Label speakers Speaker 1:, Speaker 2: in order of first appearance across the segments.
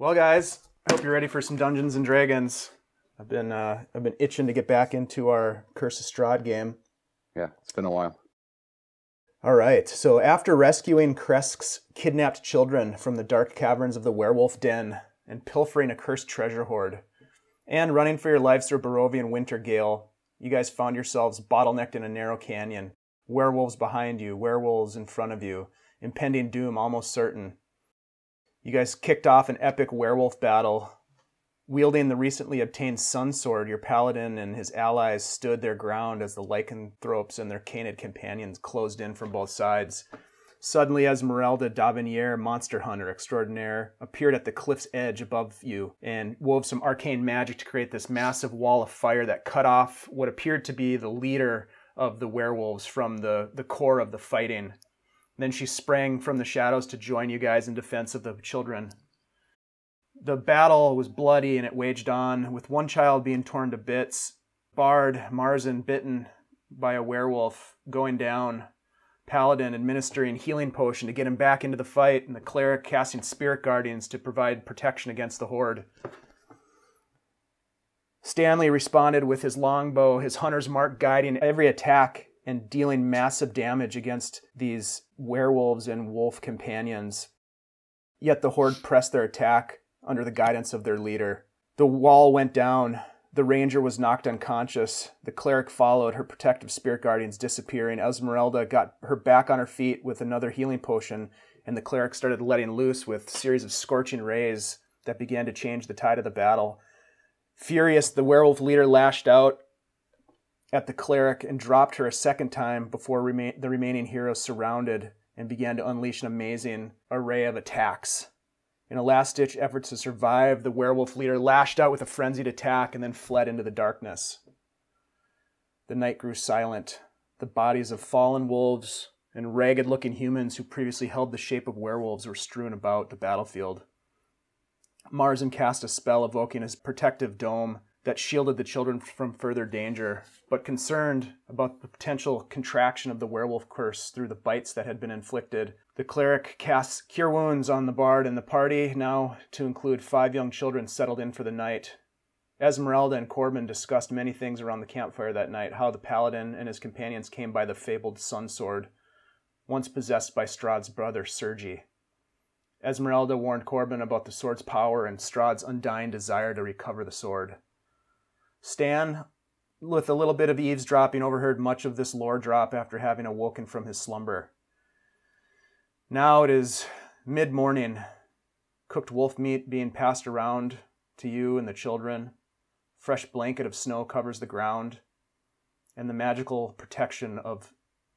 Speaker 1: Well, guys, I hope you're ready for some Dungeons and Dragons. I've been uh, I've been itching to get back into our Curse of Strahd game.
Speaker 2: Yeah, it's been a while.
Speaker 1: All right. So after rescuing Krezk's kidnapped children from the dark caverns of the werewolf den and pilfering a cursed treasure hoard, and running for your lives through Barovian winter gale, you guys found yourselves bottlenecked in a narrow canyon. Werewolves behind you, werewolves in front of you, impending doom almost certain. You guys kicked off an epic werewolf battle. Wielding the recently obtained Sun Sword, your paladin and his allies stood their ground as the lycanthropes and their canid companions closed in from both sides. Suddenly, Ezmerelda d'Avenir, monster hunter extraordinaire, appeared at the cliff's edge above you and wove some arcane magic to create this massive wall of fire that cut off what appeared to be the leader of the werewolves from the, the core of the fighting. Then she sprang from the shadows to join you guys in defense of the children. The battle was bloody and it waged on, with one child being torn to bits, Bard, Marzen bitten by a werewolf, going down, Paladin administering healing potion to get him back into the fight, and the cleric casting spirit guardians to provide protection against the horde. Stanley responded with his longbow, his hunter's mark guiding every attack and dealing massive damage against these werewolves and wolf companions. Yet the horde pressed their attack under the guidance of their leader. The wall went down. The ranger was knocked unconscious. The cleric followed, her protective spirit guardians disappearing. Ezmerelda got her back on her feet with another healing potion, and the cleric started letting loose with a series of scorching rays that began to change the tide of the battle. Furious, the werewolf leader lashed out at the cleric and dropped her a second time before rema- the remaining heroes surrounded and began to unleash an amazing array of attacks. In a last ditch effort to survive, the werewolf leader lashed out with a frenzied attack and then fled into the darkness. The night grew silent. The bodies of fallen wolves and ragged looking humans who previously held the shape of werewolves were strewn about the battlefield. Marzen cast a spell evoking his protective dome that shielded the children from further danger, but concerned about the potential contraction of the werewolf curse through the bites that had been inflicted, the cleric casts Cure Wounds on the bard and the party, now to include five young children settled in for the night. Ezmerelda and Corben discussed many things around the campfire that night how the paladin and his companions came by the fabled sun sword, once possessed by Strahd's brother Sergei. Ezmerelda warned Corben about the sword's power and Strahd's undying desire to recover the sword. Stan, with a little bit of eavesdropping, overheard much of this lore drop after having awoken from his slumber. Now it is mid morning, cooked wolf meat being passed around to you and the children. Fresh blanket of snow covers the ground, and the magical protection of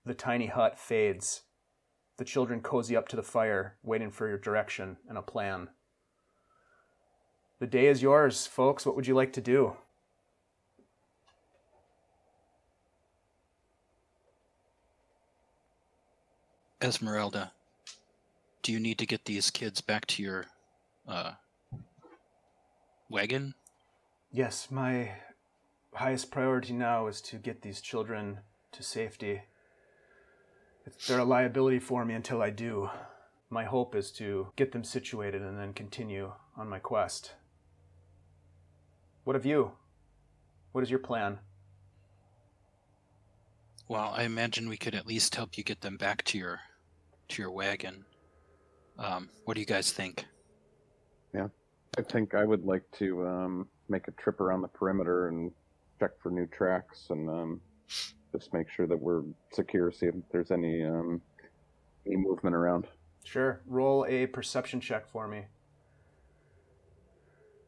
Speaker 1: the tiny hut fades. The children cozy up to the fire, waiting for your direction and a plan. The day is yours, folks. What would you like to do?
Speaker 3: Ezmerelda, do you need to get these kids back to your uh, wagon?
Speaker 1: Yes, my highest priority now is to get these children to safety. They're a liability for me until I do. My hope is to get them situated and then continue on my quest. What of you? What is your plan?
Speaker 3: Well, I imagine we could at least help you get them back to your to your wagon. Um, what do you guys think?
Speaker 2: Yeah, I think I would like to um, make a trip around the perimeter and check for new tracks and um, just make sure that we're secure. See if there's any um, any movement around.
Speaker 1: Sure. Roll a perception check for me.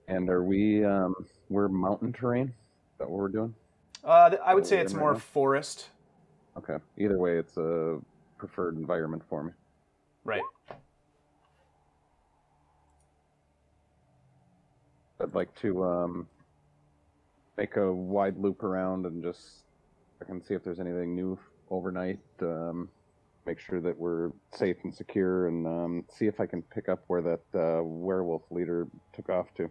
Speaker 2: And are we um, we're mountain terrain? Is that what we're doing?
Speaker 1: Uh, th- I would say it's
Speaker 2: doing
Speaker 1: more
Speaker 2: now?
Speaker 1: forest.
Speaker 2: Okay. Either way, it's a preferred environment for me.
Speaker 1: Right.
Speaker 2: I'd like to um, make a wide loop around and just I can see if there's anything new overnight. Um, make sure that we're safe and secure, and um, see if I can pick up where that uh, werewolf leader took off to.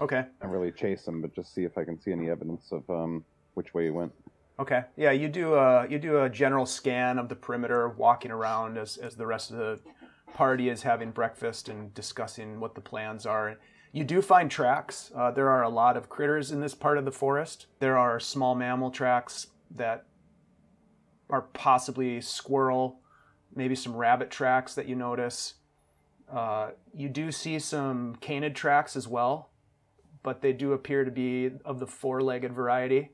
Speaker 1: Okay.
Speaker 2: Not really chase him, but just see if I can see any evidence of um, which way he went.
Speaker 1: Okay. Yeah, you do a you do a general scan of the perimeter, walking around as as the rest of the party is having breakfast and discussing what the plans are. You do find tracks. Uh, there are a lot of critters in this part of the forest. There are small mammal tracks that are possibly squirrel, maybe some rabbit tracks that you notice. Uh, you do see some canid tracks as well, but they do appear to be of the four-legged variety.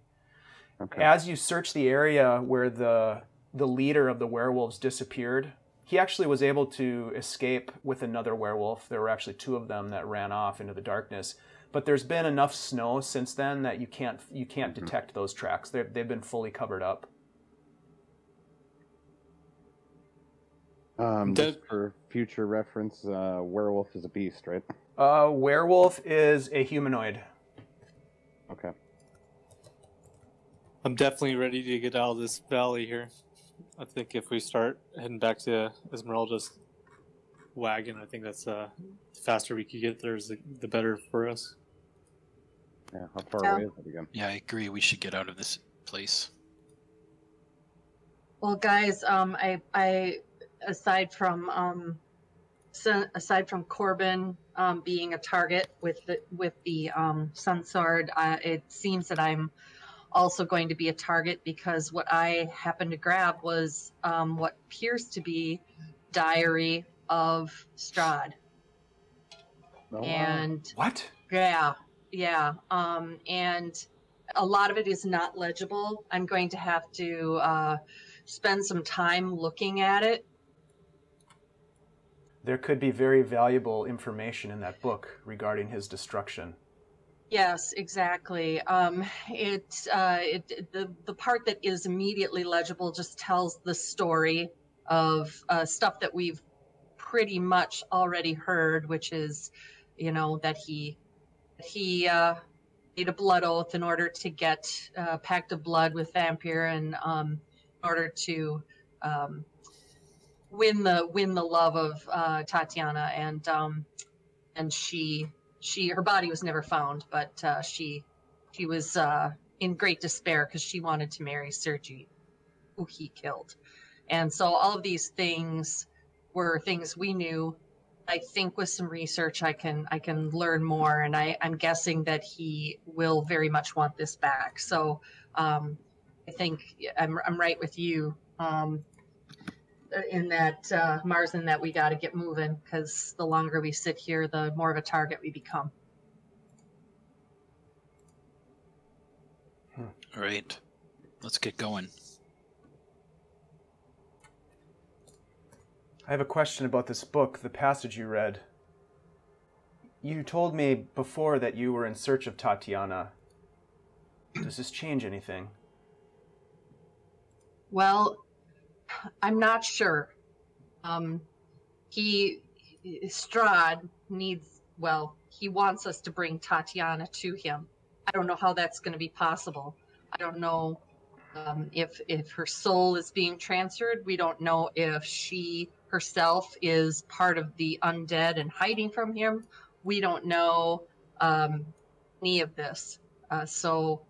Speaker 2: Okay.
Speaker 1: As you search the area where the the leader of the werewolves disappeared, he actually was able to escape with another werewolf. There were actually two of them that ran off into the darkness. But there's been enough snow since then that you can't you can't detect those tracks. They're, they've been fully covered up.
Speaker 2: Um,
Speaker 4: Does-
Speaker 2: just for future reference, uh, werewolf is a beast, right?
Speaker 1: Uh, werewolf is a humanoid.
Speaker 2: Okay.
Speaker 4: I'm definitely ready to get out of this valley here. I think if we start heading back to Ezmerelda's wagon, I think that's uh, the faster we could get there is the, the better for us.
Speaker 2: Yeah. How far
Speaker 5: Yeah.
Speaker 2: away is it again?
Speaker 3: Yeah, I agree. We should get out of this place.
Speaker 5: Well, guys, um, I, I, aside from, um, so, aside from Corben, um, being a target with the, with the, um, Sun Sword, uh, it seems that I'm also going to be a target because what I happened to grab was, um, what appears to be Diary of Strahd.
Speaker 2: Oh, wow.
Speaker 5: And
Speaker 1: What?
Speaker 5: Yeah, yeah. Um, and a lot of it is not legible. I'm going to have to uh, spend some time looking at it.
Speaker 1: There could be very valuable information in that book regarding his destruction.
Speaker 5: Yes, exactly. Um, it, uh, it the the part that is immediately legible just tells the story of uh, stuff that we've pretty much already heard, which is, you know, that he he uh, made a blood oath in order to get uh, pact of blood with Vampire, and um, in order to um, win the win the love of uh, Tatiana, and um, and she she her body was never found, but uh, she she was uh, in great despair because she wanted to marry Sergei, who he killed, and so all of these things were things we knew. I think with some research, I can I can learn more, and I, I'm guessing that he will very much want this back. So um, I think I'm I'm right with you um, in that uh, Mars, in that we got to get moving because the longer we sit here, the more of a target we become.
Speaker 3: All right, let's get going.
Speaker 1: I have a question about this book, the passage you read. You told me before that you were in search of Tatiana. Does this change anything?
Speaker 5: Well, I'm not sure. Um, he Strahd needs well, he wants us to bring Tatiana to him. I don't know how that's going to be possible. I don't know um, if if her soul is being transferred. We don't know if she herself is part of the undead and hiding from him. We don't know um, any of this. Uh, so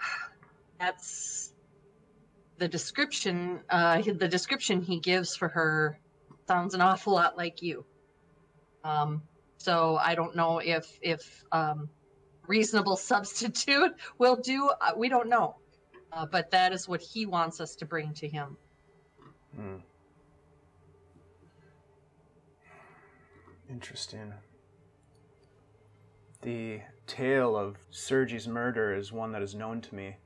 Speaker 5: that's the description. Uh, the description he gives for her sounds an awful lot like you. Um, so I don't know if if um, reasonable substitute will do. Uh, we don't know, uh, but that is what he wants us to bring to him.
Speaker 1: Hmm. Interesting. The tale of Sergei's murder is one that is known to me.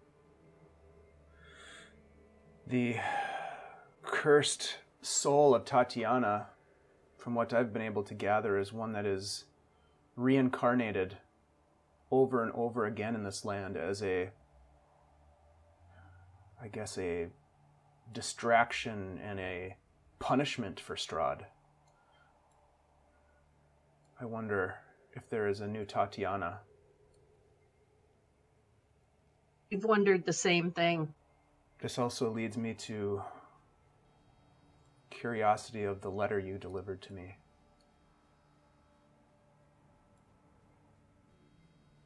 Speaker 1: The cursed soul of Tatiana, from what I've been able to gather, is one that is reincarnated over and over again in this land as a, I guess, a distraction and a punishment for Strahd. I wonder if there is a new Tatiana.
Speaker 5: You've wondered the same thing.
Speaker 1: This also leads me to curiosity of the letter you delivered to me.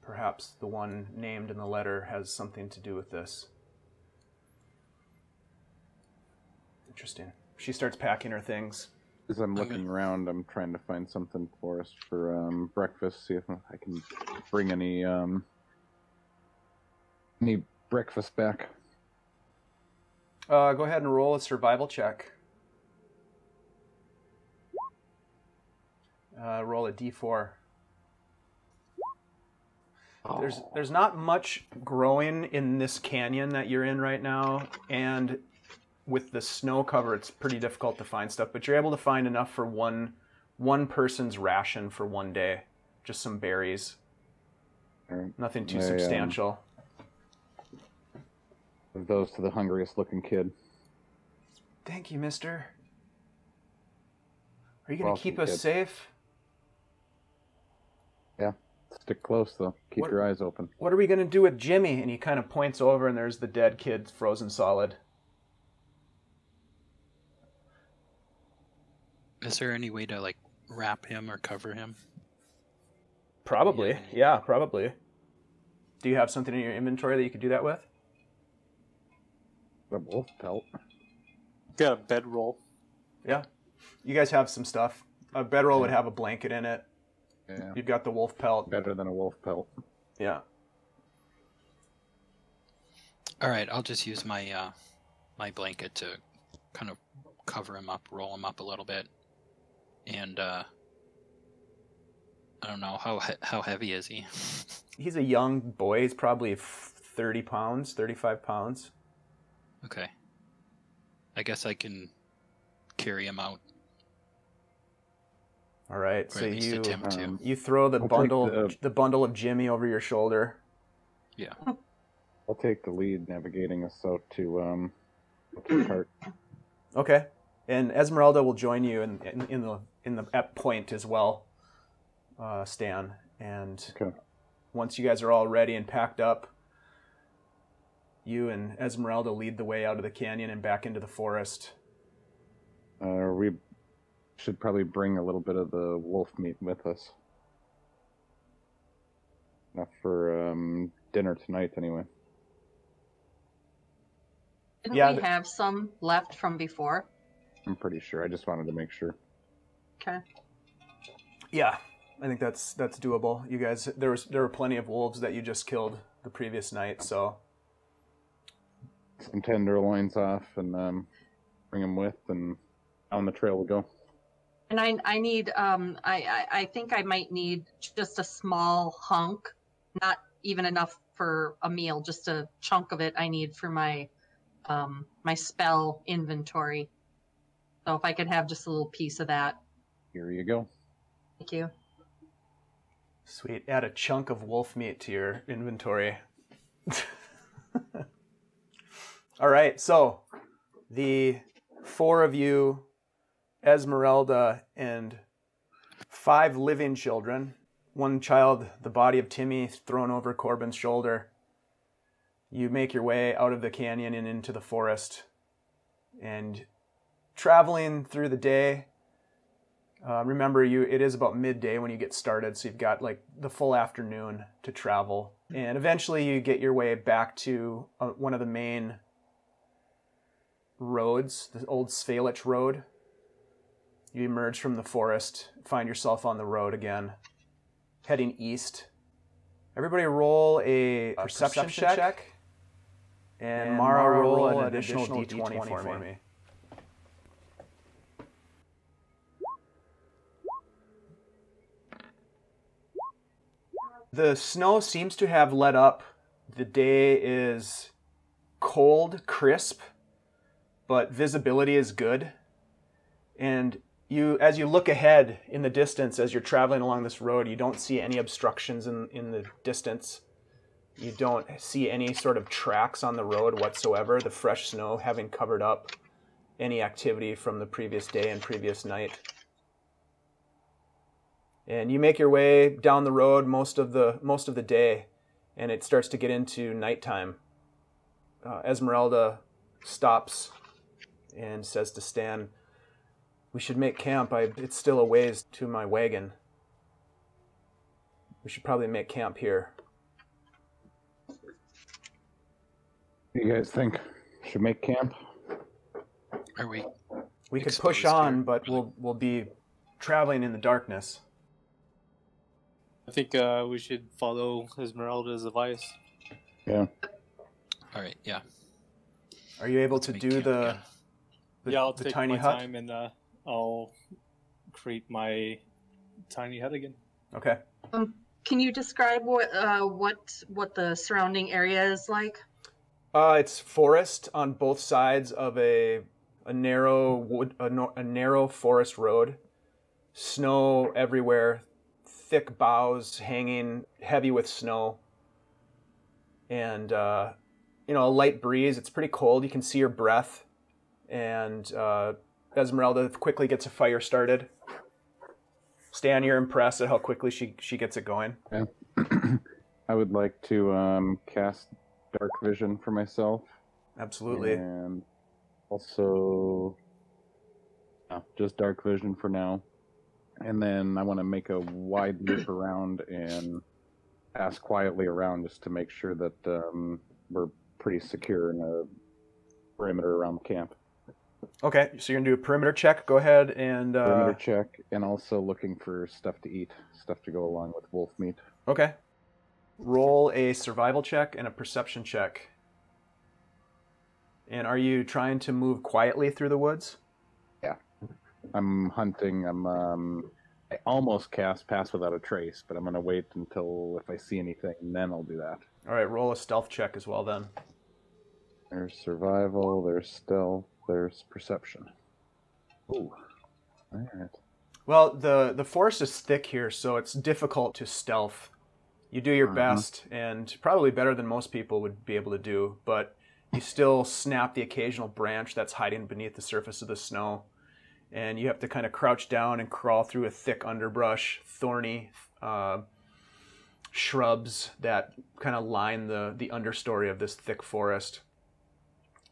Speaker 1: Perhaps the one named in the letter has something to do with this. Interesting. She starts packing her things.
Speaker 2: As I'm
Speaker 3: Okay.
Speaker 2: looking around, I'm trying to find something for us for um, breakfast. See if I can bring any um, any breakfast back.
Speaker 1: Uh, go ahead and roll a survival check. Uh, roll a d4. There's there's not much growing in this canyon that you're in right now, and with the snow cover, it's pretty difficult to find stuff. But you're able to find enough for one one person's ration for one day, just some berries. Nothing too
Speaker 2: I, um,
Speaker 1: substantial.
Speaker 2: Give those to the hungriest looking kid.
Speaker 1: Thank you, Mister. Are you gonna keep us
Speaker 2: kid.
Speaker 1: safe? Yeah.
Speaker 2: Stick close though. Keep
Speaker 1: What-
Speaker 2: your eyes open.
Speaker 1: what are we going to do with Jimmy? And he kind of points over, and there's the dead kid frozen solid.
Speaker 3: Is there any way to like wrap him or cover him?
Speaker 1: Probably.
Speaker 3: Yeah.
Speaker 1: Yeah, probably. Do you have something in your inventory that you could do that with?
Speaker 2: The wolf pelt.
Speaker 4: Got a bedroll.
Speaker 1: Yeah. You guys have some stuff. A bedroll would have a blanket in it.
Speaker 2: Yeah.
Speaker 1: You've got the wolf pelt.
Speaker 2: Better than a wolf pelt.
Speaker 1: Yeah.
Speaker 3: All right, I'll just use my uh, my blanket to kind of cover him up, roll him up a little bit, and uh, I don't know how he- how heavy is he?
Speaker 1: He's a young boy. He's probably 30 pounds, 35 pounds.
Speaker 3: Okay, I guess I can carry him out,
Speaker 1: All right.
Speaker 3: or
Speaker 1: So
Speaker 3: at least
Speaker 1: you
Speaker 3: attempt to.
Speaker 2: um,
Speaker 1: you throw the
Speaker 2: I'll
Speaker 1: bundle
Speaker 2: the-
Speaker 1: the bundle of Jimmy over your shoulder.
Speaker 3: Yeah.
Speaker 2: I'll take the lead navigating us out to um to the cart.
Speaker 1: Okay. And Ezmerelda will join you in, in, in the in the at point as well, uh, Stan. And
Speaker 2: Okay.
Speaker 1: once you guys are all ready and packed up, you and Ezmerelda lead the way out of the canyon and back into the forest.
Speaker 2: Uh, we should probably bring a little bit of the wolf meat with us. Enough for um, dinner tonight, anyway.
Speaker 5: Didn't
Speaker 1: Yeah,
Speaker 5: we
Speaker 1: the-
Speaker 5: have some left from before?
Speaker 2: I'm pretty sure. I just wanted to make sure.
Speaker 5: Okay.
Speaker 1: Yeah, I think that's that's doable. You guys, there was there were plenty of wolves that you just killed the previous night, so
Speaker 2: Some tenderloins off and um, bring them with, and on the trail we go.
Speaker 5: And I I need um I, I I think I might need just a small hunk, not even enough for a meal, just a chunk of it I need for my um my spell inventory. So if I could have just a little piece of that.
Speaker 2: Here you go.
Speaker 5: Thank you.
Speaker 1: sweet. Add a chunk of wolf meat to your inventory. All right, so the four of you, Ezmerelda, and five living children, one child, the body of Timmy thrown over Corben's shoulder. You make your way out of the canyon and into the forest. And traveling through the day, uh, remember you it is about midday when you get started, so you've got like the full afternoon to travel. And eventually you get your way back to uh, one of the main roads, the old Svalich Road. You emerge from the forest, find yourself on the road again, heading east. Everybody roll a, perception, check. And, Mara, roll, an additional, d20, for, me. The snow seems to have let up. The day is cold, crisp, but visibility is good. And you as you look ahead in the distance as you're traveling along this road, you don't see any obstructions in, in the distance. You don't see any sort of tracks on the road whatsoever, the fresh snow having covered up any activity from the previous day and previous night. And you make your way down the road most of the most of the day, and it starts to get into nighttime. Uh, Ezmerelda stops and says to Stan, "We should make camp. I, it's still a ways to my wagon. We should probably make camp here."
Speaker 2: What do you guys think? Should make camp?
Speaker 3: Are we?
Speaker 1: We could push on,
Speaker 3: here,
Speaker 1: but we'll we'll be traveling in the darkness.
Speaker 4: I think uh, we should follow Ezmerelda's advice. Yeah.
Speaker 3: All right, yeah.
Speaker 1: Are you able to
Speaker 3: Make
Speaker 1: do
Speaker 3: camp
Speaker 1: the
Speaker 3: again.
Speaker 1: The,
Speaker 4: yeah, I'll
Speaker 1: the
Speaker 4: take
Speaker 1: tiny
Speaker 4: my
Speaker 1: hut?
Speaker 4: time and uh, I'll create my tiny hut again.
Speaker 1: Okay.
Speaker 5: Um, Can you describe what uh, what what the surrounding area is like?
Speaker 1: Uh, it's forest on both sides of a a narrow wood a, no, a narrow forest road. Snow everywhere, thick boughs hanging heavy with snow, and uh, you know a light breeze. It's pretty cold. You can see your breath, and uh, Ezmerelda quickly gets a fire started. Stan, you're impressed at how quickly she she gets it going.
Speaker 2: I would like to um, cast Dark Vision for myself.
Speaker 1: Absolutely.
Speaker 2: And also, just Dark Vision for now. And then I want to make a wide loop around and pass quietly around just to make sure that um, we're pretty secure in a perimeter around the camp.
Speaker 1: Okay, so you're gonna do a perimeter check. Go ahead and uh,
Speaker 2: Perimeter check, and also looking for stuff to eat, stuff to go along with wolf meat.
Speaker 1: Okay. Roll a survival check and a perception check. And are you trying to move quietly through the woods?
Speaker 2: Yeah, I'm hunting. I'm um, I almost cast Pass Without a Trace, but I'm gonna wait until if I see anything, then I'll do that.
Speaker 1: All right, roll a stealth check as well then.
Speaker 2: There's survival. There's stealth. There's perception. Ooh. All right.
Speaker 1: Well, the the forest is thick here, so it's difficult to stealth. You do your
Speaker 2: Mhm.
Speaker 1: best, and probably better than most people would be able to do, but you still snap the occasional branch that's hiding beneath the surface of the snow, and you have to kind of crouch down and crawl through a thick underbrush, thorny uh, shrubs that kind of line the the understory of this thick forest.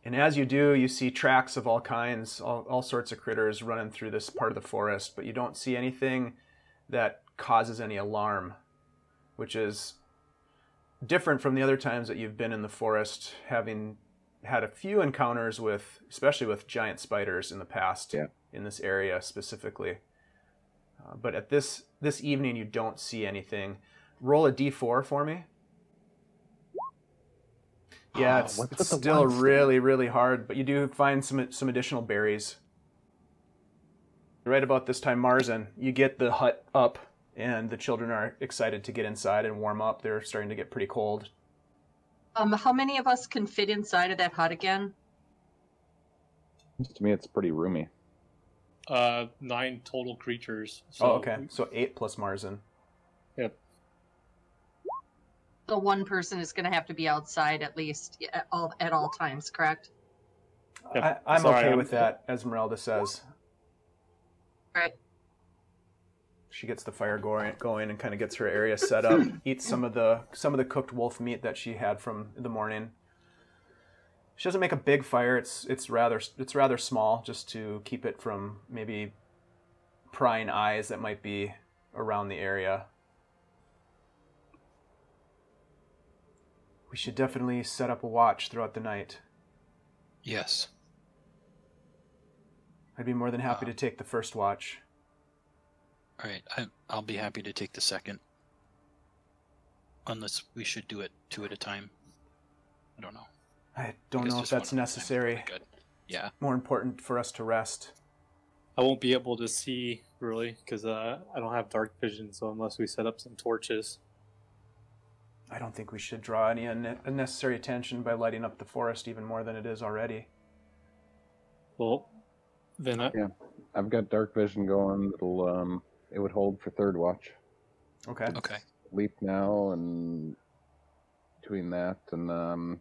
Speaker 1: And as you do, you see tracks of all kinds, all, all sorts of critters running through this part of the forest, but you don't see anything that causes any alarm, which is different from the other times that you've been in the forest, having had a few encounters with, especially with giant spiders in the past,
Speaker 2: Yeah.
Speaker 1: in this area specifically. Uh, but at this this evening, you don't see anything. Roll a d4 for me. Yeah,
Speaker 2: Oh,
Speaker 1: it's,
Speaker 2: what's
Speaker 1: it's still really, really hard, but you do find some some additional berries. Right about this time, Marzen, you get the hut up, and the children are excited to get inside and warm up. They're starting to get pretty cold.
Speaker 5: Um, how many of us can fit inside of that hut again?
Speaker 2: To me, it's pretty roomy.
Speaker 4: Uh, nine total creatures. So,
Speaker 1: oh, okay. So eight plus Marzen.
Speaker 4: Yep.
Speaker 5: So one person is going to have to be outside at least at all, at all times, correct?
Speaker 4: Yep.
Speaker 1: I, I'm
Speaker 4: Sorry,
Speaker 1: okay
Speaker 4: I'm-
Speaker 1: with that, Ezmerelda says.
Speaker 5: Right.
Speaker 1: She gets the fire going, going and kind of gets her area set up. eats some of the some of the cooked wolf meat that she had from the morning. She doesn't make a big fire. It's it's rather it's rather small, just to keep it from maybe prying eyes that might be around the area. We should definitely set up a watch throughout the night.
Speaker 3: Yes.
Speaker 1: I'd be more than happy
Speaker 3: Uh,
Speaker 1: to take the first watch.
Speaker 3: All right. I, I'll be happy to take the second. Unless we should do it two at a time. I don't know.
Speaker 1: I
Speaker 3: I
Speaker 1: don't
Speaker 3: guess
Speaker 1: know if that's
Speaker 3: at a time would be
Speaker 1: necessary.
Speaker 3: Good. Yeah.
Speaker 1: More important for us to rest.
Speaker 4: I won't be able to see really because uh, I don't have dark vision. So unless we set up some torches,
Speaker 1: I don't think we should draw any unne- unnecessary attention by lighting up the forest even more than it is already.
Speaker 4: well, then I,
Speaker 2: Yeah. I've got dark vision going. It'll um, it would hold for third watch.
Speaker 1: Okay.
Speaker 3: Okay.
Speaker 2: Leap now, and between that and um,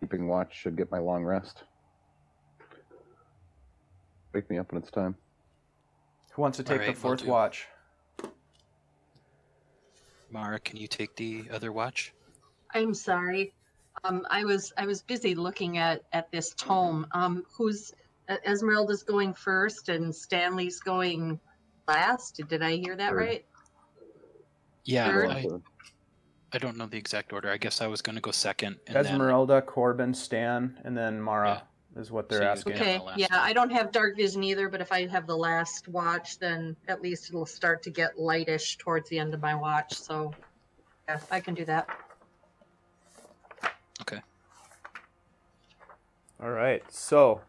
Speaker 2: keeping watch should get my long rest. Wake me up when it's time.
Speaker 1: Who wants to take
Speaker 3: Alright,
Speaker 1: the
Speaker 3: will
Speaker 1: fourth
Speaker 3: do.
Speaker 1: watch?
Speaker 3: Mara, can you take the other watch?
Speaker 5: I'm sorry. Um, I was I was busy looking at at this tome. Um, who's uh, Ezmerelda's going first and Stanley's going last? Did I hear that
Speaker 2: Third.
Speaker 5: right?
Speaker 3: Yeah.
Speaker 5: Third.
Speaker 3: I, I don't know the exact order. I guess I was going to go second. And then,
Speaker 1: Ezmerelda, Corben, Stan, and then Mara is what they're
Speaker 3: So
Speaker 1: asking.
Speaker 5: Okay,
Speaker 3: the
Speaker 5: yeah,
Speaker 3: one.
Speaker 5: I don't have dark vision either, but if I have the last watch, then at least it'll start to get lightish towards the end of my watch. So, yeah, I can do that.
Speaker 3: Okay.
Speaker 1: All right. So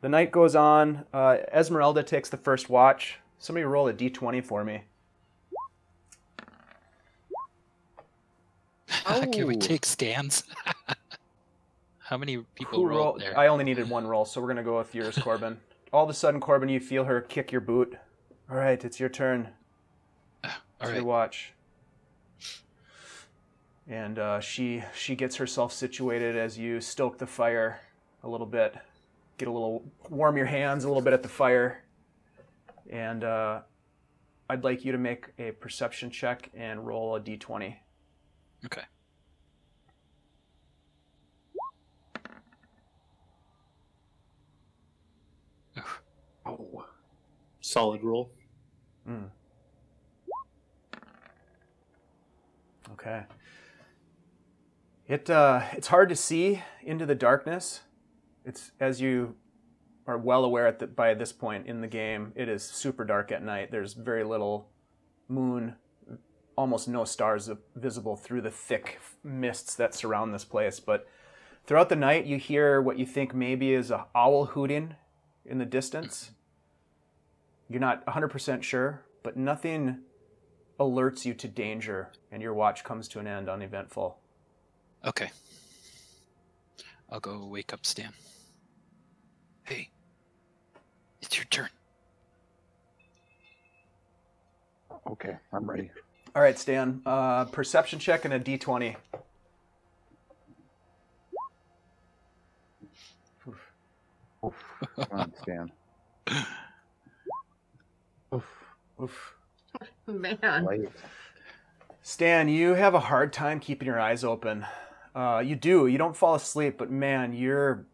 Speaker 1: the night goes on. Uh, Ezmerelda takes the first watch. Somebody roll a d20 for me.
Speaker 3: Can we
Speaker 2: Oh.
Speaker 3: take stands? How many people
Speaker 1: Who
Speaker 3: rolled
Speaker 1: rolled?
Speaker 3: there?
Speaker 1: I only needed one roll, so we're gonna go with yours, Corben. All of a sudden, Corben, you feel her kick your boot. All right, it's your turn.
Speaker 3: All
Speaker 1: It's
Speaker 3: right.
Speaker 1: your watch. And uh, she she gets herself situated as you stoke the fire a little bit, get a little warm your hands a little bit at the fire, and uh, I'd like you to make a perception check and roll a d20.
Speaker 3: Okay. Oof.
Speaker 2: Oh,
Speaker 4: Solid roll.
Speaker 1: Mm. Okay. It uh, it's hard to see into the darkness. It's as you are well aware at the, by this point in the game, it is super dark at night. There's very little moon, almost no stars visible through the thick mists that surround this place. But throughout the night, you hear what you think maybe is a owl hooting in the distance. You're not 100% sure, but nothing alerts you to danger, and your watch comes to an end uneventful.
Speaker 3: Okay. I'll go wake up Stan. Hey, it's your turn.
Speaker 2: okay, I'm ready.
Speaker 1: All right, Stan. Uh, perception check and a d20.
Speaker 2: Oof. Come on, Stan. Oof.
Speaker 1: Oof.
Speaker 5: Man,
Speaker 2: Light.
Speaker 1: Stan, you have a hard time keeping your eyes open. Uh, you do. You don't fall asleep, but man, you're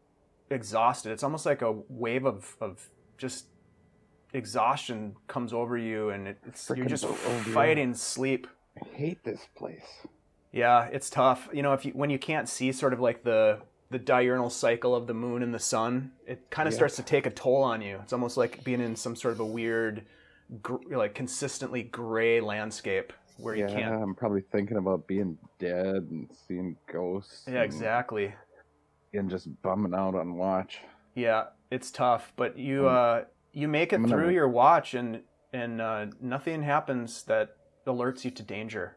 Speaker 1: exhausted. It's almost like a wave of, of just exhaustion comes over you, and it, it's you're just
Speaker 2: Barovia.
Speaker 1: fighting sleep.
Speaker 2: I hate this place.
Speaker 1: Yeah, it's tough. You know, if you when you can't see sort of like the the diurnal cycle of the moon and the sun, it kind of
Speaker 2: Yeah.
Speaker 1: starts to take a toll on you. It's almost like being in some sort of a weird, gr- like consistently gray landscape where you can't.
Speaker 2: I'm probably thinking about being dead and seeing ghosts.
Speaker 1: Yeah,
Speaker 2: and-
Speaker 1: exactly.
Speaker 2: And just bumming out on watch.
Speaker 1: Yeah, it's tough, but you uh you make it
Speaker 2: gonna-
Speaker 1: through your watch and and uh, nothing happens that alerts you to danger.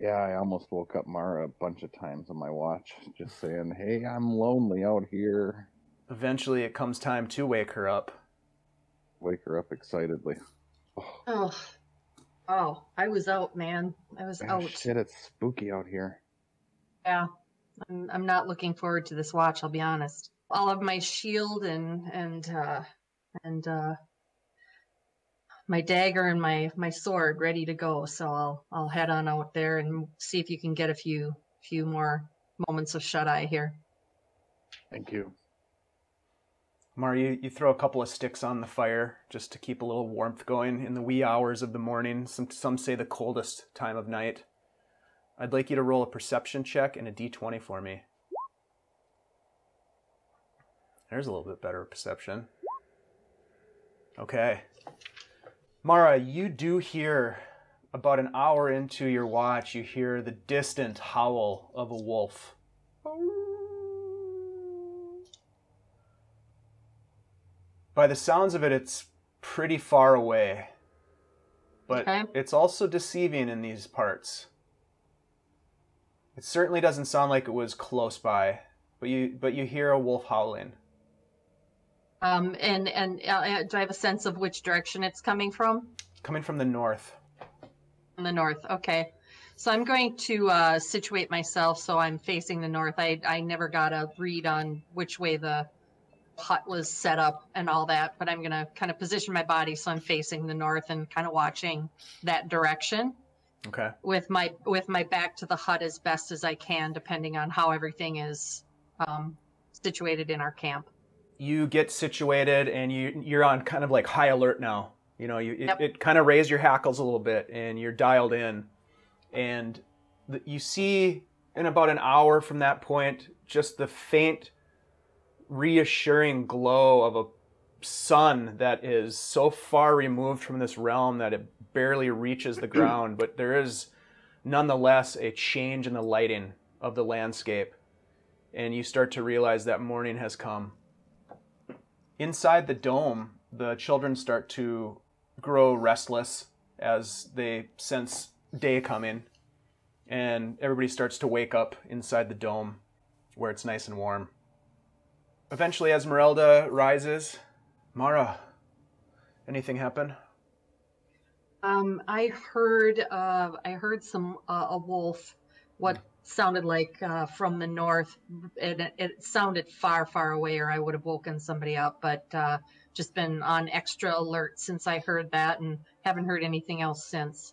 Speaker 2: Yeah, I almost woke up Mara a bunch of times on my watch, just saying, "Hey, I'm lonely out here."
Speaker 1: Eventually, it comes time to wake her up.
Speaker 2: Wake her up excitedly. Oh,
Speaker 5: oh, oh, I was out, man. I was
Speaker 2: ah,
Speaker 5: out.
Speaker 2: shit! It's spooky out here.
Speaker 5: Yeah, I'm, I'm not looking forward to this watch. I'll be honest. I'll have my shield and and uh, and uh, my dagger and my my sword ready to go. So I'll I'll head on out there and see if you can get a few few more moments of shut eye here.
Speaker 2: Thank you.
Speaker 1: Mar, you, you throw a couple of sticks on the fire just to keep a little warmth going in the wee hours of the morning. Some some say the coldest time of night. I'd like you to roll a perception check and a d20 for me. There's a little bit better perception. Okay. Mara, you do hear about an hour into your watch, you hear the distant howl of a wolf. By the sounds of it, it's pretty far away. But
Speaker 5: Okay.
Speaker 1: it's also deceiving in these parts. It certainly doesn't sound like it was close by, but you but you hear a wolf howling.
Speaker 5: Um, and and uh, uh, do I have a sense of which direction it's coming from?
Speaker 1: Coming from the north.
Speaker 5: From the north. Okay. So I'm going to uh, situate myself so I'm facing the north. I I never got a read on which way the hut was set up and all that, but I'm gonna kind of position my body so I'm facing the north and kind of watching that direction
Speaker 1: Okay.
Speaker 5: with my with my back to the hut as best as I can, depending on how everything is um, situated in our camp.
Speaker 1: You get situated and you you're on kind of like high alert now. You know, you it,
Speaker 5: Yep.
Speaker 1: it kind of raised your hackles a little bit and you're dialed in. And the, you see in about an hour from that point just the faint reassuring glow of a sun that is so far removed from this realm that it barely reaches the ground, but there is nonetheless a change in the lighting of the landscape. And you start to realize that morning has come. Inside the dome, the children start to grow restless as they sense day coming. And everybody starts to wake up inside the dome where it's nice and warm. Eventually, Ezmerelda rises. Mara, anything happen?
Speaker 5: Um, I heard uh, I heard some uh, a wolf, what sounded like uh, from the north, and it, it sounded far, far away, or I would have woken somebody up. But uh, just been on extra alert since I heard that, and haven't heard anything else since.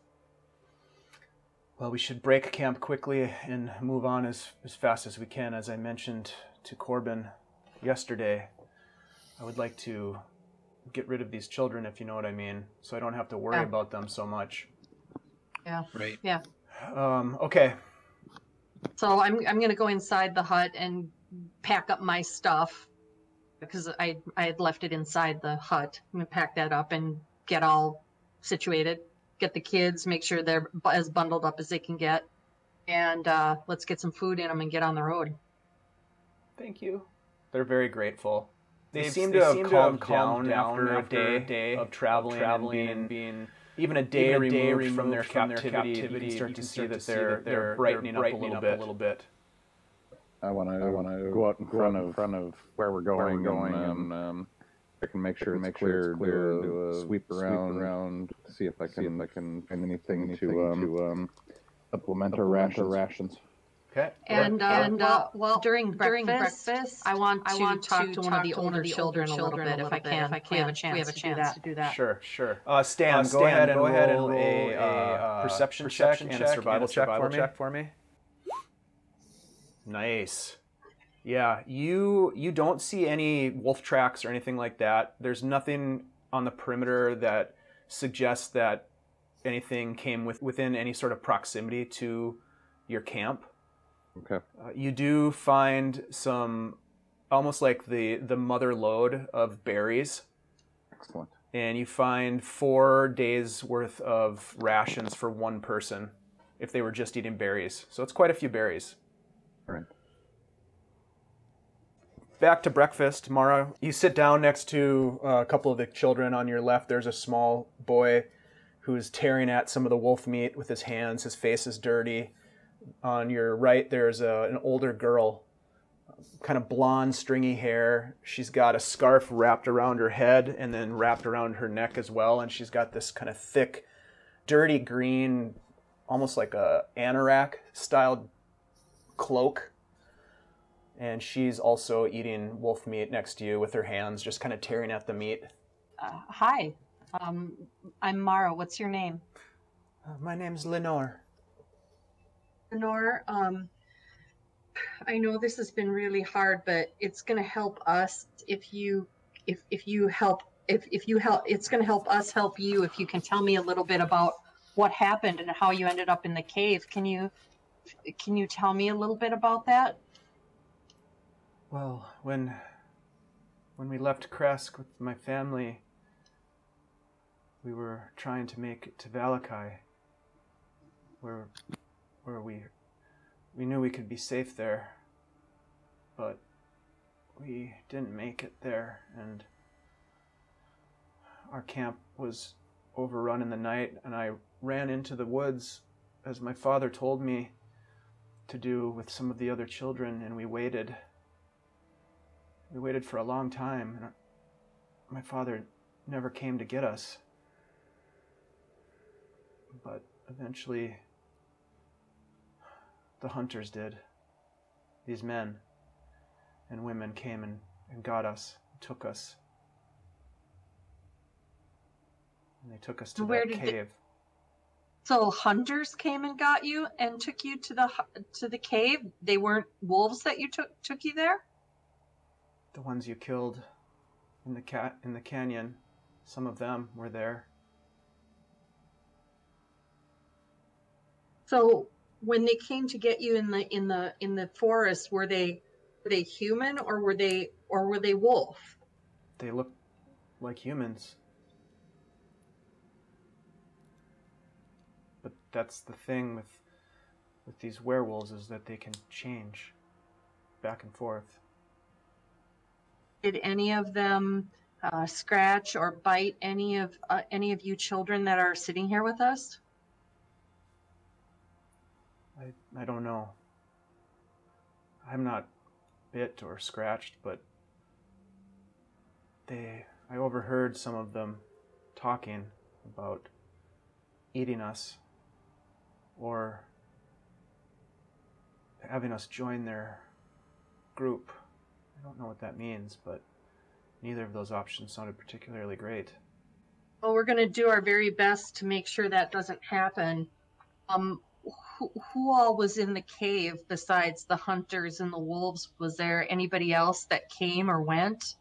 Speaker 1: Well, we should break camp quickly and move on as, as fast as we can. As I mentioned to Corben yesterday, I would like to get rid of these children, if you know what I mean, so I don't have to worry
Speaker 5: Yeah.
Speaker 1: about them so much.
Speaker 5: Yeah.
Speaker 3: Right.
Speaker 5: Yeah.
Speaker 1: Um, okay,
Speaker 5: So I'm I'm gonna go inside the hut and pack up my stuff because I I had left it inside the hut. I'm gonna pack that up and get all situated. Get the kids, make sure they're as bundled up as they can get, and uh, let's get some food in them and get on the road.
Speaker 1: thank you. They're very grateful. They
Speaker 2: They've-
Speaker 1: seem
Speaker 2: they
Speaker 1: to have
Speaker 2: seem to
Speaker 1: calmed,
Speaker 2: have
Speaker 1: down,
Speaker 2: calmed down
Speaker 1: after, a
Speaker 2: after a
Speaker 1: day,
Speaker 2: day
Speaker 1: of traveling,
Speaker 2: traveling
Speaker 1: and
Speaker 2: and
Speaker 1: being, even a day,
Speaker 2: even a
Speaker 1: removed,
Speaker 2: day
Speaker 1: from
Speaker 2: removed
Speaker 1: their
Speaker 2: from their
Speaker 1: captivity.
Speaker 2: captivity,
Speaker 1: You can start
Speaker 2: you
Speaker 1: to
Speaker 2: can
Speaker 1: see
Speaker 2: start
Speaker 1: that
Speaker 2: to see
Speaker 1: they're
Speaker 2: that
Speaker 1: they're
Speaker 2: they're
Speaker 1: brightening,
Speaker 2: brightening
Speaker 1: up, a little, bit.
Speaker 2: I want to I want to go out in front of front of where we're going, going and um, I can make sure it's
Speaker 1: make
Speaker 2: clear,
Speaker 1: sure it's
Speaker 2: clear,
Speaker 1: clear,
Speaker 2: do a sweep around, around, see if I can, if I can find anything, to um, to um, supplement our rations. rations.
Speaker 1: Okay.
Speaker 5: And, uh, and uh, well, during
Speaker 6: during
Speaker 5: breakfast,
Speaker 6: breakfast,
Speaker 5: I want to
Speaker 6: I want
Speaker 5: talk
Speaker 6: to
Speaker 5: to one of the
Speaker 6: talk to one
Speaker 5: older
Speaker 6: of the
Speaker 5: children,
Speaker 6: older
Speaker 5: a little bit,
Speaker 6: a
Speaker 5: if I can.
Speaker 6: if I
Speaker 5: If we have a chance,
Speaker 6: We have a
Speaker 5: to,
Speaker 6: chance
Speaker 5: do that.
Speaker 6: to do that.
Speaker 1: Sure, sure. Uh, Stan,
Speaker 2: Uh,
Speaker 1: go
Speaker 2: Stan,
Speaker 1: ahead and
Speaker 2: go ahead and
Speaker 1: roll
Speaker 2: roll
Speaker 1: a,
Speaker 2: a,
Speaker 1: uh,
Speaker 2: uh,
Speaker 1: perception,
Speaker 2: perception
Speaker 1: check and a survival,
Speaker 2: and a survival
Speaker 1: check for me. Nice. Yeah, you you don't see any wolf tracks or anything like that. There's nothing on the perimeter that suggests that anything came with within any sort of proximity to your camp.
Speaker 2: Okay.
Speaker 1: Uh, you do find some almost like the the mother lode of berries
Speaker 2: Excellent.
Speaker 1: and you find four days worth of rations for one person if they were just eating berries. So it's quite a few berries.
Speaker 2: All right.
Speaker 1: Back to breakfast, Mara. You sit down next to uh, a couple of the children. On your left, there's a small boy who's tearing at some of the wolf meat with his hands. His face is dirty. On your right, there's a, an older girl, kind of blonde, stringy hair. She's got a scarf wrapped around her head and then wrapped around her neck as well. And she's got this kind of thick, dirty green, almost like a anorak styled cloak and she's also eating wolf meat next to you with her hands just kind of tearing at the meat.
Speaker 5: Uh, hi, um, I'm Mara. What's your name?
Speaker 1: Uh, my name's Lenore.
Speaker 5: Lenore, um, I know this has been really hard, but it's going to help us if you, if if you help, if if you help, it's going to help us help you. If you can tell me a little bit about what happened and how you ended up in the cave, can you, can you tell me a little bit about that?
Speaker 1: Well, when when we left Krezk with my family, we were trying to make it to Vallaki, where where we we knew we could be safe there, but we didn't make it there, and our camp was overrun in the night, and I ran into the woods, as my father told me to do with some of the other children, and we waited. We waited for a long time, and my father never came to get us. But eventually, the hunters did. These men and women came and, and got us, took us. And they took us to
Speaker 5: Where
Speaker 1: that
Speaker 5: they-
Speaker 1: cave.
Speaker 5: So hunters came and got you and took you to the to the cave. They weren't wolves that you took took you there.
Speaker 1: The ones you killed in the cat in the canyon, some of them were there.
Speaker 5: So when they came to get you in the in the in the forest, were they were they human or were they or were they wolf?
Speaker 1: They look like humans. But that's the thing with with these werewolves is that they can change back and forth.
Speaker 5: Did any of them uh, scratch or bite any of uh, any of you children that are sitting here with us?
Speaker 1: I I don't know. I'm not bit or scratched, but they I overheard some of them talking about eating us or having us join their group. I don't know what that means, but neither of those options sounded particularly great.
Speaker 5: Well, we're going to do our very best to make sure that doesn't happen. Um, who, who all was in the cave besides the hunters and the wolves? Was there anybody else that came or went?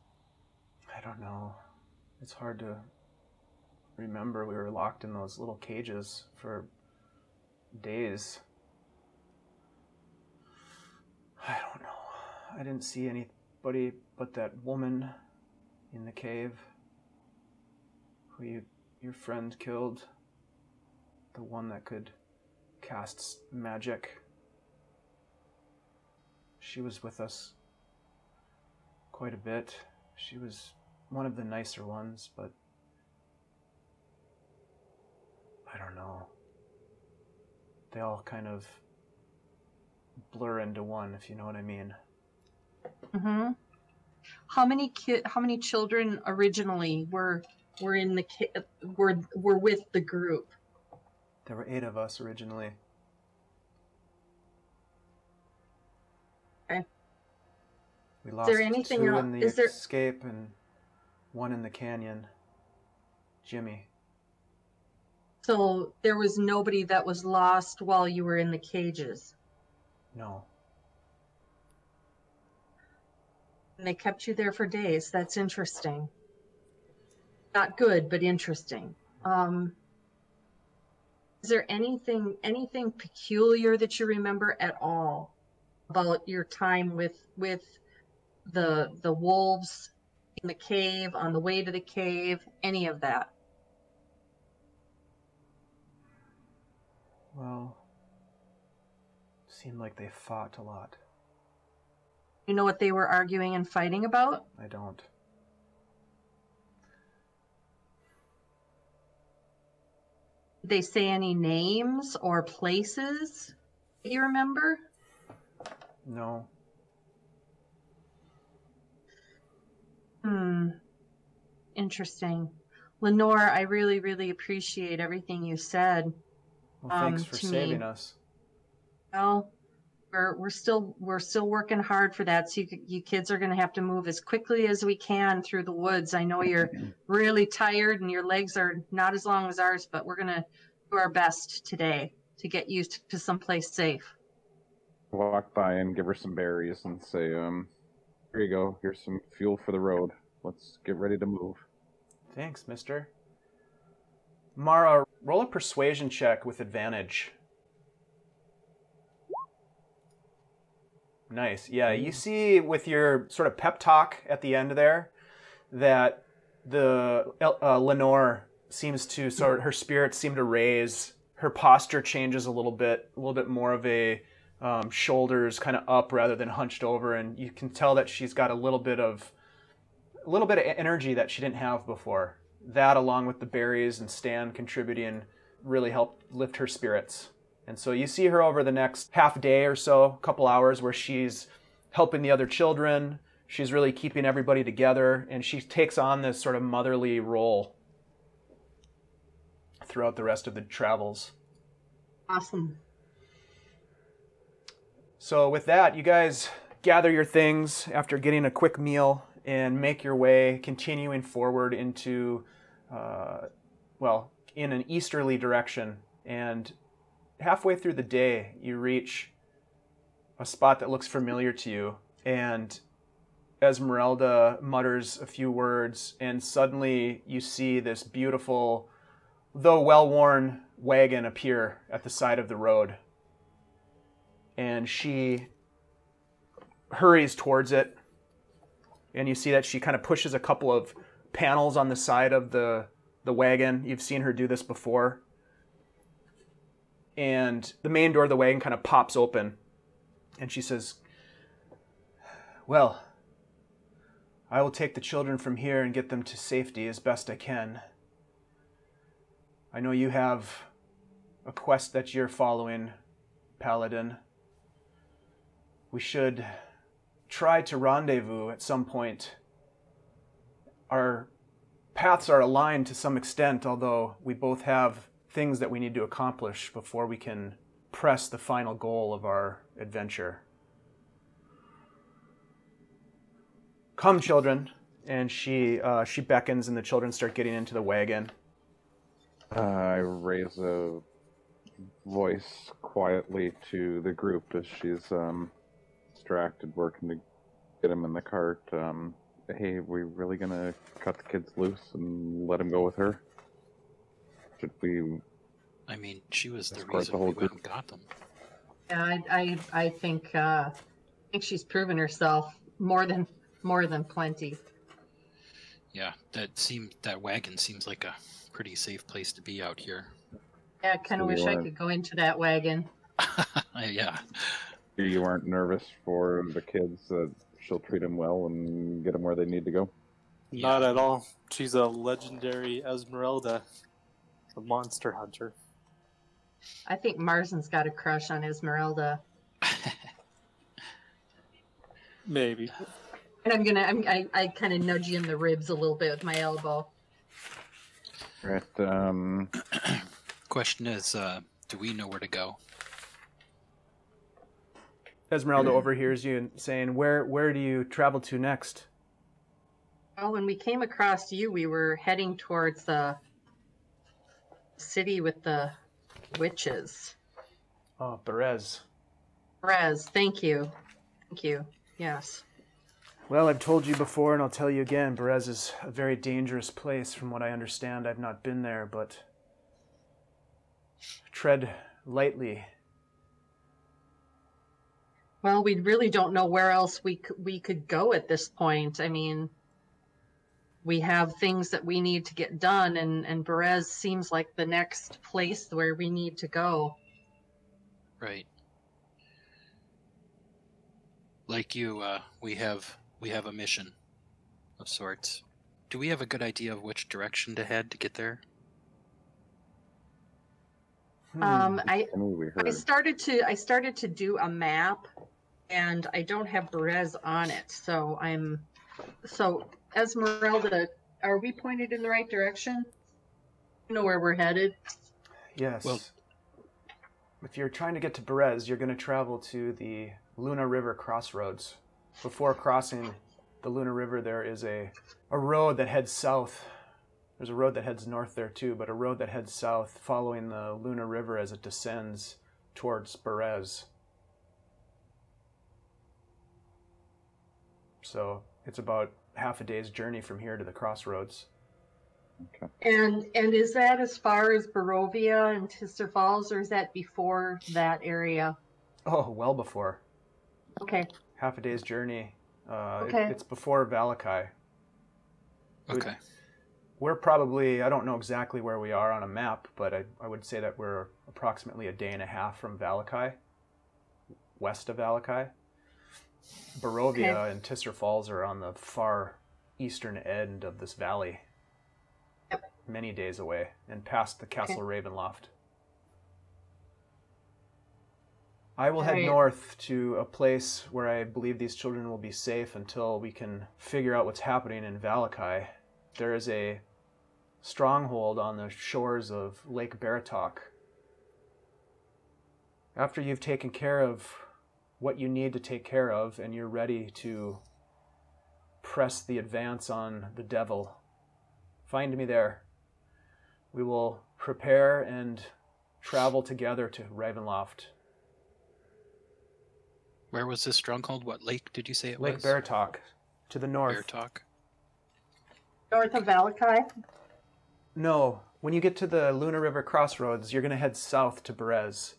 Speaker 1: I don't know. It's hard to remember. We were locked in those little cages for days. I don't know. I didn't see anybody but that woman in the cave who you, your friend killed. The one that could cast magic. She was with us quite a bit. She was one of the nicer ones, but I don't know. They all kind of blur into one, if you know what I mean.
Speaker 5: Mm-hmm. How many kid? How many children originally were were in the ki- were were with the group?
Speaker 1: There were eight of us originally.
Speaker 5: Okay.
Speaker 1: We lost
Speaker 5: there anything
Speaker 1: two
Speaker 5: el-
Speaker 1: in the
Speaker 5: is there-
Speaker 1: escape and one in the canyon. Jimmy.
Speaker 5: So there was nobody that was lost while you were in the cages.
Speaker 1: No.
Speaker 5: And they kept you there for days. That's interesting. Not good, but interesting. Um, is there anything anything peculiar that you remember at all about your time with with the the wolves in the cave on the way to the cave? Any of that?
Speaker 1: Well, seemed like they fought a lot.
Speaker 5: You know what they were arguing and fighting about?
Speaker 1: I don't.
Speaker 5: They say any names or places that you remember?
Speaker 1: No.
Speaker 5: Hmm. Interesting. Lenore, I really, really appreciate everything you said.
Speaker 1: Well, thanks
Speaker 5: Um,
Speaker 1: for
Speaker 5: to me-
Speaker 1: saving us.
Speaker 5: Well, we're we're still we're still working hard for that. So you you kids are going to have to move as quickly as we can through the woods. I know you're really tired and your legs are not as long as ours, but we're going to do our best today to get you to someplace safe.
Speaker 2: Walk by and give her some berries and say, um, here you go. Here's some fuel for the road. Let's get ready to move.
Speaker 1: Thanks, mister. Mara, roll a persuasion check with advantage. Nice. Yeah, you see with your sort of pep talk at the end there that the uh, Lenore seems to sort her spirits seem to raise. Her posture changes a little bit, a little bit more of a um, shoulders kind of up rather than hunched over, and you can tell that she's got a little bit of a little bit of energy that she didn't have before. That, along with the berries and Stan contributing, really helped lift her spirits. And so you see her over the next half day or so, couple hours, where she's helping the other children. She's really keeping everybody together, and she takes on this sort of motherly role throughout the rest of the travels.
Speaker 5: Awesome.
Speaker 1: So, with that, you guys gather your things after getting a quick meal and make your way, continuing forward into, uh, well, in an easterly direction. And halfway through the day, you reach a spot that looks familiar to you. And Ezmerelda mutters a few words, and suddenly you see this beautiful, though well worn wagon appear at the side of the road and she hurries towards it and you see that she kind of pushes a couple of panels on the side of the the wagon. You've seen her do this before. And the main door of the wagon kind of pops open, and she says, "Well, I will take the children from here and get them to safety as best I can. I know you have a quest that you're following, Paladin. We should try to rendezvous at some point. Our paths are aligned to some extent, although we both have things that we need to accomplish before we can press the final goal of our adventure. Come, children. And she uh, she beckons, and the children start getting into the wagon.
Speaker 2: Uh, I raise a voice quietly to the group as she's um, distracted working to get him in the cart. Um, hey, we really gonna cut the kids loose and let him go with her? Should we?
Speaker 3: I mean, she was the reason
Speaker 2: the whole
Speaker 3: we went and got them.
Speaker 5: Yeah, I, I, I think, uh, I think she's proven herself more than, more than plenty.
Speaker 3: Yeah, that seemed that wagon seems like a pretty safe place to be out here.
Speaker 5: Yeah, I kind of
Speaker 2: you
Speaker 5: wish I could go into that wagon.
Speaker 3: yeah,
Speaker 2: You aren't nervous for the kids that she'll treat them well and get them where they need to go.
Speaker 4: Not at all. She's a legendary Ezmerelda, a monster hunter.
Speaker 5: I think Marzen's got a crush on Ezmerelda.
Speaker 4: Maybe.
Speaker 5: And I'm gonna, I'm, I, I kind of nudge you in the ribs a little bit with my elbow.
Speaker 2: Right. Um,
Speaker 3: Question is, uh, do we know where to go?
Speaker 1: Ezmerelda overhears you and saying, "Where where do you travel to next?"
Speaker 5: Well, when we came across you, we were heading towards the city with the witches.
Speaker 1: Oh, Berez.
Speaker 5: Rez, thank you. Thank you. Yes.
Speaker 1: Well, I've told you before, and I'll tell you again. Berez is a very dangerous place, from what I understand. I've not been there, but tread lightly.
Speaker 5: Well, we really don't know where else we c- we could go at this point. I mean, we have things that we need to get done, and and Berez seems like the next place where we need to go.
Speaker 3: Right. Like you, uh, we have we have a mission of sorts. Do we have a good idea of which direction to head to get there?
Speaker 1: Hmm.
Speaker 5: Um, I
Speaker 2: I mean, we
Speaker 5: I
Speaker 2: heard.
Speaker 5: started to I started to do a map, and I don't have Berez on it, so I'm so Ezmerelda. Are we pointed in the right direction? You know where we're headed.
Speaker 1: Yes.
Speaker 3: Well-
Speaker 1: if you're trying to get to Berez, you're going to travel to the Luna River crossroads. Before crossing the Luna River, there is a, a road that heads south. There's a road that heads north there too, but a road that heads south following the Luna River as it descends towards Berez. So it's about half a day's journey from here to the crossroads.
Speaker 5: And and is that as far as Barovia and Tser Falls, or is that before that area?
Speaker 1: Oh, well before.
Speaker 5: Okay.
Speaker 1: half a day's journey. Uh, it-
Speaker 5: Okay.
Speaker 1: it's before Vallaki. Would-
Speaker 3: Okay.
Speaker 1: We're probably, I don't know exactly where we are on a map, but I, I would say that we're approximately a day and a half from Vallaki, west of Vallaki. Barovia
Speaker 5: Okay.
Speaker 1: and Tser Falls are on the far eastern end of this valley,
Speaker 5: Yep.
Speaker 1: many days away, and past the Castle Ravenloft. I will head north to a place where I believe these children will be safe until we can figure out what's happening in Vallaki. There is a stronghold on the shores of Lake Baratok. After you've taken care of what you need to take care of and you're ready to press the advance on the devil, find me there. We will prepare and travel together to Ravenloft.
Speaker 3: Where was this stronghold? What lake did you say it was?
Speaker 1: Lake
Speaker 3: was?
Speaker 1: Baratok, to the north.
Speaker 3: Bear talk.
Speaker 5: North of Vallaki?
Speaker 1: No, when you get to the Luna River crossroads, you're going to head south to Berez.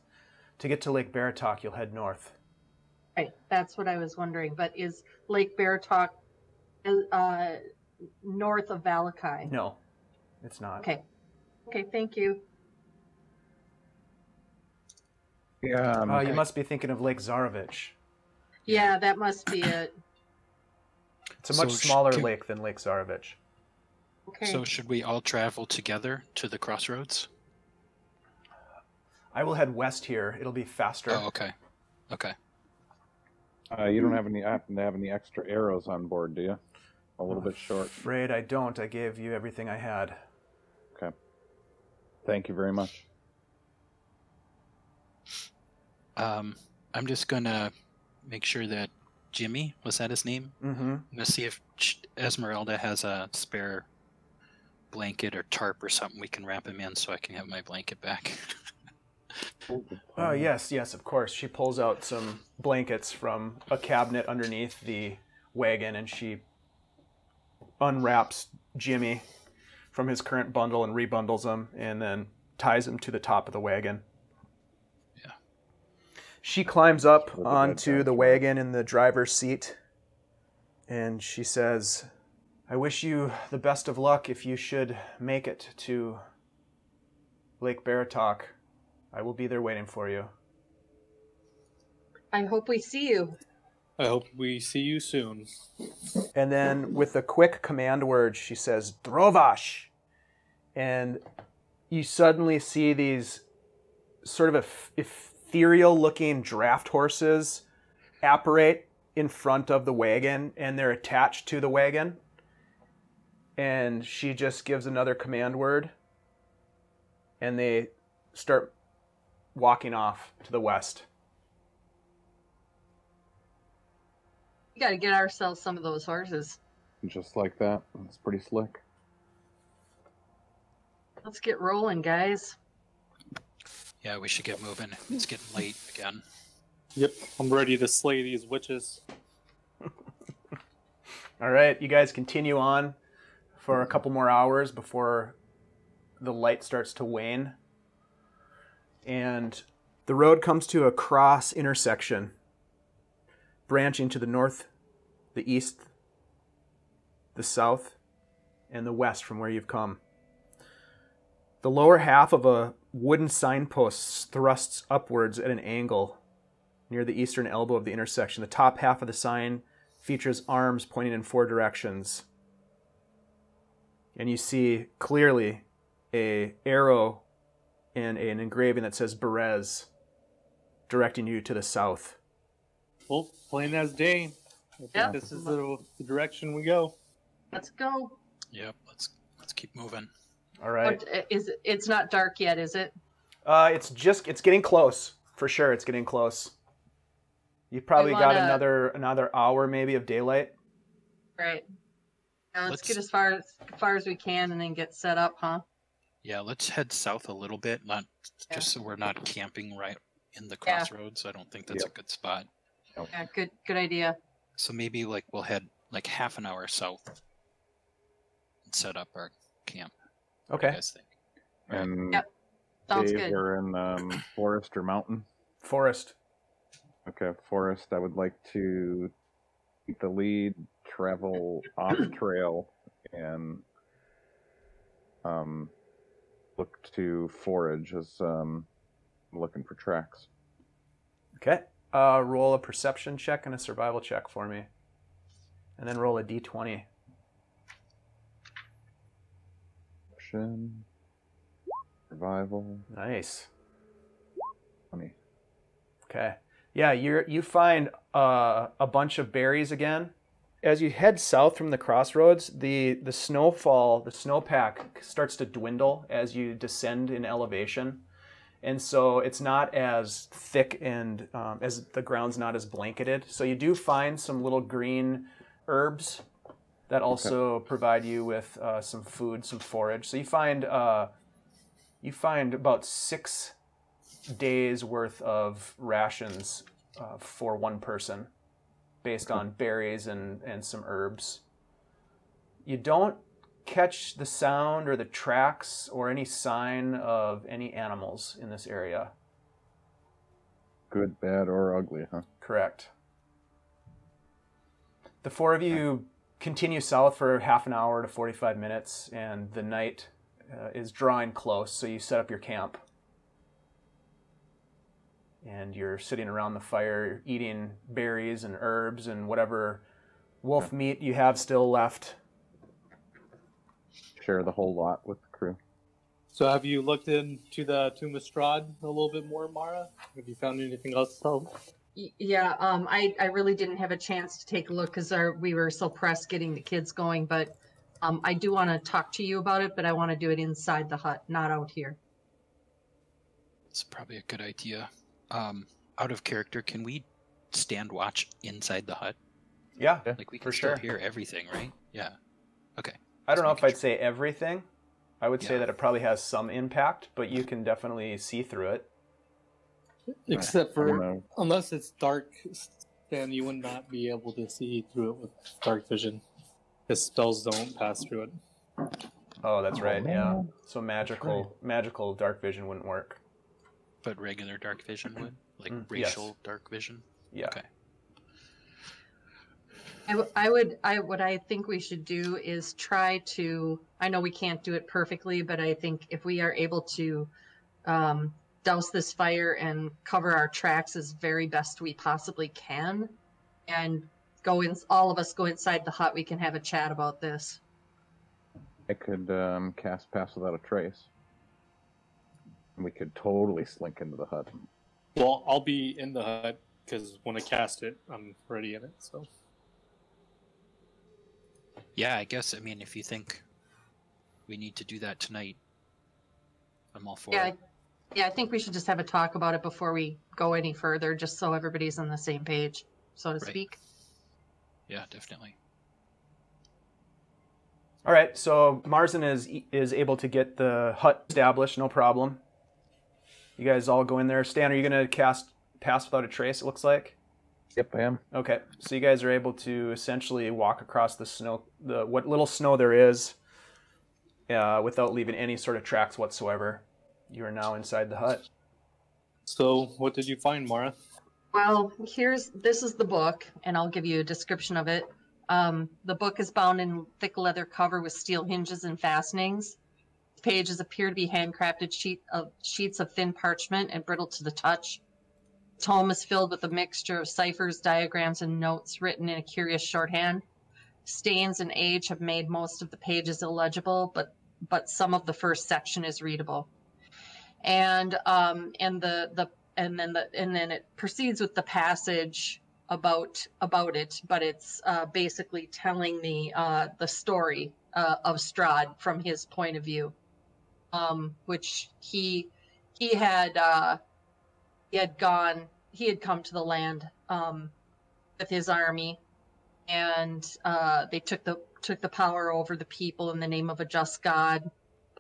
Speaker 1: To get to Lake Baratok, you'll head north.
Speaker 5: Right. That's what I was wondering. But is Lake Baratok uh, north of Vallaki.
Speaker 1: No, it's not.
Speaker 5: Okay. Okay, thank you.
Speaker 2: Yeah. um,
Speaker 1: Uh, you must be thinking of Lake Zarovich.
Speaker 5: Yeah, that must be it.
Speaker 1: It's a much
Speaker 3: So
Speaker 1: smaller
Speaker 3: can-
Speaker 1: lake than Lake Zarovich.
Speaker 5: Okay.
Speaker 3: So should we all travel together to the crossroads?
Speaker 1: I will head west here. It'll be faster.
Speaker 3: Oh, okay. Okay.
Speaker 2: Uh, you don't have any happen to have any extra arrows on board, do you? A little bit short.
Speaker 1: Afraid I don't. I gave you everything I had.
Speaker 2: Okay. Thank you very much.
Speaker 3: Um, I'm just gonna make sure that Jimmy was that his name?
Speaker 1: Mm-hmm.
Speaker 3: I'm gonna see if Ezmerelda has a spare blanket or tarp or something we can wrap him in, so I can have my blanket back.
Speaker 1: Oh yes, yes, of course. She pulls out some blankets from a cabinet underneath the wagon, and she unwraps Jimmy from his current bundle and rebundles him, and then ties him to the top of the wagon.
Speaker 3: Yeah.
Speaker 1: She climbs up
Speaker 2: Look at that
Speaker 1: onto the wagon in the driver's seat, and she says, "I wish you the best of luck if you should make it to Lake Baratok." I will be there waiting for you.
Speaker 5: I hope we see you.
Speaker 4: I hope we see you soon.
Speaker 1: And then with a quick command word, she says, Drovash. And you suddenly see these sort of eth- ethereal looking draft horses apparate in front of the wagon and they're attached to the wagon. And she just gives another command word and they start walking off to the west.
Speaker 5: We got to get ourselves some of those horses.
Speaker 2: Just like that. It's pretty slick.
Speaker 5: Let's get rolling, guys.
Speaker 3: yeah, we should get moving. It's getting late again.
Speaker 4: Yep, I'm ready to slay these witches.
Speaker 1: All right, you guys continue on for a couple more hours before the light starts to wane. And the road comes to a cross intersection, branching to the north, the east, the south, and the west from where you've come. The lower half of a wooden signpost thrusts upwards at an angle near the eastern elbow of the intersection. The top half of the sign features arms pointing in four directions. And you see clearly a arrow and an engraving that says Berez directing you to the south.
Speaker 4: Well, plain as day. I think
Speaker 5: Yep.
Speaker 4: this is the, the direction we go.
Speaker 5: Let's go.
Speaker 3: Yep, let's let's keep moving.
Speaker 1: All right.
Speaker 5: What- Is it's not dark yet, is it?
Speaker 1: Uh, it's just it's getting close for sure. It's getting close. You've probably got
Speaker 5: wanna-
Speaker 1: another another hour maybe of daylight.
Speaker 5: Right. Now let's,
Speaker 3: Let's-
Speaker 5: get as far as far as we can and then get set up, huh?
Speaker 3: Yeah, let's head south a little bit, not
Speaker 5: Yeah.
Speaker 3: just so we're not camping right in the
Speaker 5: Yeah.
Speaker 3: crossroads. I don't think that's a good spot.
Speaker 5: Yeah, good good idea.
Speaker 3: So maybe like we'll head like half an hour south and set up our camp. What do you
Speaker 1: Okay.
Speaker 3: guys think? Right.
Speaker 2: And
Speaker 5: Yep, Sounds
Speaker 2: Dave,
Speaker 5: good.
Speaker 2: we're in um, forest or mountain.
Speaker 1: Forest.
Speaker 2: Okay, forest. I would like to take the lead, travel off trail, and um, look to forage as um, I'm looking for tracks.
Speaker 1: Okay. Uh, roll a perception check and a survival check for me, and then roll a d20.
Speaker 2: Perception, survival,
Speaker 1: Nice.
Speaker 2: twenty.
Speaker 1: Okay. Yeah, you you find uh, a bunch of berries again. As you head south from the crossroads, the the snowfall, the snowpack starts to dwindle as you descend in elevation, and so it's not as thick and um, as the ground's not as blanketed. So you do find some little green herbs that also provide you with uh, some food, some forage. So you find uh, you find about six days worth of rations uh, for one person based on berries and, and some herbs. You don't catch the sound or the tracks or any sign of any animals in this area.
Speaker 2: Good, bad, or ugly, huh?
Speaker 1: Correct. The four of you continue south for half an hour to 45 minutes, and the night uh, is drawing close, so you set up your camp. And you're sitting around the fire eating berries and herbs and whatever wolf meat you have still left.
Speaker 2: Share the whole lot with the crew.
Speaker 4: So have you looked into the Tome of Strahd a little bit more, Mara? Have you found anything else? else?
Speaker 5: Y- Yeah, um, I, I really didn't have a chance to take a look because we were so pressed getting the kids going. But um, I do want to talk to you about it, but I want to do it inside the hut, not out here.
Speaker 3: It's probably a good idea. Um, out of character, can we stand watch inside the hut?
Speaker 1: Yeah,
Speaker 3: Like we can
Speaker 1: For
Speaker 3: still
Speaker 1: sure.
Speaker 3: hear everything, right? Yeah. Okay.
Speaker 1: I don't know if I'd say everything. I would say that it probably has some impact, but you can definitely see through it.
Speaker 4: Except for unless it's dark, then you would not be able to see through it with dark vision. His spells don't pass through it.
Speaker 1: Oh, that's
Speaker 2: Oh,
Speaker 1: right. Yeah. So magical, magical dark vision wouldn't work.
Speaker 3: But regular dark vision would? Like
Speaker 1: Mm, yes.
Speaker 3: racial dark vision?
Speaker 1: Yeah.
Speaker 3: Okay.
Speaker 5: I, w- I would I what I think we should do is try to I know we can't do it perfectly, but I think if we are able to um, douse this fire and cover our tracks as very best we possibly can, and go in all of us go inside the hut, we can have a chat about this.
Speaker 2: I could um, cast Pass Without a Trace. And we could totally slink into the hut.
Speaker 4: Well, I'll be in the hut because when I cast it, I'm already in it. So
Speaker 3: Yeah, I guess, I mean, if you think we need to do that tonight, I'm all for
Speaker 5: Yeah,
Speaker 3: it.
Speaker 5: yeah, I think we should just have a talk about it before we go any further, just so everybody's on the same page, so to
Speaker 3: Right.
Speaker 5: speak.
Speaker 3: Yeah, definitely.
Speaker 1: All right. So Marzen is is able to get the hut established, no problem. You guys all go in there. Stan, are you gonna cast pass without a trace? It looks like.
Speaker 2: Yep, I am.
Speaker 1: Okay, so you guys are able to essentially walk across the snow, the what little snow there is, uh, without leaving any sort of tracks whatsoever. You are now inside the hut.
Speaker 4: So, what did you find, Mara?
Speaker 5: Well, here's this is the book, and I'll give you a description of it. Um, the book is bound in thick leather cover with steel hinges and fastenings. Pages appear to be handcrafted sheet of sheets of thin parchment and brittle to the touch. The tome is filled with a mixture of ciphers, diagrams, and notes written in a curious shorthand. Stains and age have made most of the pages illegible, but but some of the first section is readable. And um, and the the and then the and then it proceeds with the passage about about it, but it's uh, basically telling the uh, the story uh, of Strahd from his point of view, um, which he he had uh, he had gone he had come to the land um, with his army, and uh, they took the took the power over the people in the name of a just God,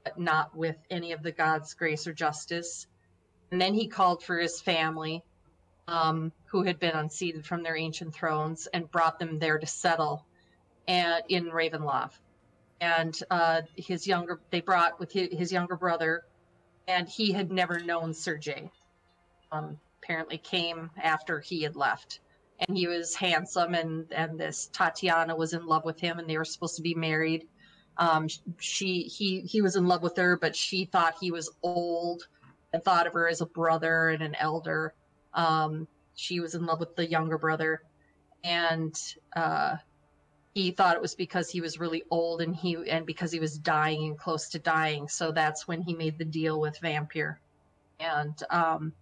Speaker 5: but not with any of the God's grace or justice. And then he called for his family, um, who had been unseated from their ancient thrones, and brought them there to settle and, in Ravenloft. And uh, his younger, they brought with his, younger brother, and he had never known Sergei. Um, apparently, came after he had left, and he was handsome, and and this Tatiana was in love with him, and they were supposed to be married. Um, she he he was in love with her, but she thought he was old and thought of her as a brother and an elder. Um, she was in love with the younger brother, and uh, he thought it was because he was really old and he and because he was dying and close to dying. So that's when he made the deal with Vampire, and um,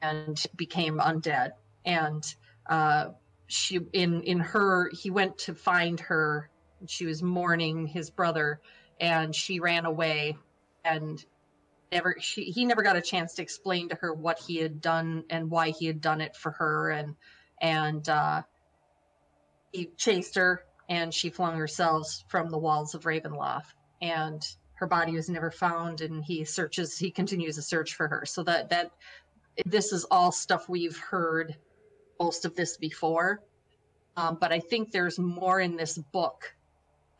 Speaker 5: and became undead. And uh, she in in her he went to find her. She was mourning his brother, and she ran away and never she he never got a chance to explain to her what he had done and why he had done it for her and and uh he chased her and she flung herself from the walls of Ravenloft and her body was never found and he searches he continues a search for her so that that this is all stuff we've heard most of this before um, but I think there's more in this book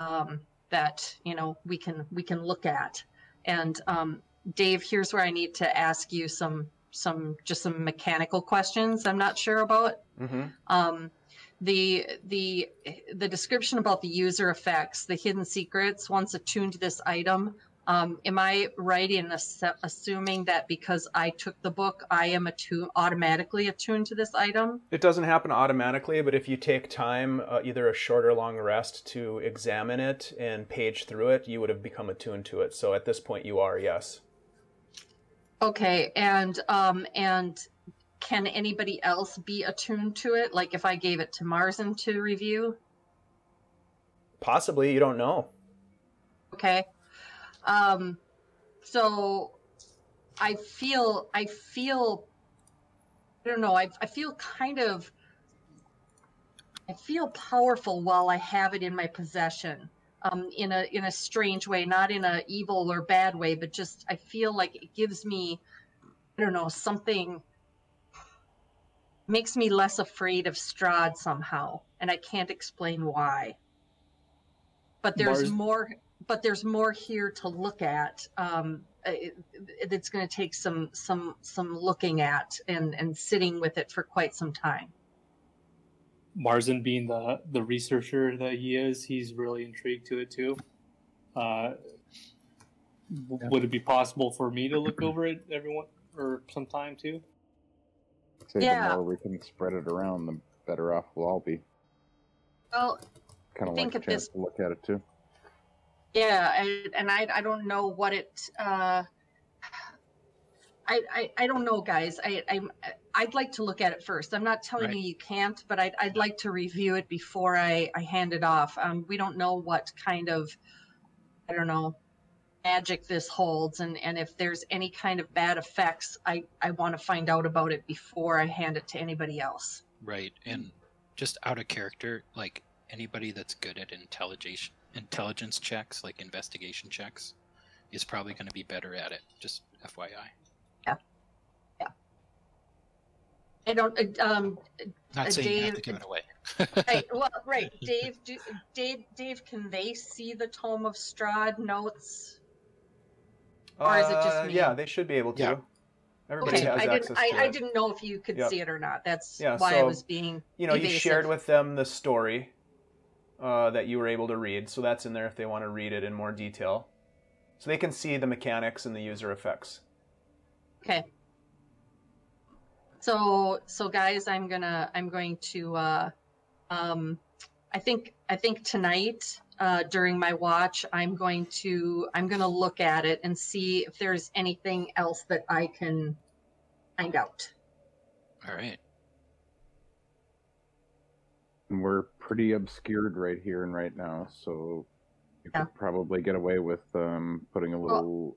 Speaker 5: um, that you know we can we can look at and um, Dave, here's where I need to ask you some some just some mechanical questions I'm not sure about.
Speaker 1: Mm-hmm.
Speaker 5: The the the description about the user effects, the hidden secrets, once attuned to this item. Um, am I right in ass- assuming that because I took the book, I am attuned automatically attuned to this item?
Speaker 1: It doesn't happen automatically, but if you take time, uh, either a short or long rest, to examine it and page through it, you would have become attuned to it. So at this point, you are, yes.
Speaker 5: Okay, and um, and can anybody else be attuned to it? Like if I gave it to Marzen to review?
Speaker 1: Possibly, you don't know.
Speaker 5: Okay. Um, so I feel, I feel, I don't know, I, I feel kind of, I feel powerful while I have it in my possession. Um, in a in a strange way, not in a evil or bad way, but just I feel like it gives me, I don't know, something makes me less afraid of Strahd somehow, and I can't explain why. But there's
Speaker 4: Mars-
Speaker 5: more. But there's more here to look at. Um, it, it's going to take some some some looking at and and sitting with it for quite some time.
Speaker 4: Marzen being the the researcher that he is, he's really intrigued to it too. Uh, w- Would it be possible for me to look over it everyone or sometime too?
Speaker 2: Say
Speaker 5: Yeah.
Speaker 2: the more we can spread it around, the better off we'll all be.
Speaker 5: Well,
Speaker 2: Kind of
Speaker 5: think
Speaker 2: like a chance
Speaker 5: this-
Speaker 2: to look at it too.
Speaker 5: Yeah, I, and I I don't know what it. Uh, I, I I don't know, guys. I I'm I'd like to look at it first. I'm not telling
Speaker 3: Right.
Speaker 5: you you can't, but I'd I'd like to review it before I I hand it off. Um, we don't know what kind of, I don't know, magic this holds, and and if there's any kind of bad effects, I I want to find out about it before I hand it to anybody else.
Speaker 3: Right, and just out of character, like anybody that's good at intelligence intelligence checks, like investigation checks, is probably going to be better at it. Just FYI. Yeah. Yeah.
Speaker 5: I don't. uh, Um,
Speaker 3: Not
Speaker 5: Uh,
Speaker 3: saying you have to give it away.
Speaker 5: right, well, right, Dave. Do, Dave, Dave, can they see the Tome of Strahd notes? Or is it just
Speaker 1: Uh,
Speaker 5: me?
Speaker 1: Yeah, they should be able to.
Speaker 3: Yeah.
Speaker 1: Everybody
Speaker 5: Okay,
Speaker 1: has
Speaker 5: I
Speaker 1: access
Speaker 5: didn't.
Speaker 1: to
Speaker 5: I, I didn't know if you could
Speaker 1: Yep.
Speaker 5: see it or not. That's
Speaker 1: Yeah,
Speaker 5: why I was being.
Speaker 1: You know, you shared with them the story uh, that you were able to read, so that's in there if they want to read it in more detail. So they can see the mechanics and the user effects.
Speaker 5: Okay. So, so guys, I'm gonna. I'm going to. Uh, um, I think. I think tonight. Uh, during my watch, I'm going to I'm going to look at it and see if there's anything else that I can find out.
Speaker 3: All right.
Speaker 2: And we're pretty obscured right here and right now, so you
Speaker 5: Yeah.
Speaker 2: could probably get away with um, putting a little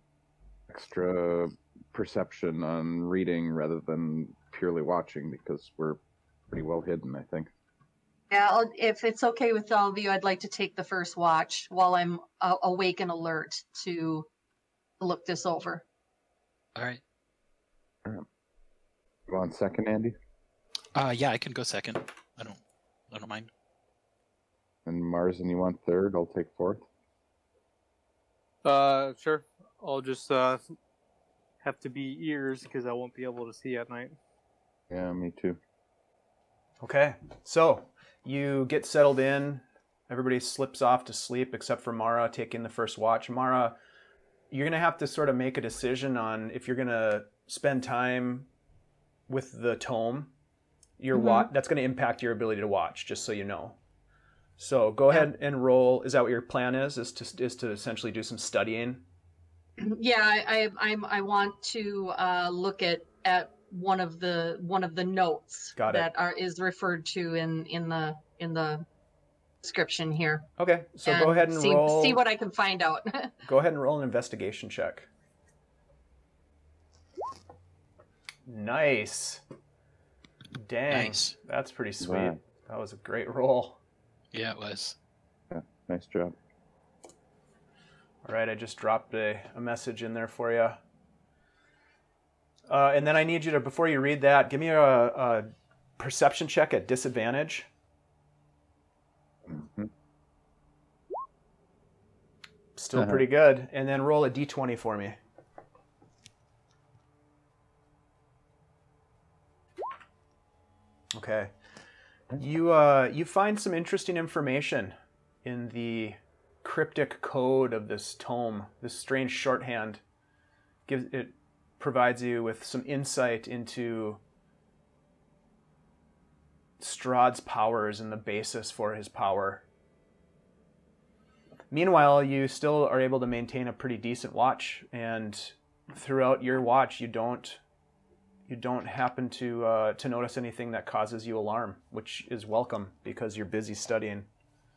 Speaker 2: extra perception on reading rather than purely watching because we're pretty well hidden, I think.
Speaker 5: Yeah, I'll, if it's okay with all of you, I'd like to take the first watch while I'm uh, awake and alert to look this over.
Speaker 3: All right.
Speaker 2: Go on second, Andy.
Speaker 3: Uh, yeah, I can go second. I don't. I don't mind.
Speaker 2: And Mars, and you want third? I'll take fourth.
Speaker 4: Uh, sure. I'll just uh have to be ears because I won't be able to see at night.
Speaker 2: Yeah, me too.
Speaker 1: Okay, so you get settled in. Everybody slips off to sleep except for Mara taking the first watch. Mara, you're gonna have to sort of make a decision on if you're gonna spend time with the tome. Your
Speaker 5: Mhm.
Speaker 1: wa- that's gonna impact your ability to watch, just so you know. So go ahead and roll. Is that what your plan is? Is to is to essentially do some studying?
Speaker 5: Yeah, I, I I'm I want to uh, look at at one of the one of the notes
Speaker 1: Got
Speaker 5: that are is referred to in in the in the description here.
Speaker 1: Okay, so go ahead and
Speaker 5: see,
Speaker 1: roll.
Speaker 5: see what I can find out.
Speaker 1: Go ahead and roll an investigation check. Nice. Dang.
Speaker 3: Nice.
Speaker 1: That's pretty sweet.
Speaker 2: Wow.
Speaker 1: That was a great roll.
Speaker 3: Yeah, it was.
Speaker 2: Yeah, Nice job.
Speaker 1: All right, I just dropped a, a message in there for you. Uh, and then I need you to, before you read that, give me a, a perception check at disadvantage.
Speaker 2: Mhm.
Speaker 1: Still
Speaker 2: Uh-huh.
Speaker 1: pretty good. And then roll a d20 for me. Okay. You uh, you find some interesting information in the cryptic code of this tome. This strange shorthand gives it provides you with some insight into Strahd's powers and the basis for his power. Meanwhile, you still are able to maintain a pretty decent watch, and throughout your watch, you don't you don't happen to uh, to notice anything that causes you alarm, which is welcome because you're busy studying.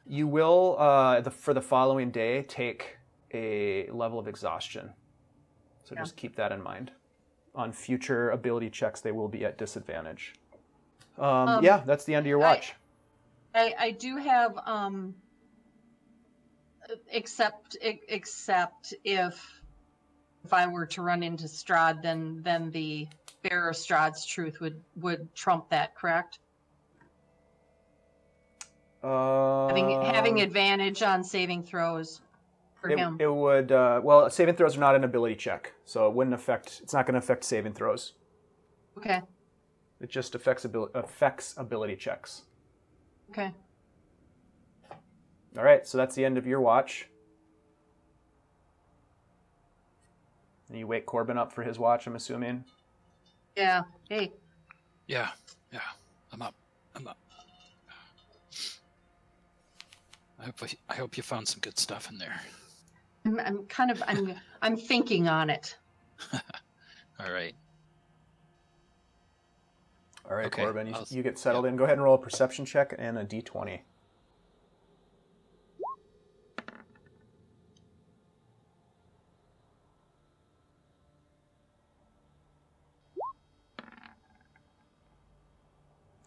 Speaker 1: You will, uh, the, for the following day, take a level of exhaustion. So
Speaker 5: Yeah.
Speaker 1: just keep that in mind. On future ability checks, they will be at disadvantage. Um,
Speaker 5: Um,
Speaker 1: yeah, that's the end of your watch.
Speaker 5: I, I do have um except except if if I were to run into Strahd, then then the bearer of Strahd's truth would would trump that correct having having
Speaker 1: Um,
Speaker 5: advantage on saving throws for
Speaker 1: it,
Speaker 5: him
Speaker 1: it would uh, well saving throws are not an ability check so it wouldn't affect it's not going to affect saving throws
Speaker 5: okay
Speaker 1: it just affects abil- affects ability checks
Speaker 5: okay
Speaker 1: all right so that's the end of your watch and you wake Corben up for his watch i'm assuming
Speaker 5: yeah hey
Speaker 3: Yeah, yeah. I'm up. I'm up. I hope I hope you found some good stuff in there.
Speaker 5: I'm, I'm kind of I'm I'm thinking on it
Speaker 3: All right.
Speaker 1: all right
Speaker 3: Okay,
Speaker 1: Corben you, you get settled in go ahead and roll a perception check and a d20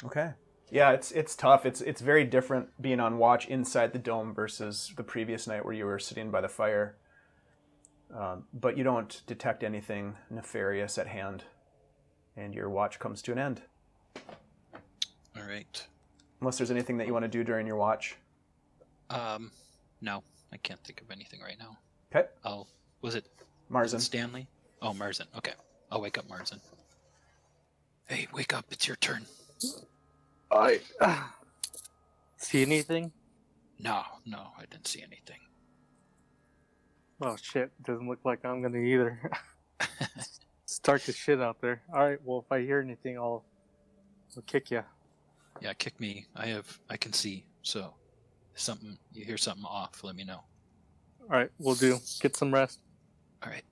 Speaker 1: Okay. Yeah, it's it's tough. It's it's very different being on watch inside the dome versus the previous night where you were sitting by the fire. Um, but you don't detect anything nefarious at hand, and your watch comes to an end.
Speaker 3: All right.
Speaker 1: Unless there's anything that you want to do during your watch.
Speaker 3: Um, no, I can't think of anything right now.
Speaker 1: Okay,
Speaker 3: I'll. Was it, was it
Speaker 1: Marzen.
Speaker 3: Stanley? Oh, Marzen. Okay, I'll wake up Marzen. Hey, wake up! It's your turn.
Speaker 4: I see anything?
Speaker 3: No, no, I didn't see anything.
Speaker 4: Oh shit! Doesn't look like I'm gonna either. it's dark as shit out there. All right. Well, if I hear anything, I'll, I'll kick you.
Speaker 3: Yeah, kick me. I have. I can see. So, if something. You hear something off? Let me know.
Speaker 4: All right. We'll do. Get some rest.
Speaker 3: All right.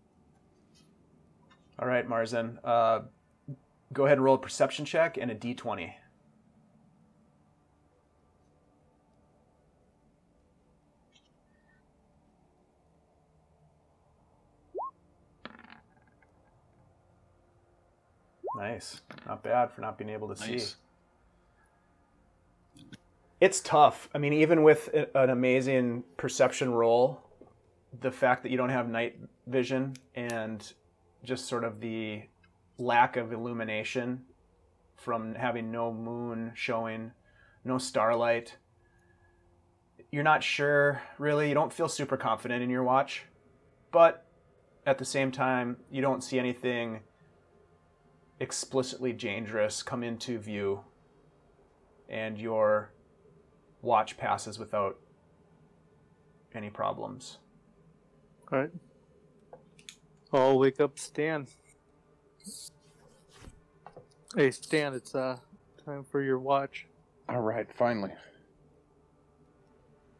Speaker 1: All right, Marzen. Uh, go ahead and roll a perception check and a d20. Nice. Not bad for not being able to see. It's tough. I mean, even with an amazing perception roll, the fact that you don't have night vision and just sort of the lack of illumination from having no moon showing, no starlight, you're not sure really. You don't feel super confident in your watch, but at the same time, you don't see anything explicitly dangerous come into view, and your watch passes without any problems.
Speaker 4: All right. I'll wake up Stan. Hey Stan, it's uh time for your watch.
Speaker 2: All right, finally.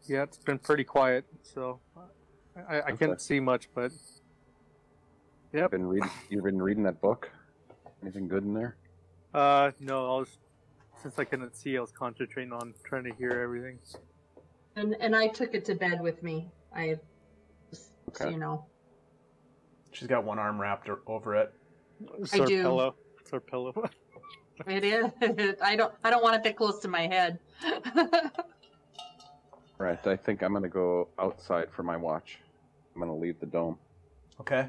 Speaker 4: Yeah, it's been pretty quiet, so I, I
Speaker 2: Okay.
Speaker 4: can't see much, but
Speaker 2: You've been reading. You've been reading that book. Anything good in there?
Speaker 4: uh no, I was since I couldn't see, I was concentrating on trying to hear everything.
Speaker 5: and and I took it to bed with me I just so you know
Speaker 1: She's got one arm wrapped over it.
Speaker 4: It's
Speaker 5: I
Speaker 4: our
Speaker 5: do.
Speaker 4: pillow. It's our pillow.
Speaker 5: it is I don't I don't want it that close to my head
Speaker 2: Right. I think I'm gonna go outside for my watch. I'm gonna leave the dome.
Speaker 1: Okay.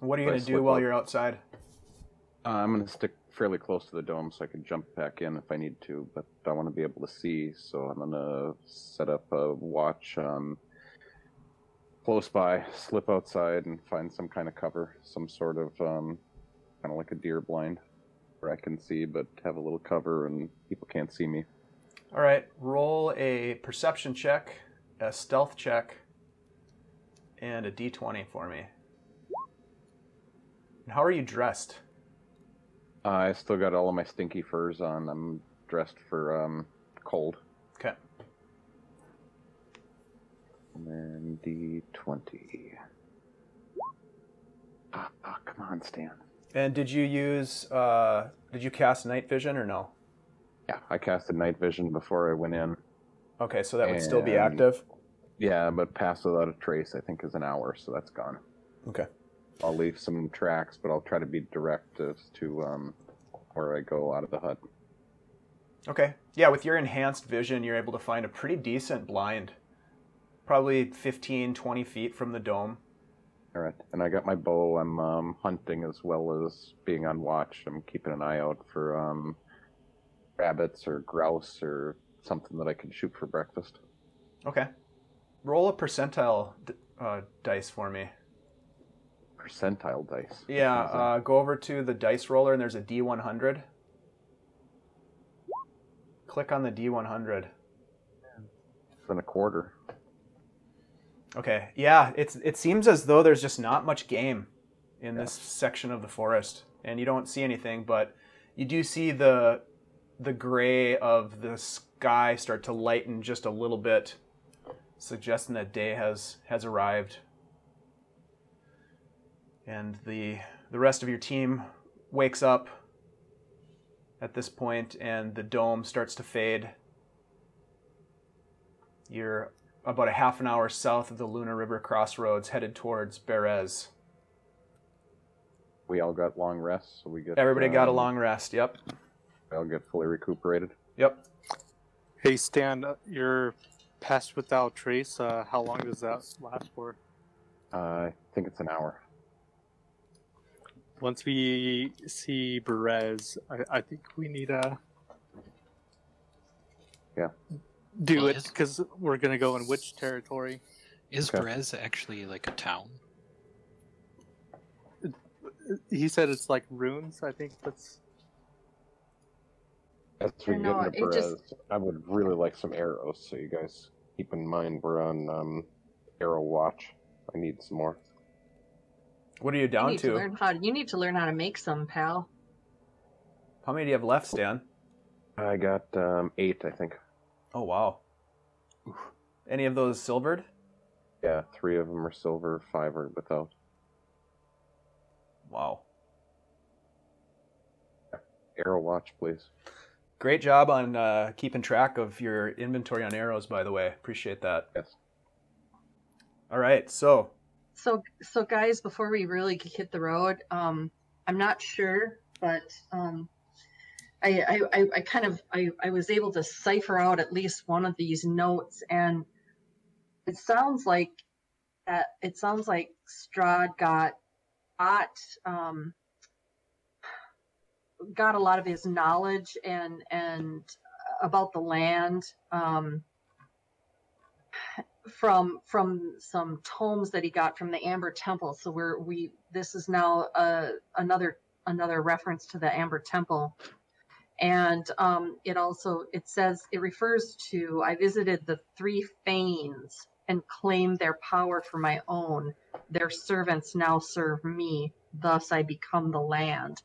Speaker 1: What are you
Speaker 2: So I
Speaker 1: going to do while
Speaker 2: up.
Speaker 1: you're outside?
Speaker 2: Uh, I'm gonna stick fairly close to the dome so I can jump back in if I need to, but I want to be able to see, so I'm gonna set up a watch um, close by, slip outside, and find some kind of cover, some sort of um, kind of like a deer blind. where I can see, but have a little cover and people can't see me.
Speaker 1: All right, roll a perception check, a stealth check, and a d20 for me. And how are you dressed?
Speaker 2: Uh, I still got all of my stinky furs on. I'm dressed for um, cold.
Speaker 1: Okay.
Speaker 2: And then D20. Ah, ah, come on, Stan.
Speaker 1: And did you use, uh, did you cast night vision or no?
Speaker 2: Yeah, I casted night vision before I went in.
Speaker 1: Okay, so that would still be active.
Speaker 2: Yeah, but pass without a trace, I think, is an hour, so that's gone.
Speaker 1: Okay.
Speaker 2: I'll leave some tracks, but I'll try to be direct as to um, where I go out of the hut.
Speaker 1: Okay. Yeah, with your enhanced vision, you're able to find a pretty decent blind. Probably 15, 20 feet from the dome.
Speaker 2: All right, and I got my bow. I'm um, hunting as well as being on watch. I'm keeping an eye out for um, rabbits or grouse or something that I can shoot for breakfast.
Speaker 1: Okay. Roll a percentile d- uh, dice for me.
Speaker 2: Percentile dice.
Speaker 1: Yeah,
Speaker 2: What is that?
Speaker 1: uh, go over to the dice roller and there's a D100. Click on the D100.
Speaker 2: It's in a quarter.
Speaker 1: Okay. Yeah, it's it seems as though there's just not much game in this section of the forest, and you don't see anything, but you do see the the gray of the sky start to lighten just a little bit, suggesting that day has has arrived. And the the rest of your team wakes up at this point, and the dome starts to fade. You're about a half an hour south of the Luna River crossroads, headed towards Berez.
Speaker 2: We all got long rests, so we get
Speaker 1: Everybody got a
Speaker 2: um,
Speaker 1: long rest. Yep.
Speaker 2: We all get fully recuperated.
Speaker 1: Yep.
Speaker 4: Hey Stan, uh, you're passed without trace. Uh, how long does that last for?
Speaker 2: Uh, I think it's an hour.
Speaker 4: Once we see Berez, I, I think we need to
Speaker 2: Yeah.
Speaker 4: do
Speaker 3: Well,
Speaker 4: it
Speaker 3: is-
Speaker 4: because we're gonna go in which territory?
Speaker 3: Is
Speaker 2: Okay.
Speaker 3: Berez actually like a town?
Speaker 4: He said it's like runes. I think that's
Speaker 2: As we
Speaker 5: I
Speaker 2: get
Speaker 5: know,
Speaker 2: into
Speaker 5: it just-
Speaker 2: I would really like some arrows, so you guys keep in mind we're on um, arrow watch. I need some more.
Speaker 1: What are you
Speaker 5: You
Speaker 1: down
Speaker 5: need to
Speaker 1: to?
Speaker 5: learn how. You need to learn how to make some, pal.
Speaker 1: How many do you have left, Stan?
Speaker 2: I got um, eight, I think.
Speaker 1: Oh wow. Any of those silvered?
Speaker 2: Yeah, three of them are silver, five are without.
Speaker 1: Wow.
Speaker 2: Arrow watch, please.
Speaker 1: Great job on uh, keeping track of your inventory on arrows, by the way. Appreciate that.
Speaker 2: Yes.
Speaker 1: All right, so
Speaker 5: So, so guys, before we really hit the road, um, I'm not sure, but um, I, I, I, kind of, I, I was able to cipher out at least one of these notes, and it sounds like that. It sounds like Strahd got got um, got a lot of his knowledge and and about the land. Um, from from some tomes that he got from the Amber Temple. So we're we this is now uh, another another reference to the Amber Temple, and um, it also it says it refers to I visited the three Fanes and claimed their power for my own. Their servants now serve me. Thus I become the land.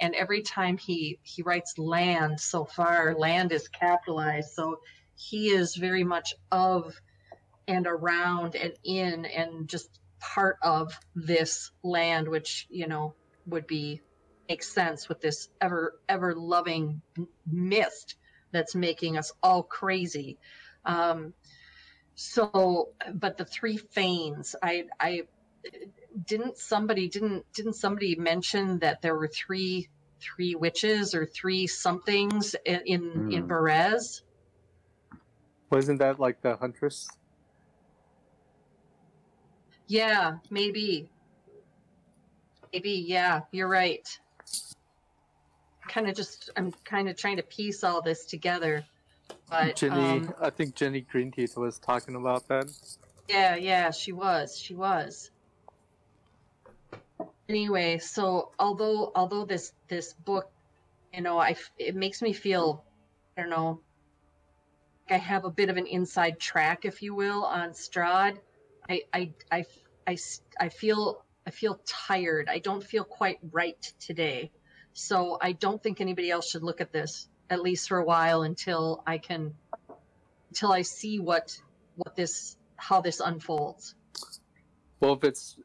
Speaker 5: And every time he he writes land so far, land is capitalized. So he is very much of and around and in and just part of this land which you know would be makes sense with this ever ever loving mist that's making us all crazy um so but the three fanes i i didn't somebody didn't didn't somebody mention that there were three three witches or three somethings in in, in
Speaker 2: Hmm.
Speaker 5: Berez?
Speaker 4: wasn't that like the huntress?
Speaker 5: Yeah, maybe. Maybe, yeah, you're right. Kind of just, I'm kind of trying to piece all this together. But,
Speaker 4: Jenny,
Speaker 5: um,
Speaker 4: I think Jenny Greenteeth was talking about that.
Speaker 5: yeah, yeah, she was, she was. Anyway, so although although this this book you know, I it makes me feel, I don't know, like I have a bit of an inside track, if you will, on Strahd. I, I, I, I, I feel, I feel tired. I don't feel quite right today. So I don't think anybody else should look at this, at least for a while, until I can, until I see what, what this, how this unfolds.
Speaker 4: Well, if it's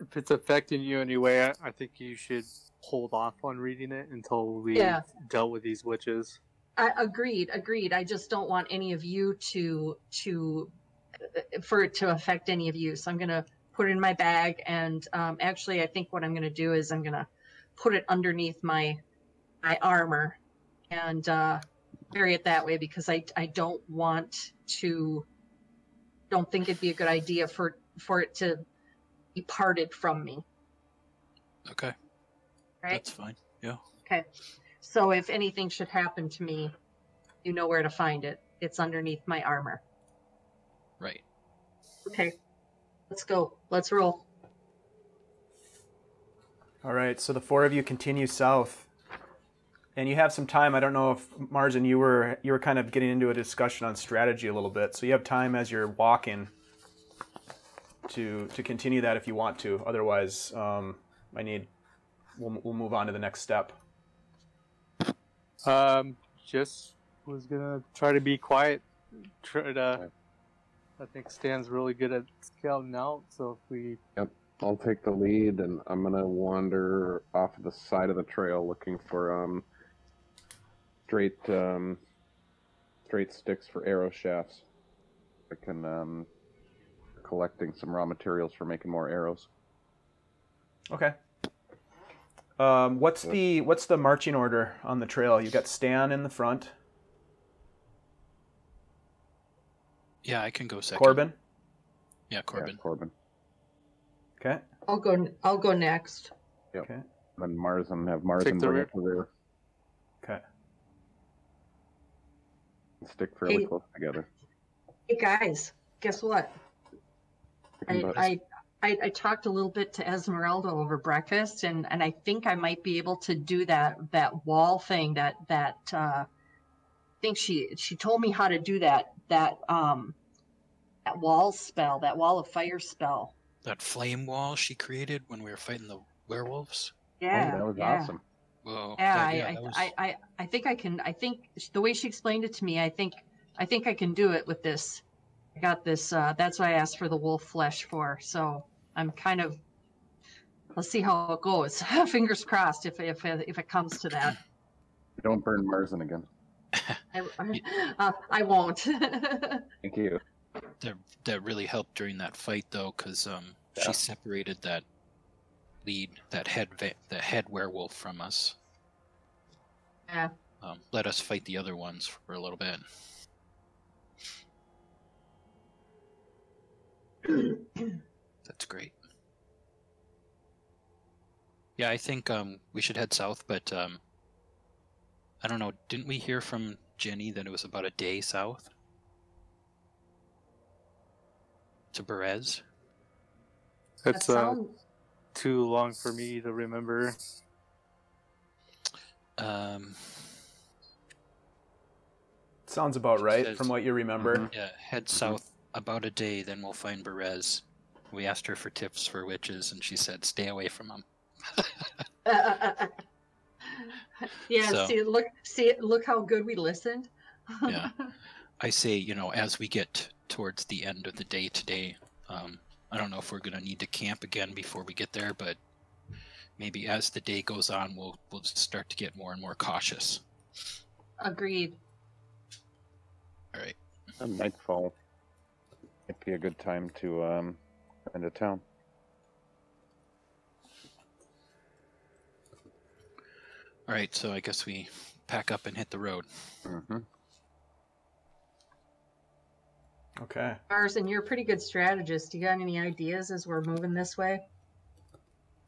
Speaker 4: if it's affecting you anyway, I, I think you should hold off on reading it until we
Speaker 5: Yeah.
Speaker 4: dealt with these witches.
Speaker 5: I agreed, agreed. I just don't want any of you to to for it to affect any of you. So I'm gonna put it in my bag, and um, actually, I think what I'm gonna do is I'm gonna put it underneath my my armor and uh, bury it that way because I I don't want to don't think it'd be a good idea for for it to be parted from me.
Speaker 3: Okay,
Speaker 5: Right.
Speaker 3: that's fine. Yeah. Okay.
Speaker 5: So if anything should happen to me, you know where to find it. It's underneath my armor.
Speaker 3: Right.
Speaker 5: Okay. Let's go. Let's roll.
Speaker 1: All right, so the four of you continue south, and you have some time. I don't know if Marzen, you were you were kind of getting into a discussion on strategy a little bit, so you have time as you're walking to to continue that if you want to. Otherwise, um, I need we'll we'll move on to the next step.
Speaker 4: Um, just was gonna try to be quiet. Try to.
Speaker 2: Okay.
Speaker 4: I think Stan's really good at scouting out. So if we yep,
Speaker 2: I'll take the lead, and I'm gonna wander off the side of the trail looking for um straight um straight sticks for arrow shafts. I can um collecting some raw materials for making more arrows.
Speaker 1: Okay. Um, what's the what's the marching order on the trail? You got Stan in the front,
Speaker 3: Yeah, I can go second.
Speaker 1: Corben.
Speaker 3: Yeah, Corben.
Speaker 2: Yeah, Corben.
Speaker 1: Okay.
Speaker 5: I'll go. I'll go next.
Speaker 1: Okay.
Speaker 2: Then Mars and Marzen have Marzen
Speaker 4: Take the
Speaker 2: bring
Speaker 4: rear.
Speaker 2: it to rear.
Speaker 1: Okay.
Speaker 2: Stick fairly
Speaker 5: Hey.
Speaker 2: close together.
Speaker 5: Hey guys, guess what? I, I, I I talked a little bit to Ezmerelda over breakfast, and and I think I might be able to do that that wall thing that that uh, I think she she told me how to do that that um that wall spell that wall of fire spell.
Speaker 3: That flame wall she created when we were fighting the werewolves.
Speaker 5: Yeah,
Speaker 2: oh, that was
Speaker 5: yeah.
Speaker 2: awesome.
Speaker 3: Whoa.
Speaker 5: Yeah,
Speaker 3: that-
Speaker 5: I,
Speaker 3: yeah,
Speaker 5: I,
Speaker 3: was-
Speaker 5: I, I, I think I can. I think the way she explained it to me, I think, I think I can do it with this. I got this. Uh, that's what I asked for the wolf flesh for. So I'm kind of. Let's see how it goes. Fingers crossed if if if it comes to that.
Speaker 2: Don't burn Marzen again.
Speaker 5: I, I, uh, I won't.
Speaker 2: Thank you.
Speaker 3: that that really helped during that fight though, because um,
Speaker 2: Yeah.
Speaker 3: she separated that lead, that head, va- the head werewolf from us.
Speaker 5: yeah.
Speaker 3: Um, let us fight the other ones for a little bit. That's great. Yeah, I think um, we should head south, but um, I don't know. Didn't we hear from Jenny that it was about a day south to Berez?
Speaker 5: That
Speaker 4: it's uh, too long for me to remember.
Speaker 3: Um,
Speaker 1: Sounds about right
Speaker 3: Says-
Speaker 1: from what you remember.
Speaker 2: Mhm.
Speaker 3: yeah, head south about a day, then we'll find Berez. We asked her for tips for witches, and she said, "Stay away from them."
Speaker 5: yeah.
Speaker 3: So-
Speaker 5: See, look, see, look how good we listened.
Speaker 3: Yeah. I say, you know, as we get towards the end of the day today, um, I don't know if we're going to need to camp again before we get there, but maybe as the day goes on, we'll we'll start to get more and more cautious.
Speaker 5: Agreed.
Speaker 3: All right.
Speaker 2: A nightfall might be a good time to um into town.
Speaker 3: All right. So I guess we pack up and hit the road.
Speaker 2: Mm-hmm.
Speaker 1: Okay.
Speaker 5: Mars, and you're a pretty good strategist. You got any ideas as we're moving this way?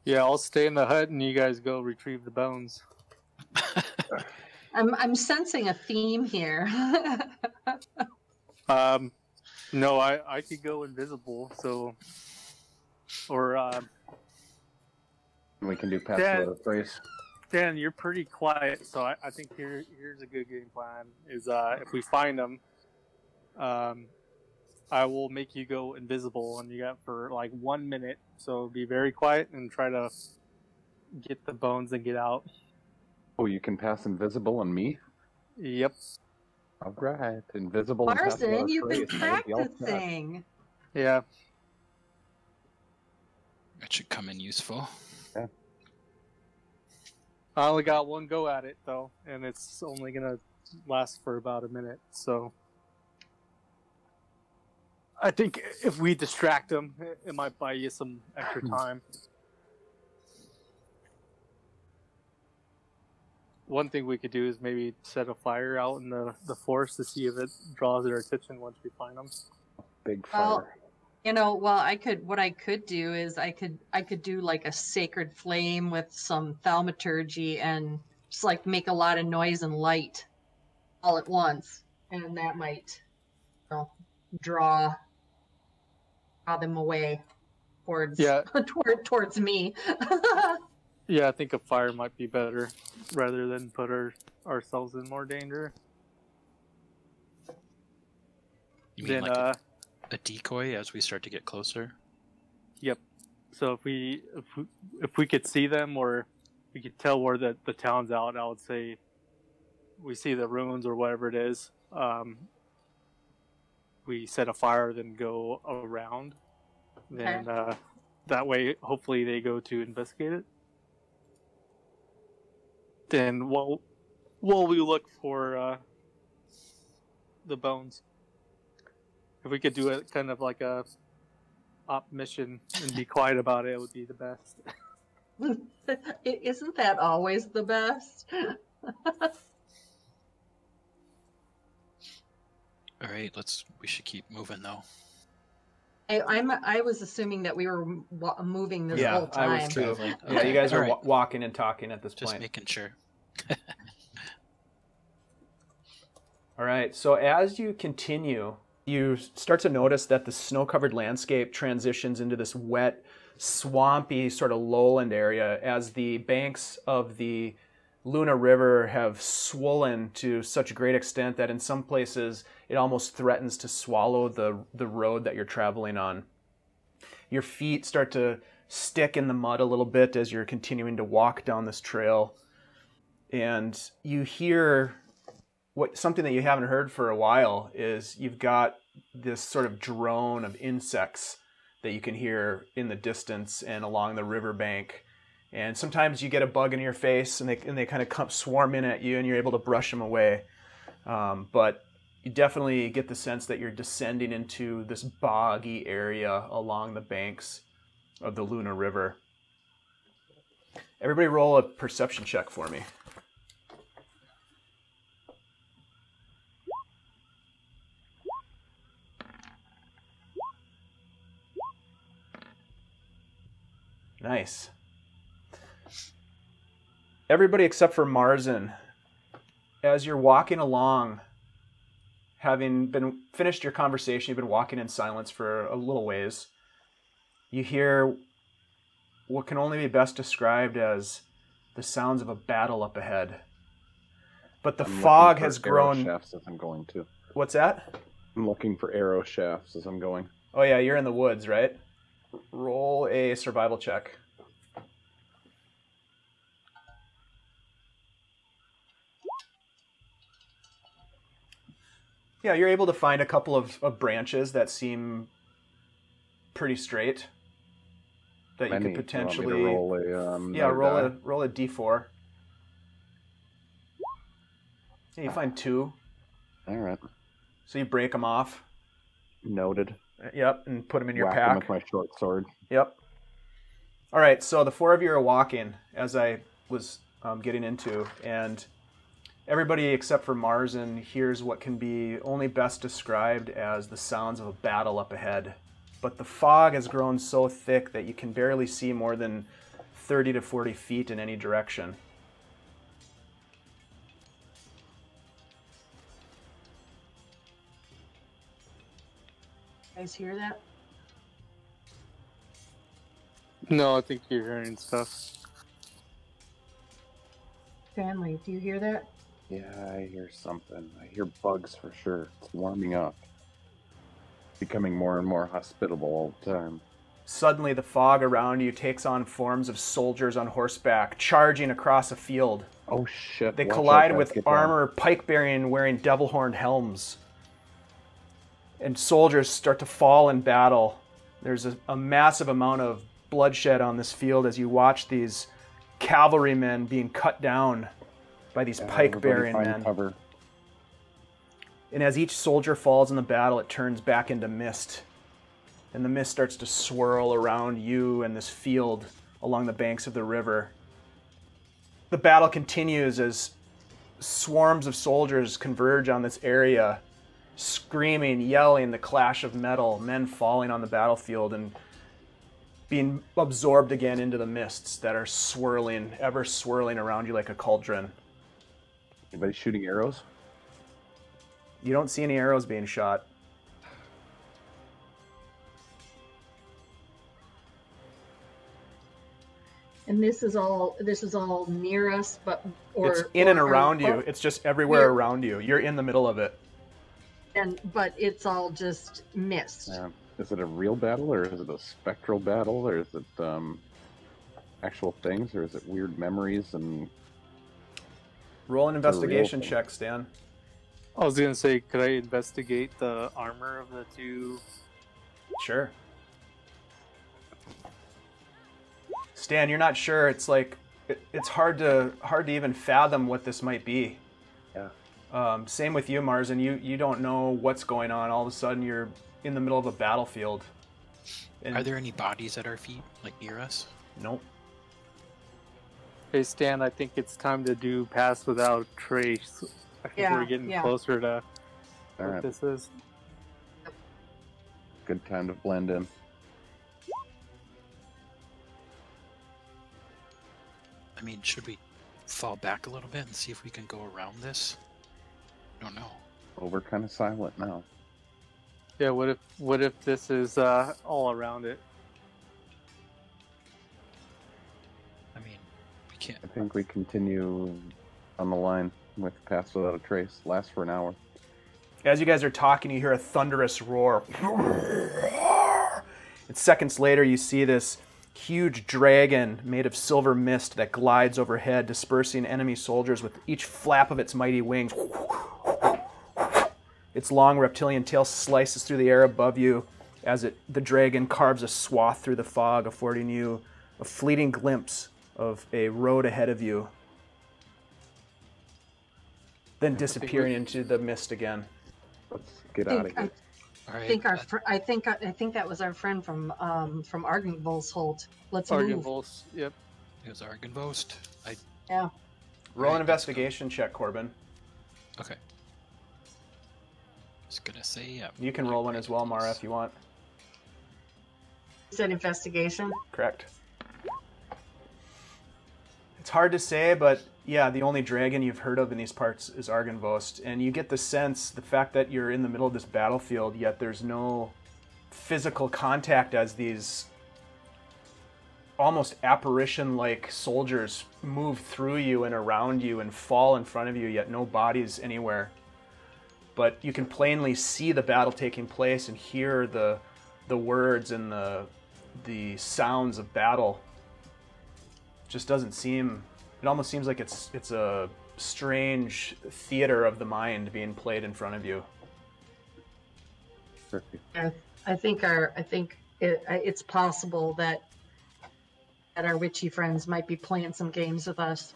Speaker 4: Yeah, I'll stay in the hut and you guys go retrieve the bones.
Speaker 5: I'm I'm sensing a theme here.
Speaker 4: Um, no, I I could go invisible, so or um,
Speaker 2: We can do pass
Speaker 4: Dad.
Speaker 2: the trace.
Speaker 6: Dan, you're pretty quiet, so I, I think here here's a good game plan. Is uh, if we find them, um, I will make you go invisible, and you got for like one minute. So be very quiet and try to get the bones and get out.
Speaker 2: Oh, you can pass invisible on me?
Speaker 6: Yep.
Speaker 2: All right. Invisible and pass
Speaker 5: you've been
Speaker 2: trace. That would be all set.
Speaker 5: practicing.
Speaker 6: Yeah.
Speaker 3: That should come in useful.
Speaker 6: I only got one go at it though, and it's only gonna last for about a minute. So I think if we distract them, it, it might buy you some extra hmm. time. One thing we could do is maybe set a fire out in the, the forest to see if it draws their attention once we find them.
Speaker 2: Big fire.
Speaker 5: Well, You know, well, I could. What I could do is I could. I could do like a sacred flame with some thaumaturgy and just like make a lot of noise and light all at once, and that might, you know, draw draw them away towards
Speaker 6: Yeah.
Speaker 5: toward towards me.
Speaker 6: Yeah, I think a fire might be better rather than put our, ourselves in more danger.
Speaker 3: You mean
Speaker 6: Then,
Speaker 3: like
Speaker 6: uh,
Speaker 3: a, a decoy as we start to get closer?
Speaker 6: Yep. So if we if we, if we could see them or we could tell where the, the town's out, I would say we see the ruins or whatever it is. Um, we set a fire, then go around. Then uh, that way, hopefully, they go to investigate it. Then while while we look for uh, the bones, if we could do it kind of like a op mission and be quiet about it, it would be the best.
Speaker 5: Isn't that always the best?
Speaker 3: All right, let's. We should keep moving though.
Speaker 5: I, I'm. I was assuming that we were wa- moving this
Speaker 1: yeah,
Speaker 5: whole
Speaker 1: I was too.
Speaker 3: Traveling.
Speaker 1: Yeah, you guys are
Speaker 3: all
Speaker 1: wa- walking and talking at this
Speaker 3: Just
Speaker 1: point.
Speaker 3: Just making sure.
Speaker 1: All right. So as you continue, you start to notice that the snow-covered landscape transitions into this wet, swampy sort of lowland area as the banks of the Luna River have swollen to such a great extent that in some places it almost threatens to swallow the the road that you're traveling on. Your feet start to stick in the mud a little bit as you're continuing to walk down this trail. And you hear what something that you haven't heard for a while is you've got this sort of drone of insects that you can hear in the distance and along the riverbank. And sometimes you get a bug in your face and they, and they kind of come swarm in at you and you're able to brush them away. Um, but you definitely get the sense that you're descending into this boggy area along the banks of the Luna River. Everybody roll a perception check for me. Nice. Everybody except for Marzen, as you're walking along, having been finished your conversation, you've been walking in silence for a little ways. You hear what can only be best described as the sounds of a battle up ahead. But the
Speaker 2: I'm
Speaker 1: fog
Speaker 2: for
Speaker 1: has grown.
Speaker 2: shafts as I'm going to.
Speaker 1: What's that?
Speaker 2: I'm looking for arrow shafts as I'm going.
Speaker 1: Oh yeah, you're in the woods, right? Roll a survival check. Yeah, you're able to find a couple of, of branches that seem pretty straight. That
Speaker 2: Many.
Speaker 1: you could
Speaker 2: You want me to
Speaker 1: potentially
Speaker 2: roll a um,
Speaker 1: yeah roll
Speaker 2: die?
Speaker 1: a roll a d4. Yeah, you find two,
Speaker 2: All right.
Speaker 1: so you break them off.
Speaker 2: Noted.
Speaker 1: Yep, and put them in your
Speaker 2: Whack
Speaker 1: pack.
Speaker 2: with my short sword.
Speaker 1: Yep. All right, so the four of you are walking, as I was um, getting into, and everybody except for Marzen hears what can be only best described as the sounds of a battle up ahead. But the fog has grown so thick that you can barely see more than 30 to 40 feet in any direction.
Speaker 5: Guys hear that?
Speaker 6: No, I think you're hearing stuff.
Speaker 5: Stanley, do you hear that?
Speaker 2: Yeah, I hear something. I hear bugs for sure. It's warming up. Becoming more and more hospitable all the time.
Speaker 1: Suddenly, the fog around you takes on forms of soldiers on horseback, charging across a field.
Speaker 2: Oh shit.
Speaker 1: They
Speaker 2: watch
Speaker 1: collide
Speaker 2: guys,
Speaker 1: with armor, pike bearing, wearing devil horned helms. And soldiers start to fall in battle. There's a, a massive amount of bloodshed on this field as you watch these cavalrymen being cut down by these
Speaker 2: Yeah,
Speaker 1: pike bearing men.
Speaker 2: Cover.
Speaker 1: And as each soldier falls in the battle, it turns back into mist. And the mist starts to swirl around you and this field along the banks of the river. The battle continues as swarms of soldiers converge on this area, screaming, yelling, the clash of metal, men falling on the battlefield and being absorbed again into the mists that are swirling, ever swirling around you like a cauldron.
Speaker 2: Anybody shooting arrows?
Speaker 1: You don't see any arrows being shot.
Speaker 5: And this is all this is all near us, but or
Speaker 1: it's in and
Speaker 5: or-
Speaker 1: around you.
Speaker 5: or-
Speaker 1: It's just everywhere
Speaker 5: We're-
Speaker 1: around you. You're in the middle of it.
Speaker 5: And but it's all just mist.
Speaker 2: Yeah. Is it a real battle or is it a spectral battle or is it um, actual things or is it weird memories and
Speaker 1: Roll an investigation check, Stan.
Speaker 4: I was gonna say, could I investigate the armor of the two?
Speaker 1: Sure. Stan, you're not sure. It's like it, it's hard to hard to even fathom what this might be.
Speaker 2: Yeah.
Speaker 1: Um, same with you, Mars, and you you don't know what's going on. All of a sudden, you're in the middle of a battlefield. And
Speaker 3: Are there any bodies at our feet, like near us?
Speaker 1: Nope.
Speaker 4: Hey Stan, I think it's time to do pass without trace. I think
Speaker 5: Yeah,
Speaker 4: we're getting
Speaker 5: yeah.
Speaker 4: closer to
Speaker 2: all
Speaker 4: what
Speaker 2: right,
Speaker 4: this is.
Speaker 2: good time to blend in.
Speaker 3: I mean, should we fall back a little bit and see if we can go around this? I don't know.
Speaker 2: Well, we're kind of silent now.
Speaker 4: Yeah, what if what if this is uh, all around it?
Speaker 3: I mean, we can't.
Speaker 2: I think we continue on the line with Pass Without a Trace. Lasts for an hour.
Speaker 1: As you guys are talking, you hear a thunderous roar. And seconds later, you see this huge dragon made of silver mist that glides overhead, dispersing enemy soldiers with each flap of its mighty wings. Its long reptilian tail slices through the air above you as it, the dragon carves a swath through the fog, affording you a fleeting glimpse of a road ahead of you, then disappearing into the mist again.
Speaker 2: Let's get out of
Speaker 5: think, I
Speaker 2: here.
Speaker 3: All right.
Speaker 5: think our
Speaker 3: uh,
Speaker 5: fr- I think I think that was our friend from um from Argynvostholt. Let's move.
Speaker 4: Argenvols. Yep.
Speaker 3: it was Argynvost. I
Speaker 5: Yeah.
Speaker 1: Roll an
Speaker 3: Right, let's
Speaker 1: investigation check, Corben.
Speaker 3: okay. Just gonna say yeah.
Speaker 1: You can roll one as well, Mara, if you want.
Speaker 5: Is that investigation?
Speaker 1: Correct. It's hard to say, but yeah, the only dragon you've heard of in these parts is Argynvost, and you get the sense, the fact that you're in the middle of this battlefield, yet there's no physical contact as these almost apparition-like soldiers move through you and around you and fall in front of you, yet no bodies anywhere. But you can plainly see the battle taking place and hear the the words and the the sounds of battle. Just doesn't seem it almost seems like it's it's a strange theater of the mind being played in front of you.
Speaker 5: I, I think our I think it, it's possible that that our witchy friends might be playing some games with us.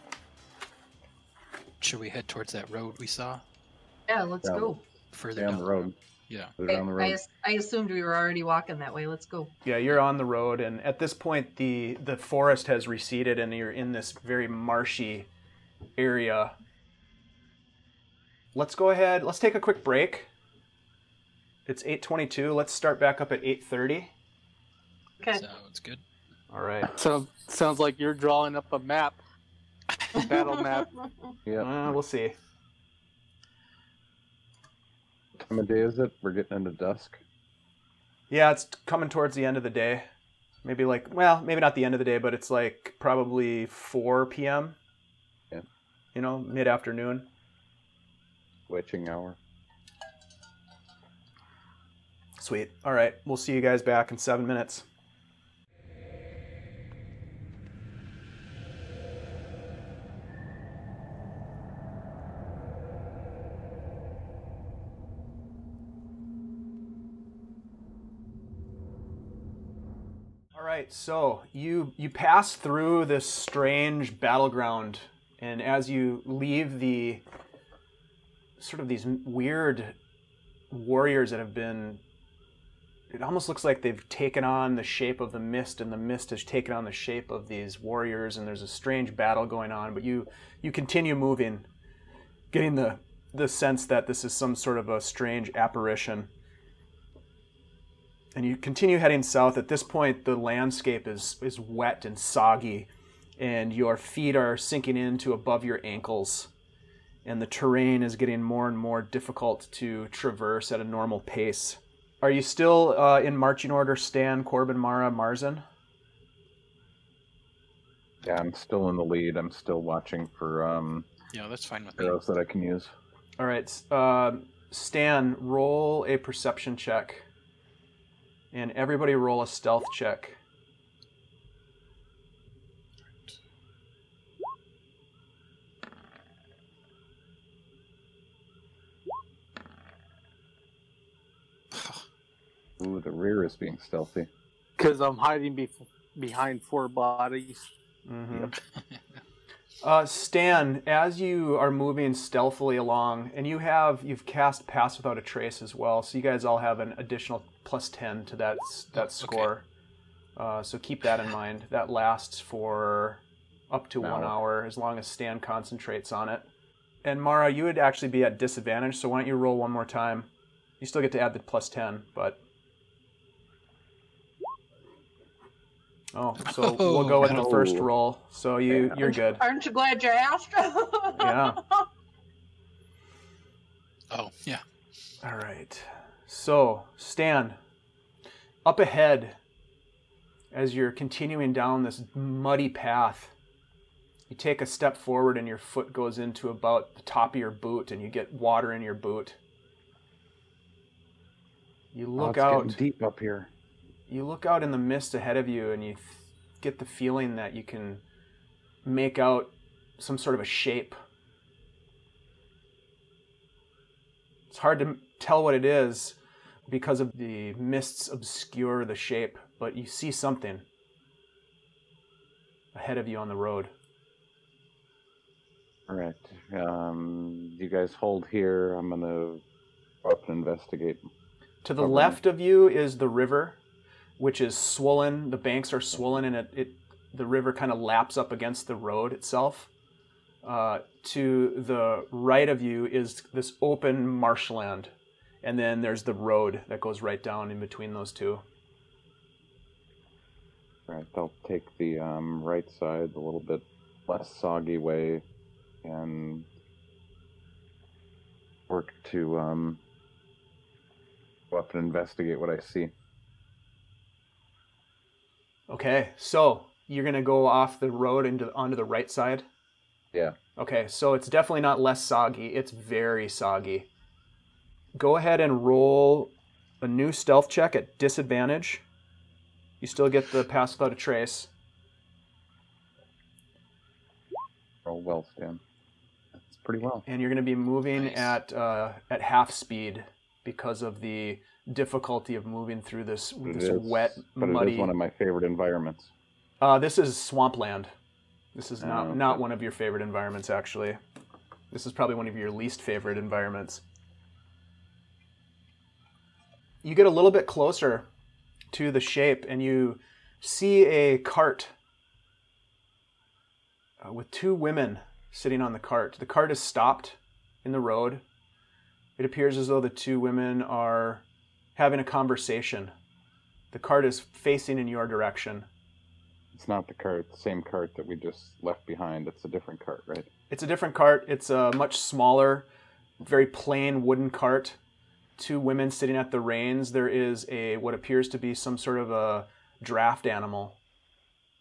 Speaker 3: Should we head towards that road we saw
Speaker 5: Yeah, let's
Speaker 2: Yeah.
Speaker 5: go.
Speaker 3: further
Speaker 2: Down the road.
Speaker 3: Yeah.
Speaker 2: Put it
Speaker 5: I,
Speaker 2: down the road.
Speaker 5: as- I assumed we were already walking that way. Let's go.
Speaker 1: yeah you're on the road and at this point the the forest has receded and you're in this very marshy area let's go ahead let's take a quick break it's 822 let's start back up at 830
Speaker 5: Okay.
Speaker 3: Sounds good.
Speaker 1: all right
Speaker 4: So sounds like you're drawing up a map, a battle map.
Speaker 2: Yeah.
Speaker 1: uh, we'll see
Speaker 2: What time of day is it? We're getting into dusk.
Speaker 1: Yeah, it's coming towards the end of the day. Maybe like, well, maybe not the end of the day, but it's like probably 4 p.m. Yeah. you know, mid afternoon.
Speaker 2: Witching hour.
Speaker 1: Sweet. All right. We'll see you guys back in seven minutes. All right, so you you pass through this strange battleground, and as you leave the sort of these weird warriors that have been it almost looks like they've taken on the shape of the mist and the mist has taken on the shape of these warriors and there's a strange battle going on but you you continue moving getting the the sense that this is some sort of a strange apparition and you continue heading south at this point the landscape is is wet and soggy and your feet are sinking into above your ankles and the terrain is getting more and more difficult to traverse at a normal pace. Are you still uh, in marching order, Stan, Corben, Mara, Marzen?
Speaker 2: Yeah, I'm still in the lead. I'm still watching for um,
Speaker 3: Yeah, that's fine with me.
Speaker 2: arrows that I can use.
Speaker 1: All right, uh, Stan, roll a perception check, and everybody roll a stealth check.
Speaker 2: Ooh, the rear is being stealthy.
Speaker 6: Because I'm hiding bef- behind four bodies.
Speaker 1: hmm Uh, Stan, as you are moving stealthily along, and you have you've cast Pass Without a Trace as well, so you guys all have an additional plus ten to that s- that
Speaker 3: Okay.
Speaker 1: score. Uh, so keep that in mind. That lasts for up to
Speaker 2: An
Speaker 1: one
Speaker 2: hour.
Speaker 1: hour as long as Stan concentrates on it. And Mara, you would actually be at disadvantage, so why don't you roll one more time? You still get to add the plus ten, but. Oh, so we'll go with the first roll. So you
Speaker 2: Yeah.
Speaker 1: you're good.
Speaker 5: Aren't you glad you asked?
Speaker 1: Yeah.
Speaker 3: Oh, yeah.
Speaker 1: All right. So, Stan, up ahead, as you're continuing down this muddy path, you take a step forward and your foot goes into about the top of your boot and you get water in your boot. You
Speaker 2: Oh,
Speaker 1: look
Speaker 2: it's
Speaker 1: out.
Speaker 2: deep up here.
Speaker 1: You look out in the mist ahead of you and you th- get the feeling that you can make out some sort of a shape. It's hard to tell what it is because of the mists obscure the shape, but you see something ahead of you on the road.
Speaker 2: All right. Um, you guys hold here. I'm gonna go up and investigate.
Speaker 1: To the
Speaker 2: Okay.
Speaker 1: left of you is the river, which is swollen. The banks are swollen, and it, it the river kind of laps up against the road itself. Uh, to the right of you is this open marshland, and then there's the road that goes right down in between those two.
Speaker 2: All right. I'll take the um, right side, the little bit less soggy way, and work to um, go up and investigate what I see.
Speaker 1: Okay, so you're gonna go off the road into onto the right side.
Speaker 2: Yeah.
Speaker 1: Okay, so it's definitely not less soggy. It's very soggy. Go ahead and roll a new stealth check at disadvantage. You still get the pass without a trace.
Speaker 2: Roll well, Stan. That's pretty well.
Speaker 1: and you're going to be moving
Speaker 3: Nice.
Speaker 1: at uh, at half speed because of the difficulty of moving through this
Speaker 2: it
Speaker 1: this
Speaker 2: is-
Speaker 1: wet,
Speaker 2: but it
Speaker 1: muddy.
Speaker 2: is one of my favorite environments.
Speaker 1: uh, this is swampland. This is not
Speaker 2: Oh, okay.
Speaker 1: not one of your favorite environments, actually. This is probably one of your least favorite environments. You get a little bit closer to the shape, and you see a cart uh, with two women sitting on the cart. The cart is stopped in the road. It appears as though the two women are having a conversation. The cart is facing in your direction.
Speaker 2: It's not the cart, the same cart that we just left behind. It's a different cart, right?
Speaker 1: It's a different cart. It's a much smaller, very plain wooden cart. Two women sitting at the reins. There is a what appears to be some sort of a draft animal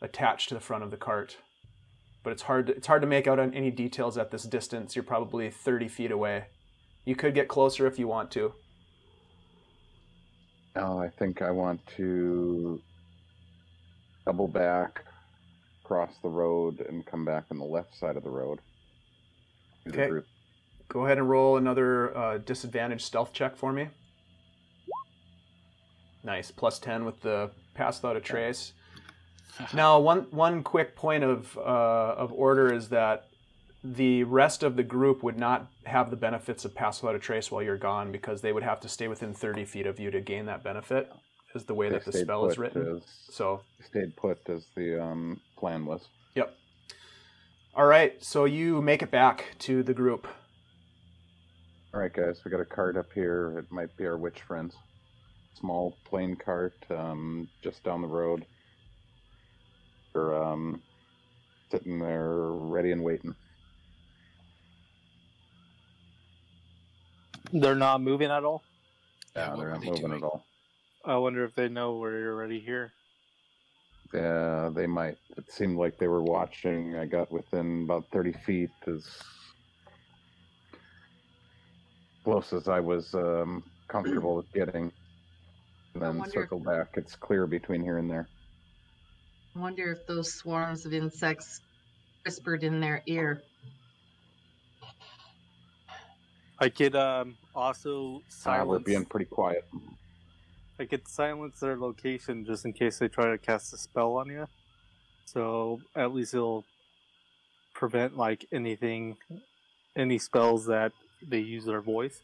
Speaker 1: attached to the front of the cart. but it's hard. To, it's hard to make out on any details at this distance. You're probably 30 feet away. You could get closer if you want to.
Speaker 2: Oh, I think I want to double back, cross the road, and come back on the left side of the road. The
Speaker 1: Okay.
Speaker 2: group.
Speaker 1: Go ahead and roll another uh, disadvantage stealth check for me. Nice, plus 10 with the pass without a trace. Now, one one quick point of uh, of order is that the rest of the group would not have the benefits of pass without a trace while you're gone because they would have to stay within 30 feet of you to gain that benefit. Is the way
Speaker 2: They
Speaker 1: that the spell is written.
Speaker 2: As,
Speaker 1: So,
Speaker 2: stayed put as the um, plan was.
Speaker 1: yep. All right, so you make it back to the group.
Speaker 2: All right, guys, we got a cart up here. It might be our witch friends. Small plain cart, um, just down the road. They're um, sitting there, ready and waiting.
Speaker 6: They're not moving at all.
Speaker 3: Yeah,
Speaker 2: Yeah, they're not
Speaker 3: they
Speaker 2: moving
Speaker 3: doing?
Speaker 2: at all.
Speaker 6: I wonder if they know we're already here.
Speaker 2: Yeah, they might. It seemed like they were watching. I got within about 30 feet, as close as I was um, comfortable with getting. And then
Speaker 5: wonder-
Speaker 2: circle back. It's clear between here and there.
Speaker 5: I wonder if those swarms of insects whispered in their ear.
Speaker 6: I could um, also
Speaker 2: Uh, we're
Speaker 6: silence.
Speaker 2: being pretty quiet.
Speaker 6: I could silence their location just in case they try to cast a spell on you. So at least it'll prevent like anything, any spells that they use their voice.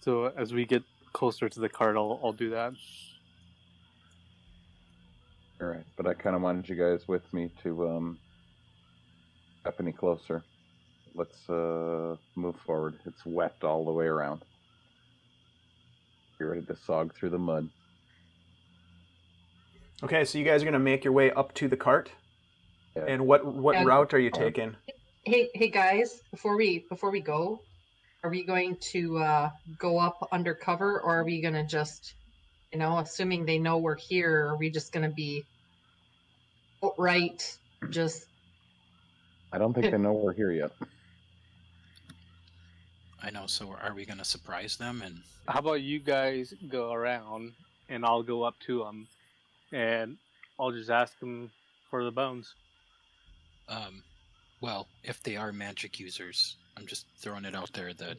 Speaker 6: So as we get closer to the card, I'll, I'll do that.
Speaker 2: All right, but I kind of wanted you guys with me to um, step any closer. Let's uh, move forward. It's wet all the way around. You're ready to sog through the mud.
Speaker 1: Okay, so you guys are gonna make your way up to the cart.
Speaker 2: Yeah.
Speaker 1: And what what
Speaker 5: And-
Speaker 1: route are you taking?
Speaker 5: Hey, hey guys! Before we before we go, are we going to uh, go up undercover, or are we gonna just, you know, assuming they know we're here, are we just gonna be outright just
Speaker 2: I don't think they know we're here yet.
Speaker 3: I know. So are we going to surprise them? And
Speaker 6: How about you guys go around and I'll go up to them and I'll just ask them for the bones.
Speaker 3: um, well, if they are magic users, I'm just throwing it out there that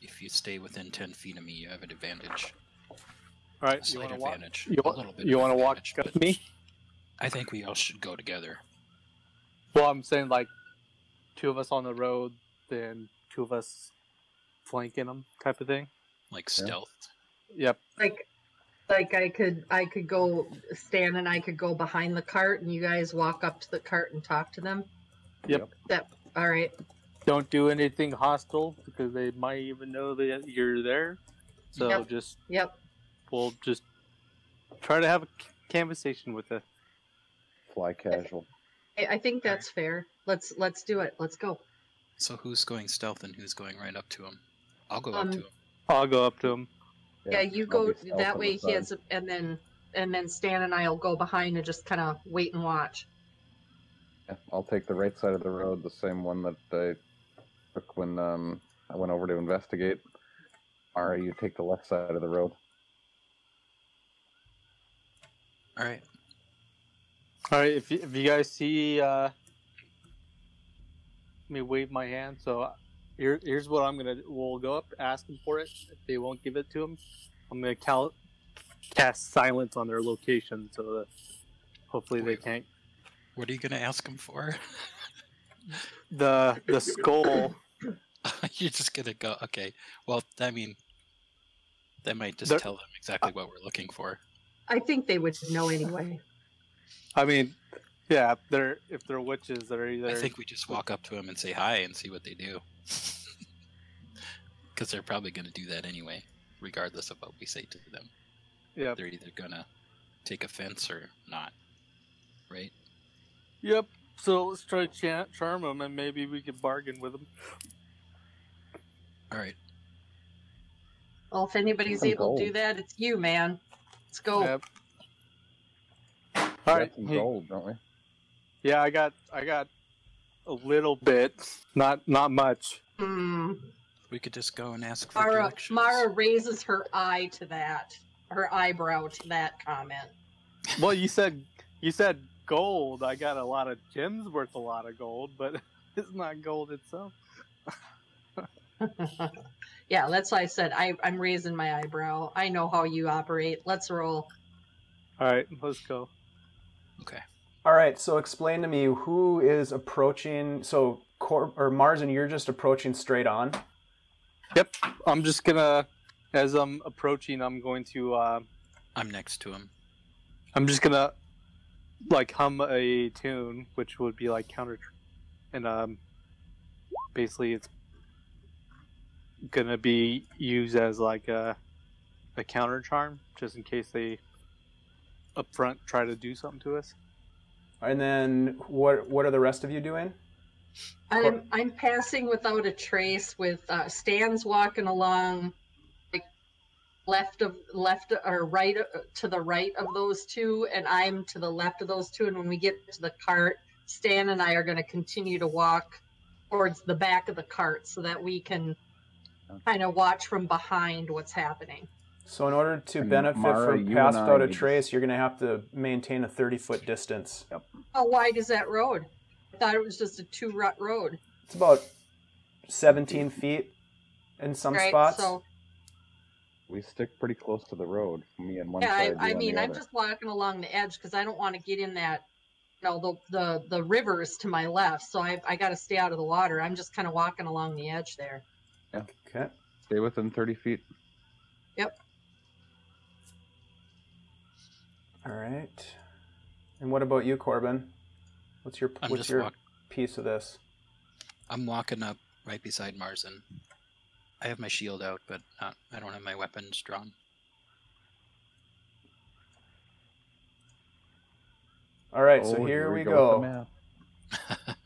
Speaker 3: if you stay within ten feet of me, you have an advantage.
Speaker 6: All
Speaker 3: A
Speaker 6: right, you
Speaker 3: slight
Speaker 6: want to walk?
Speaker 3: advantage.
Speaker 6: You,
Speaker 3: a
Speaker 6: wa-
Speaker 3: little bit.
Speaker 6: you want to walk
Speaker 3: advantage,
Speaker 6: with me?
Speaker 3: I think we all should go together.
Speaker 6: Well, I'm saying like two of us on the road, then two of us flanking them, type of thing.
Speaker 3: like
Speaker 2: Yeah.
Speaker 3: stealth.
Speaker 6: Yep.
Speaker 5: like like I could I could go Stan and I could go behind the cart and you guys walk up to the cart and talk to them.
Speaker 6: Yep.
Speaker 5: Yep. all right.
Speaker 6: Don't do anything hostile because they might even know that you're there. So
Speaker 5: Yep.
Speaker 6: just
Speaker 5: Yep.
Speaker 6: we'll just try to have a conversation with it.
Speaker 2: Fly casual.
Speaker 5: I, I think that's fair. Let's let's do it. Let's go.
Speaker 3: So who's going stealth and who's going right up to him? I'll go
Speaker 5: Um,
Speaker 3: up to him.
Speaker 6: I'll go up to him.
Speaker 5: Yeah, you
Speaker 2: I'll
Speaker 5: go that way. He has, and then and then Stan and I'll go behind and just kind of wait and watch.
Speaker 2: Yeah, I'll take the right side of the road, the same one that I took when um, I went over to investigate. Ari, you take the left side of the road.
Speaker 3: All right.
Speaker 6: All right, if you, if you guys see uh, me wave my hand, so here, here's what I'm gonna. We'll go up, ask them for it. If they won't give it to them, I'm gonna cal- cast silence on their location, so that hopefully they can't.
Speaker 3: What are you going to ask him for?
Speaker 6: The the skull.
Speaker 3: You're just going to go. Okay. Well, I mean, that might just
Speaker 6: There-
Speaker 3: tell them exactly what we're looking for.
Speaker 5: I think they would know anyway.
Speaker 6: I mean, yeah, if they're if they're witches, they're either.
Speaker 3: I think we just walk up to them and say hi and see what they do. Because they're probably going to do that anyway, regardless of what we say to them.
Speaker 6: Yeah,
Speaker 3: They're either going to take offense or not. Right?
Speaker 6: Yep. So let's try to charm them, and maybe we can bargain with them.
Speaker 3: All right.
Speaker 5: Well, if anybody's
Speaker 2: Some
Speaker 5: able to do that, it's you, man. Let's go.
Speaker 6: Yep.
Speaker 2: We
Speaker 6: All
Speaker 2: got some
Speaker 6: hey,
Speaker 2: gold, don't we?
Speaker 6: Yeah, I got I got a little bit, not not much.
Speaker 5: Hmm.
Speaker 3: We could just go and ask for
Speaker 5: Mara,
Speaker 3: directions.
Speaker 5: Mara raises her eye to that, her eyebrow to that comment.
Speaker 6: Well, you said you said gold. I got a lot of gems worth a lot of gold, but it's not gold itself.
Speaker 5: yeah, that's why I said I, I'm raising my eyebrow. I know how you operate. Let's roll.
Speaker 6: All right, let's go.
Speaker 3: Okay.
Speaker 1: All right, so explain to me who is approaching. So, Cor- or Mars, and you're just approaching straight on.
Speaker 6: Yep, I'm just gonna, as I'm approaching, I'm going to, uh,
Speaker 3: I'm next to him.
Speaker 6: I'm just gonna, like hum a tune, which would be like counter, and um, basically it's gonna be used as like a, a counter charm, just in case they, up front, try to do something to us.
Speaker 1: And then, what what are the rest of you doing?
Speaker 5: I'm I'm passing without a trace with uh, Stan's walking along, like left of left or right uh, to the right of those two, and I'm to the left of those two. And when we get to the cart, Stan and I are going to continue to walk towards the back of the cart so that we can kind of watch from behind what's happening.
Speaker 1: So, in order to
Speaker 2: And
Speaker 1: benefit
Speaker 2: Mara,
Speaker 1: from
Speaker 2: you
Speaker 1: pass
Speaker 2: and
Speaker 1: a trace, you're going to have to maintain a 30 foot distance.
Speaker 5: How wide is that road? I thought it was just a two rut road.
Speaker 1: It's about 17 feet in some
Speaker 5: right?
Speaker 1: spots.
Speaker 5: So
Speaker 2: We stick pretty close to the road. Me and one
Speaker 5: yeah,
Speaker 2: side.
Speaker 5: I, I mean, I'm just walking along the edge because I don't want to get in that. You know, the the the rivers to my left, so I I got to stay out of the water. I'm just kind of walking along the edge there. Yeah.
Speaker 1: okay.
Speaker 2: Stay within 30 feet. Yep.
Speaker 1: All right. And what about you, Corben? What's your
Speaker 3: I'm
Speaker 1: what's your
Speaker 3: walk-
Speaker 1: piece of this?
Speaker 3: I'm walking up right beside Marzen. I have my shield out, but not. I don't have my weapons drawn.
Speaker 1: All right, so
Speaker 2: Oh,
Speaker 1: here, we
Speaker 2: with
Speaker 1: go.
Speaker 2: the map.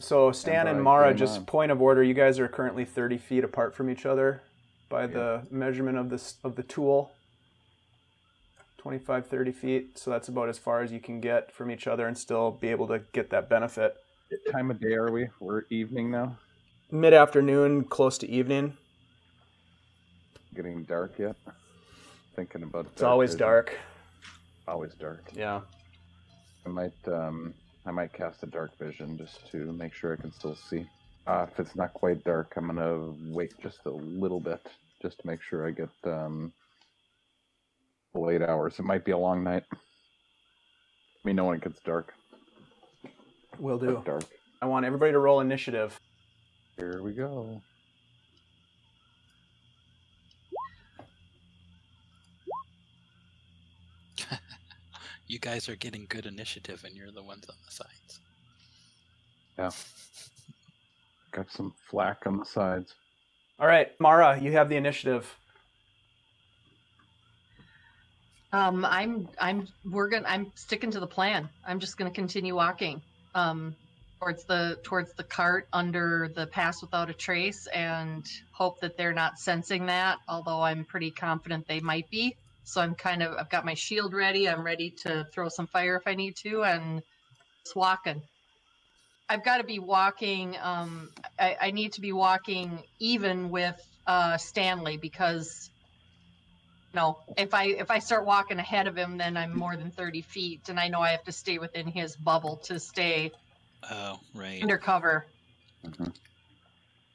Speaker 1: So Stan
Speaker 2: by,
Speaker 1: and Mara, just
Speaker 2: on.
Speaker 1: point of order. You guys are currently 30 feet apart from each other by the measurement of this of the tool. 25, 30 feet. So that's about as far as you can get from each other and still be able to get that benefit.
Speaker 2: What time of day are we? We're evening now.
Speaker 1: Mid afternoon, close to evening.
Speaker 2: Getting dark yet? Thinking about.
Speaker 1: It's always
Speaker 2: vision.
Speaker 1: dark.
Speaker 2: Always dark.
Speaker 1: Yeah.
Speaker 2: I might um I might cast a dark vision just to make sure I can still see. Uh, if it's not quite dark, I'm gonna wait just a little bit just to make sure I get um late hours. It might be a long night. I mean, no one gets dark.
Speaker 1: Will do.
Speaker 2: Dark.
Speaker 1: I want everybody to roll initiative.
Speaker 2: Here we go.
Speaker 3: You guys are getting good initiative, and you're the ones on the sides.
Speaker 2: Yeah. Got some flack on the sides.
Speaker 1: All right, Mara, you have the initiative.
Speaker 5: Um, I'm I'm we're gonna I'm sticking to the plan. I'm just gonna continue walking um towards the towards the cart under the pass without a trace and hope that they're not sensing that. Although I'm pretty confident they might be. So I'm kind of I've got my shield ready. I'm ready to throw some fire if I need to, and just walking. I've got to be walking. Um, I, I need to be walking even with uh, Stanley because no, if I if I start walking ahead of him, then I'm more than thirty feet, and I know I have to stay within his bubble to stay
Speaker 3: Oh, right.
Speaker 5: undercover.
Speaker 2: Mhm.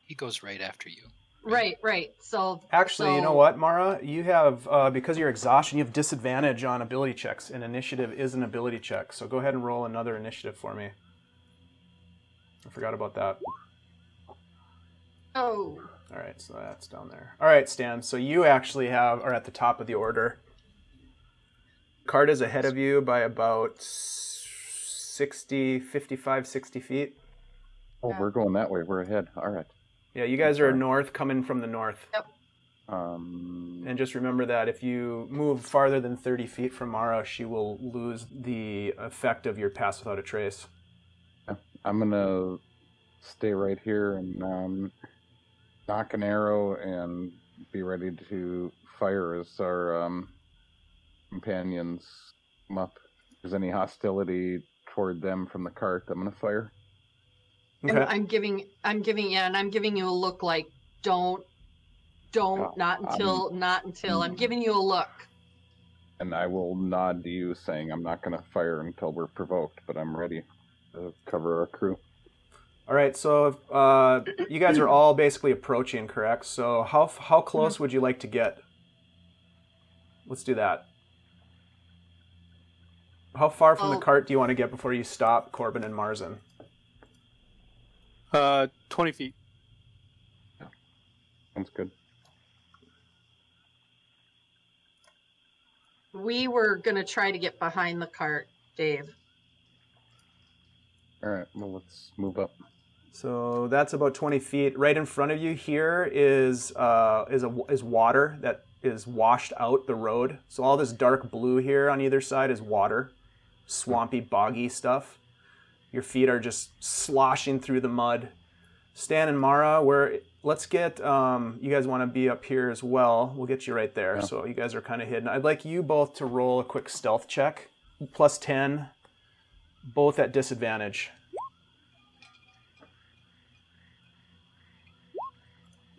Speaker 3: He goes right after you.
Speaker 5: Right, right. So
Speaker 1: Actually, you know what, Mara? You have, uh, because of your exhaustion, you have disadvantage on ability checks, and initiative is an ability check. So go ahead and roll another initiative for me. I forgot about that.
Speaker 5: Oh,
Speaker 1: All right, so that's down there. All right, Stan. So you actually have are at the top of the order. Card is ahead of you by about 60, 55, 60 feet.
Speaker 2: Oh,
Speaker 5: Yeah.
Speaker 2: we're going that way. We're ahead. All right.
Speaker 1: Yeah, you guys are north, coming from the north.
Speaker 2: Um,
Speaker 1: And just remember that if you move farther than 30 feet from Mara, she will lose the effect of your pass without a trace.
Speaker 2: I'm gonna stay right here and um, nock an arrow and be ready to fire as our um, companions come up. If there's any hostility toward them from the cart, I'm gonna fire.
Speaker 5: And I'm giving I'm giving yeah, and I'm giving you a look like don't don't
Speaker 2: Oh,
Speaker 5: not until not until. I'm giving you a look.
Speaker 2: And I will nod to you, saying I'm not gonna fire until we're provoked, but I'm ready to cover our crew.
Speaker 1: All right. So uh, you guys are all basically approaching, correct? So how how close would you like to get? Let's do that. How far from the
Speaker 5: Oh.
Speaker 1: cart do you want to get before you stop Corben and Marzen?
Speaker 6: Uh, 20 feet.
Speaker 2: Sounds good.
Speaker 5: We were gonna try to get behind the cart, Dave.
Speaker 2: All right. Well, let's move up.
Speaker 1: So that's about 20 feet. Right in front of you here is uh, is a is water that is washed out the road. So all this dark blue here on either side is water, swampy, boggy stuff. Your feet are just sloshing through the mud. Stan and Mara, where let's get um, you guys want to be up here as well. We'll get you right there.
Speaker 2: Yeah.
Speaker 1: So you guys are kind of hidden. I'd like you both to roll a quick stealth check, plus 10, both at disadvantage.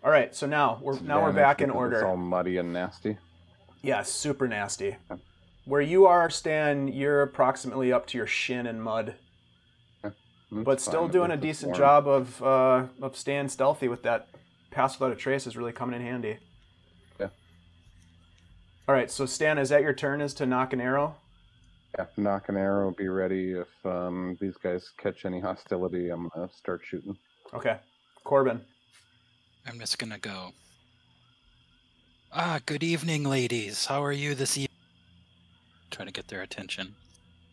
Speaker 1: All right, so now we're now we're back in order.
Speaker 2: It's all muddy and nasty.
Speaker 1: Yeah, super nasty.
Speaker 2: Okay.
Speaker 1: Where you are, Stan, you're approximately up to your shin in mud,
Speaker 2: That's
Speaker 1: but still
Speaker 2: fine,
Speaker 1: doing a decent
Speaker 2: warm.
Speaker 1: job of uh, of staying stealthy with that pass without a trace is really coming in handy.
Speaker 2: Yeah.
Speaker 1: All right, so Stan, is that your turn? Is to nock an arrow?
Speaker 2: Yeah, nock an arrow. Be ready if um, these guys catch any hostility. I'm gonna start shooting.
Speaker 1: Okay. Corben.
Speaker 3: I'm just gonna go. Ah, good evening, ladies. How are you this evening? Try to get their attention.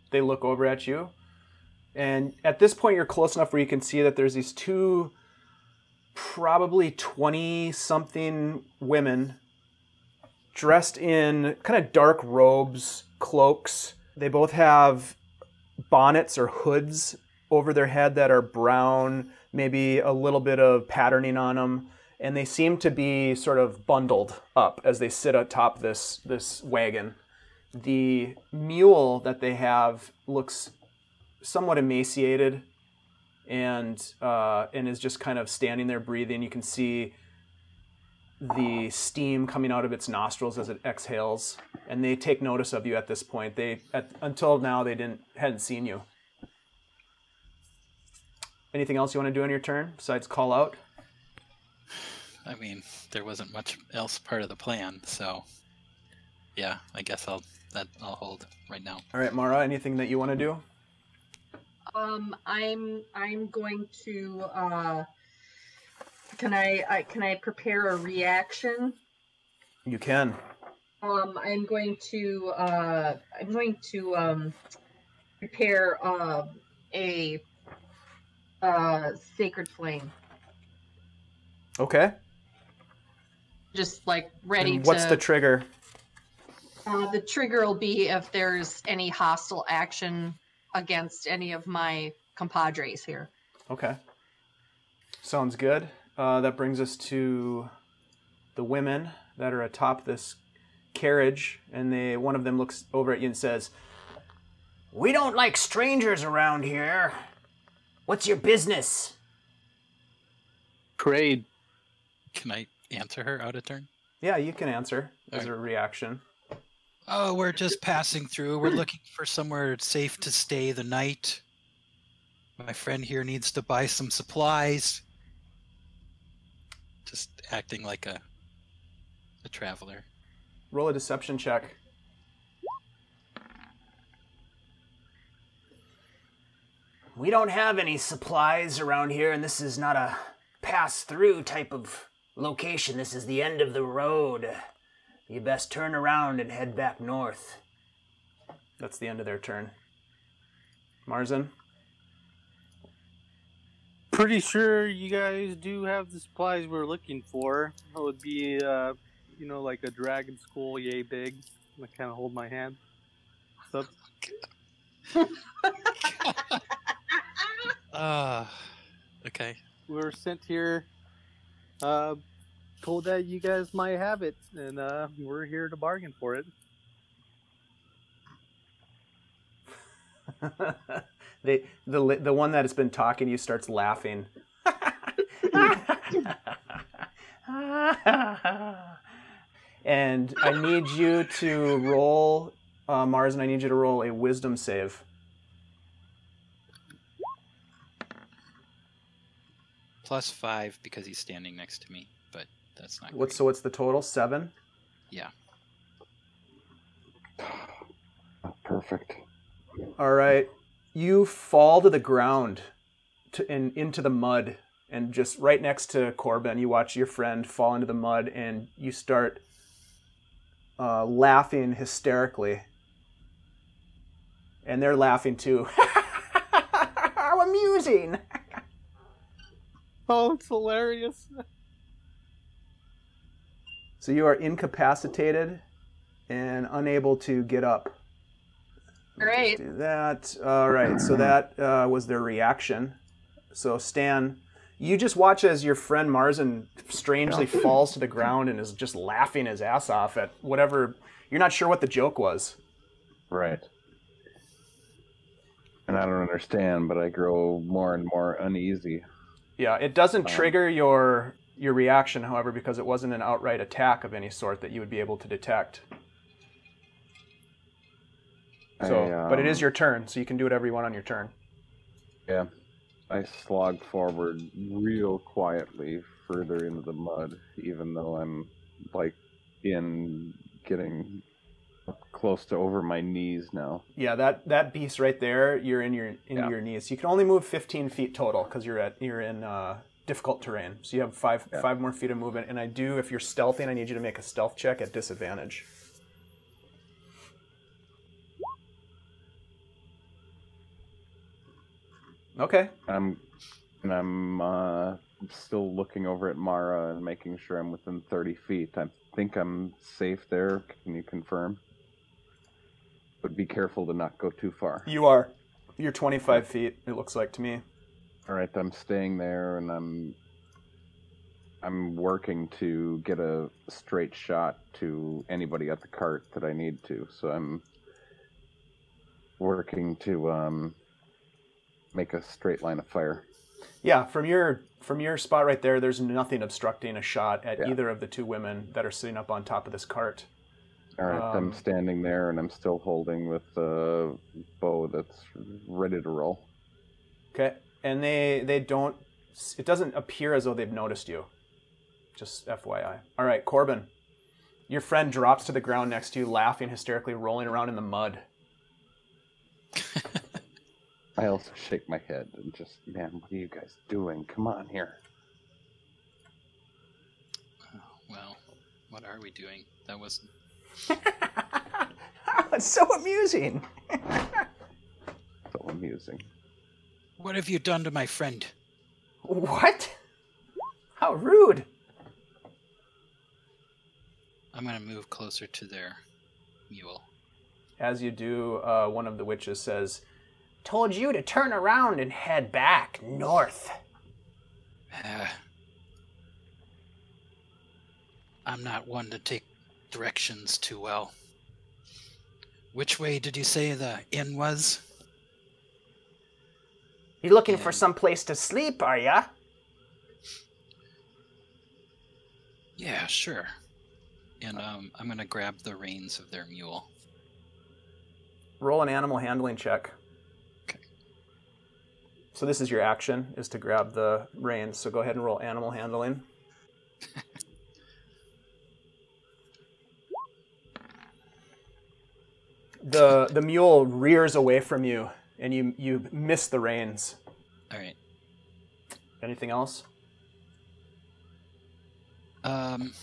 Speaker 1: they look over at you. And at this point you're close enough where you can see that there's these two probably 20 something women dressed in kind of dark robes cloaks. They both have bonnets or hoods over their head that are brown maybe a little bit of patterning on them and they seem to be sort of bundled up as they sit atop this this wagon the mule that they have looks somewhat emaciated and uh, and is just kind of standing there breathing. You can see the steam coming out of its nostrils as it exhales, and they take notice of you at this point. They at, until now they didn't hadn't seen you. Anything else you want to do on your turn besides call out?
Speaker 3: I mean, there wasn't much else part of the plan, so yeah, I guess I'll that I'll hold right now.
Speaker 1: All right, Mara. Anything that you want to do?
Speaker 5: Um, I'm I'm going to. Uh, can I, I can I prepare a reaction?
Speaker 1: You can.
Speaker 5: Um, I'm going to. Uh, I'm going to um, prepare uh, a uh, sacred flame.
Speaker 1: Okay.
Speaker 5: Just like ready
Speaker 1: And what's
Speaker 5: to.
Speaker 1: the trigger?
Speaker 5: Uh, the trigger will be if there's any hostile action against any of my compadres here.
Speaker 1: Okay. Sounds good. Uh, that brings us to the women that are atop this carriage, and they one of them looks over at you and says, "We don't like strangers around here. What's your business?"
Speaker 6: Trade.
Speaker 3: Can I answer her out of turn?
Speaker 1: Yeah, you can answer as a reaction.
Speaker 3: Oh, we're just passing through. We're looking for somewhere safe to stay the night. My friend here needs to buy some supplies. Just acting like a a traveler.
Speaker 1: Roll a deception check. We don't have any supplies around here, and this is not a pass through type of location. This is the end of the road. You best turn around and head back north. That's the end of their turn. Marzen?
Speaker 6: Pretty sure you guys do have the supplies we're looking for. It would be, uh, you know, like a dragon skull, yay big. I kind of hold my hand. So
Speaker 3: Ah, okay.
Speaker 6: we were sent here, uh, told that you guys might have it, and uh, we're here to bargain for it.
Speaker 1: the the the one that has been talking to you starts laughing. and I need you to roll, uh, Mars, and I need you to roll a wisdom save.
Speaker 3: Plus five because he's standing next to me, but that's not.
Speaker 1: What's so? What's the total? Seven.
Speaker 3: Yeah.
Speaker 2: Perfect.
Speaker 1: All right. You fall to the ground to, and into the mud, and just right next to Corben, you watch your friend fall into the mud, and you start uh, laughing hysterically. And they're laughing too. How amusing!
Speaker 6: Oh, it's hilarious.
Speaker 1: So you are incapacitated and unable to get up.
Speaker 5: Great.
Speaker 1: Do that. All right. So that uh, was their reaction. So Stan, you just watch as your friend Marzen strangely falls to the ground and is just laughing his ass off at whatever. You're not sure what the joke was.
Speaker 2: Right. And I don't understand, but I grow more and more uneasy.
Speaker 1: Yeah, it doesn't
Speaker 2: Um,
Speaker 1: trigger your your reaction, however, because it wasn't an outright attack of any sort that you would be able to detect. So,
Speaker 2: I,
Speaker 1: but it is
Speaker 2: um,
Speaker 1: your turn, so you can do whatever you want on your turn.
Speaker 2: Yeah. I slog forward real quietly further into the mud, even though I'm like in getting close to over my knees now.
Speaker 1: Yeah, that that beast right there, you're in your in
Speaker 2: Yeah.
Speaker 1: your knees. You can only move 15 feet total because you're at you're in uh, difficult terrain. So you have five
Speaker 2: Yeah.
Speaker 1: five more feet of movement. And I do, if you're stealthing, I need you to make a stealth check at disadvantage. Okay.
Speaker 2: I'm and I'm uh, still looking over at Mara and making sure I'm within 30 feet. I think I'm safe there. Can you confirm? But be careful to not go too far.
Speaker 1: You are. You're 25 feet. It looks like to me.
Speaker 2: All right, I'm staying there, and I'm I'm working to get a straight shot to anybody at the cart that I need to. So I'm working to um, make a straight line of fire.
Speaker 1: Yeah, from your from your spot right there, there's nothing obstructing a shot at
Speaker 2: Yeah.
Speaker 1: either of the two women that are sitting up on top of this cart.
Speaker 2: All right,
Speaker 1: Um,
Speaker 2: I'm standing there, and I'm still holding with the bow that's ready to roll.
Speaker 1: Okay, and they they don't. It doesn't appear as though they've noticed you. Just FYI. All right, Corben, your friend drops to the ground next to you, laughing hysterically, rolling around in the mud.
Speaker 2: I also shake my head and just, man, what are you guys doing? Come on here.
Speaker 3: Oh, well, what are we doing? That was
Speaker 1: it's so amusing.
Speaker 2: So amusing.
Speaker 3: What have you done to my friend?
Speaker 1: What? How rude!
Speaker 3: I'm gonna move closer to their mule.
Speaker 1: As you do, uh, one of the witches says, "Told you to turn around and head back north."
Speaker 3: Ah. I'm not one to take directions too well. Which way did you say the inn was?
Speaker 1: You looking
Speaker 3: for
Speaker 1: for some place to sleep, are ya?
Speaker 3: Yeah, sure. And um, I'm gonna grab the reins of their mule.
Speaker 1: Roll an animal handling check.
Speaker 3: Okay.
Speaker 1: So this is your action, is to grab the reins. So go ahead and roll animal handling. the the mule rears away from you, and you you miss the reins.
Speaker 3: All right.
Speaker 1: Anything else?
Speaker 3: Um,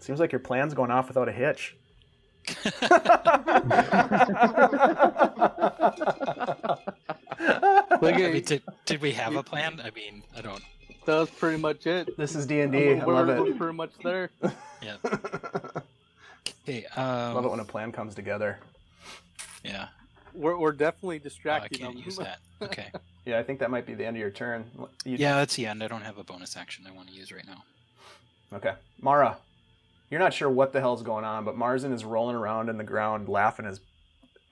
Speaker 1: Seems like your plan's going off without a hitch.
Speaker 6: Look
Speaker 3: I mean, did, did we have a plan? I mean, I don't.
Speaker 6: that was pretty much it.
Speaker 1: This is D and D. I
Speaker 6: We're-
Speaker 1: love
Speaker 6: we're
Speaker 1: it.
Speaker 6: Pretty much there.
Speaker 3: Yeah. Okay.
Speaker 1: love it
Speaker 3: Um,
Speaker 1: when a plan comes together.
Speaker 3: yeah.
Speaker 6: We're, we're definitely
Speaker 3: Oh, I can't
Speaker 6: them.
Speaker 3: use that. Okay.
Speaker 1: Yeah, I think that might be the end of your turn. You-
Speaker 3: Yeah, that's the end. I don't have a bonus action I want to use right now.
Speaker 1: Okay. Mara, you're not sure what the hell's going on, but Marzen is rolling around in the ground laughing his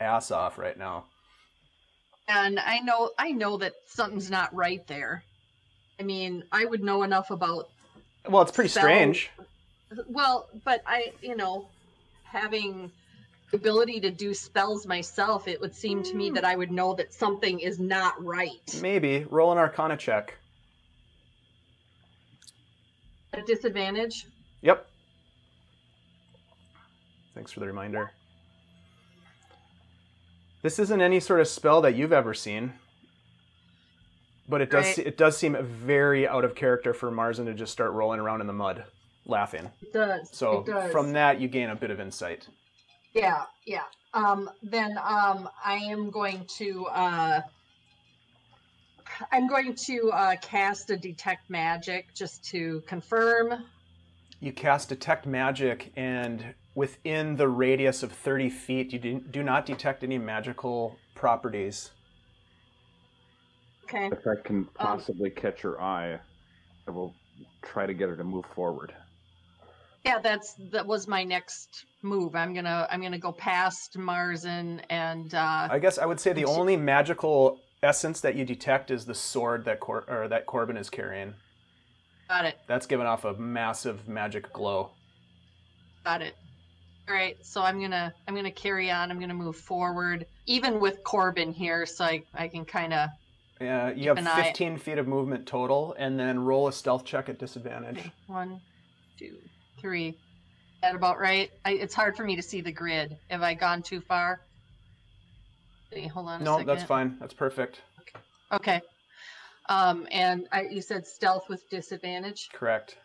Speaker 1: ass off right now.
Speaker 5: and I know I know that something's not right there. I mean, I would know enough about
Speaker 1: Well, it's pretty
Speaker 5: Spell-
Speaker 1: strange.
Speaker 5: well, but I, you know, having the ability to do spells myself, it would seem to me that I would know that something is not right.
Speaker 1: Maybe roll an Arcana check.
Speaker 5: A disadvantage.
Speaker 1: Yep. Thanks for the reminder. This isn't any sort of spell that you've ever seen, but it does
Speaker 5: Right.
Speaker 1: it does seem very out of character for Marzen to just start rolling around in the mud, laughing.
Speaker 5: It does.
Speaker 1: So
Speaker 5: it does.
Speaker 1: from that, you gain a bit of insight.
Speaker 5: Yeah, yeah. Um, then um, I am going to uh, I'm going to uh, cast a detect magic just to confirm.
Speaker 1: You cast detect magic, and within the radius of thirty feet, you do, do not detect any magical properties.
Speaker 5: Okay.
Speaker 2: If I can possibly catch her eye, I will try to get her to move forward.
Speaker 5: Yeah, that's that was my next move. I'm gonna I'm gonna go past Marzen and and. uh,
Speaker 1: I guess I would say the only magical essence that you detect is the sword that Cor- or that Corben is carrying.
Speaker 5: got it.
Speaker 1: That's giving off a massive magic glow.
Speaker 5: Got it. All right, so I'm gonna I'm gonna carry on. I'm gonna move forward, even with Corben here, so I I can kind of
Speaker 1: Yeah, you have
Speaker 5: an eye-
Speaker 1: 15 feet of movement total, and then roll a stealth check at disadvantage.
Speaker 5: one, two, three. That about right? I, it's hard for me to see the grid. Have I gone too far? Wait, hold on a
Speaker 1: No, that's fine. That's perfect.
Speaker 5: Okay. Um, and I, you said stealth with disadvantage.
Speaker 1: Correct.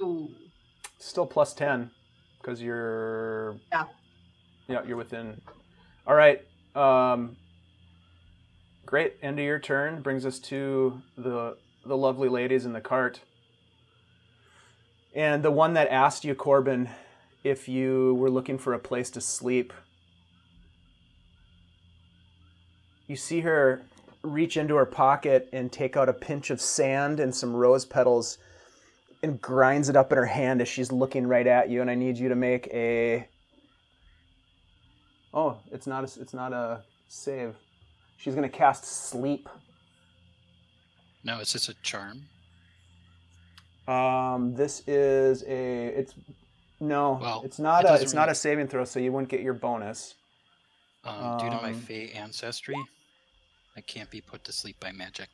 Speaker 5: Ooh.
Speaker 1: Still plus 10 because you're
Speaker 5: Yeah.
Speaker 1: yeah you're within. All right. Um, great. End of your turn brings us to the the lovely ladies in the cart. And the one that asked you, Corben, if you were looking for a place to sleep, you see her reach into her pocket and take out a pinch of sand and some rose petals and grinds it up in her hand as she's looking right at you. And I need you to make a. Oh, it's not a, it's not a save. She's gonna cast sleep.
Speaker 3: No, it's just a charm.
Speaker 1: Um, this is a it's no,
Speaker 3: Well,
Speaker 1: it's not
Speaker 3: it
Speaker 1: a
Speaker 3: doesn't
Speaker 1: it's not a saving throw, so you wouldn't get your bonus.
Speaker 3: Um, due to my
Speaker 1: Um,
Speaker 3: Fey ancestry, I can't be put to sleep by magic.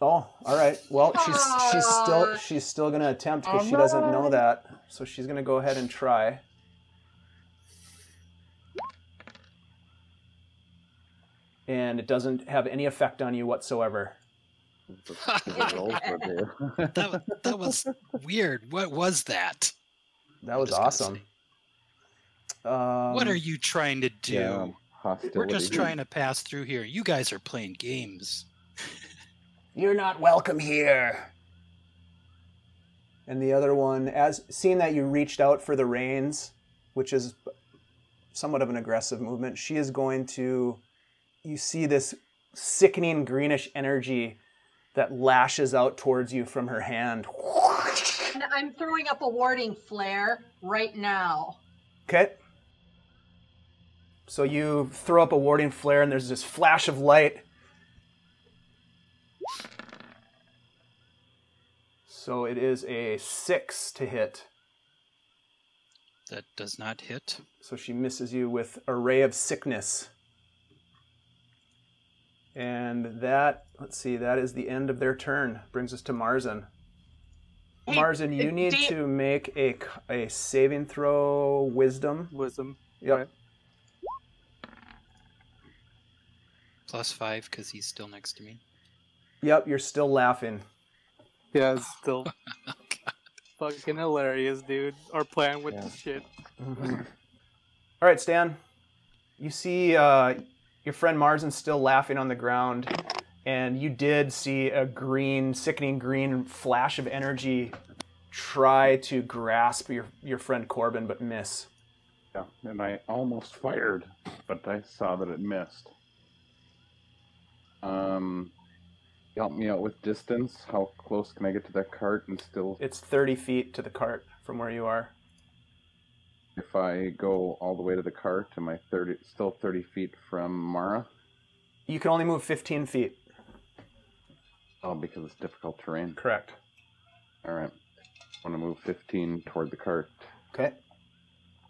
Speaker 1: Oh, all right. Well, she's she's still
Speaker 5: Ah.
Speaker 1: she's still gonna attempt because she doesn't know that, so she's gonna go ahead and try. And it doesn't have any effect on you whatsoever.
Speaker 2: What rolls would do.
Speaker 3: That, that was weird. What was that?
Speaker 1: That was awesome. Um,
Speaker 3: what are you trying to do?
Speaker 2: Yeah.
Speaker 3: We're just trying to pass through here. You guys are playing games.
Speaker 1: You're not welcome here. And the other one, as seeing that you reached out for the reins, which is somewhat of an aggressive movement, she is going to. You see this sickening greenish energy that lashes out towards you from her hand.
Speaker 5: And I'm throwing up a warding flare right now.
Speaker 1: Okay. So you throw up a warding flare, and there's this flash of light. So it is a six to hit.
Speaker 3: That does not hit.
Speaker 1: So she misses you with a ray of sickness. And that, let's see, that is the end of their turn. Brings us to Marzen.
Speaker 5: Hey,
Speaker 1: Marzen, you
Speaker 5: uh,
Speaker 1: need
Speaker 5: you-
Speaker 1: to make a, a saving throw wisdom.
Speaker 6: Wisdom.
Speaker 1: Yep.
Speaker 6: Right.
Speaker 3: Plus five because he's still next to me.
Speaker 1: Yep, you're still laughing.
Speaker 6: Yeah, it's still fucking hilarious, dude. Our plan with
Speaker 2: Yeah.
Speaker 6: the shit.
Speaker 1: All right, Stan. You see uh, your friend Marzen's still laughing on the ground, and you did see a green, sickening green flash of energy try to grasp your, your friend Corben, but miss.
Speaker 2: Yeah, and I almost fired, but I saw that it missed. Um, help me out with distance. How close can I get to that cart and still?
Speaker 1: It's 30 feet to the cart from where you are.
Speaker 2: If I go all the way to the cart, am I thirty still thirty feet from Mara?
Speaker 1: You can only move 15 feet.
Speaker 2: Oh, because it's difficult terrain.
Speaker 1: Correct.
Speaker 2: All right. I want to move fifteen toward the cart.
Speaker 1: Okay.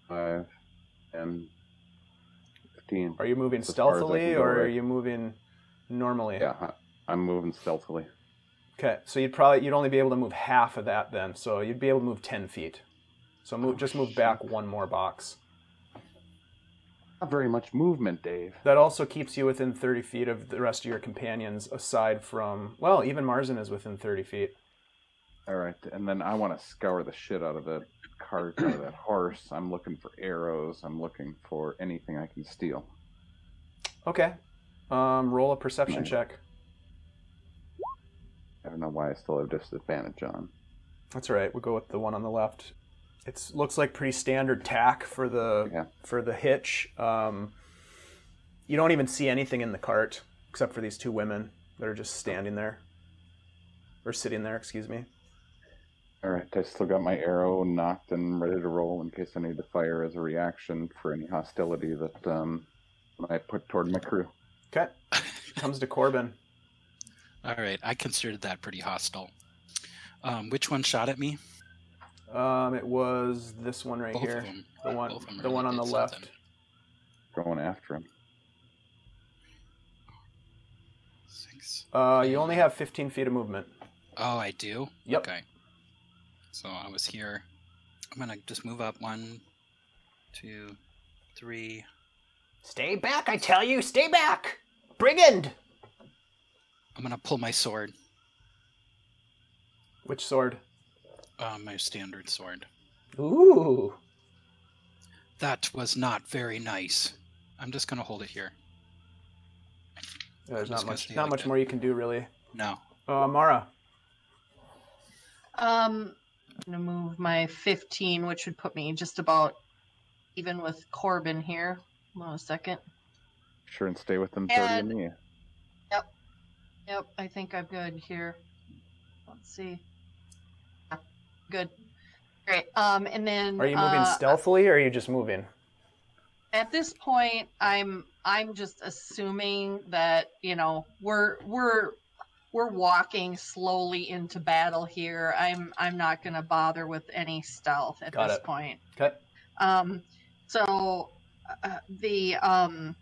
Speaker 2: Five, and fifteen.
Speaker 1: Are you moving
Speaker 2: As far as I
Speaker 1: stealthily
Speaker 2: can go,
Speaker 1: or are you moving normally?
Speaker 2: Yeah, I'm moving stealthily.
Speaker 1: Okay, so you'd probably you'd only be able to move half of that then. So you'd be able to move 10 feet. So move just move back one more box.
Speaker 2: Not very much movement, Dave.
Speaker 1: That also keeps you within 30 feet of the rest of your companions, aside from well, even Marzen is within 30 feet.
Speaker 2: All right, and then I want to scour the shit out of that cart, out of that horse. I'm looking for arrows. I'm looking for anything I can steal.
Speaker 1: Okay. Um, roll a perception check.
Speaker 2: I don't know why I still have disadvantage on.
Speaker 1: That's all right. We'll go with the one on the left. It looks like pretty standard tack for the
Speaker 2: Yeah.
Speaker 1: for the hitch. Um, you don't even see anything in the cart except for these two women that are just standing there or sitting there. Excuse me.
Speaker 2: All right, I still got my arrow nocked and ready to roll in case I need to fire as a reaction for any hostility that um, I put toward my crew.
Speaker 1: Okay. Comes to Corben.
Speaker 3: All right, I considered that pretty hostile. Um, which one shot at me?
Speaker 1: Um, it was this one right
Speaker 3: Both
Speaker 1: here.
Speaker 3: of them.
Speaker 1: The one,
Speaker 3: Both of them
Speaker 1: the
Speaker 3: really
Speaker 1: one on
Speaker 3: did
Speaker 1: the left.
Speaker 2: Going after him.
Speaker 3: Six.
Speaker 1: Uh, you only have 15 feet of movement.
Speaker 3: Oh, I do.
Speaker 1: Yep.
Speaker 3: Okay. So I was here. I'm gonna just move up one, two, three.
Speaker 1: Stay back, I tell you. Stay back, brigand.
Speaker 3: I'm gonna pull my sword,
Speaker 1: Which sword?
Speaker 3: Uh, my standard sword.
Speaker 1: Ooh.
Speaker 3: That was not very nice. I'm just gonna hold it here.
Speaker 1: There's
Speaker 3: I'm
Speaker 1: not much, not
Speaker 3: like
Speaker 1: much
Speaker 3: that.
Speaker 1: more you can do really.
Speaker 3: No.
Speaker 1: Uh, Mara.
Speaker 5: Um, I'm gonna move my 15, which would put me just about even with Corben here. Hold on a second.
Speaker 2: Sure, and stay within 30
Speaker 5: And-
Speaker 2: of me.
Speaker 5: Yep. Yep, I think I'm good here. Let's see. Good. Great. Um, and then
Speaker 1: Are you moving
Speaker 5: uh,
Speaker 1: stealthily or are you just moving?
Speaker 5: at this point i'm i'm just assuming that you know we're we're we're walking slowly into battle here i'm i'm not going to bother with any stealth at
Speaker 1: Got
Speaker 5: this
Speaker 1: it.
Speaker 5: point
Speaker 1: Okay.
Speaker 5: um so uh, the um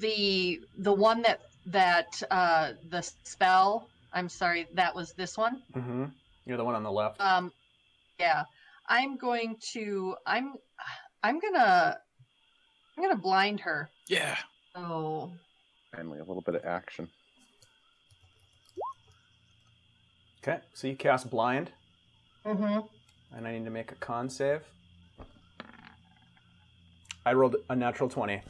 Speaker 5: the the one that that uh the spell i'm sorry that was this one
Speaker 1: Mm-hmm. You're the one on the left.
Speaker 5: um, yeah, I'm going to. I'm. I'm gonna. I'm gonna blind her.
Speaker 3: Yeah.
Speaker 5: Oh,
Speaker 2: Finally, a little bit of action.
Speaker 1: Okay. So you cast blind,
Speaker 5: mm-hmm.
Speaker 1: and I need to make a con save. I rolled a natural 20.
Speaker 2: Of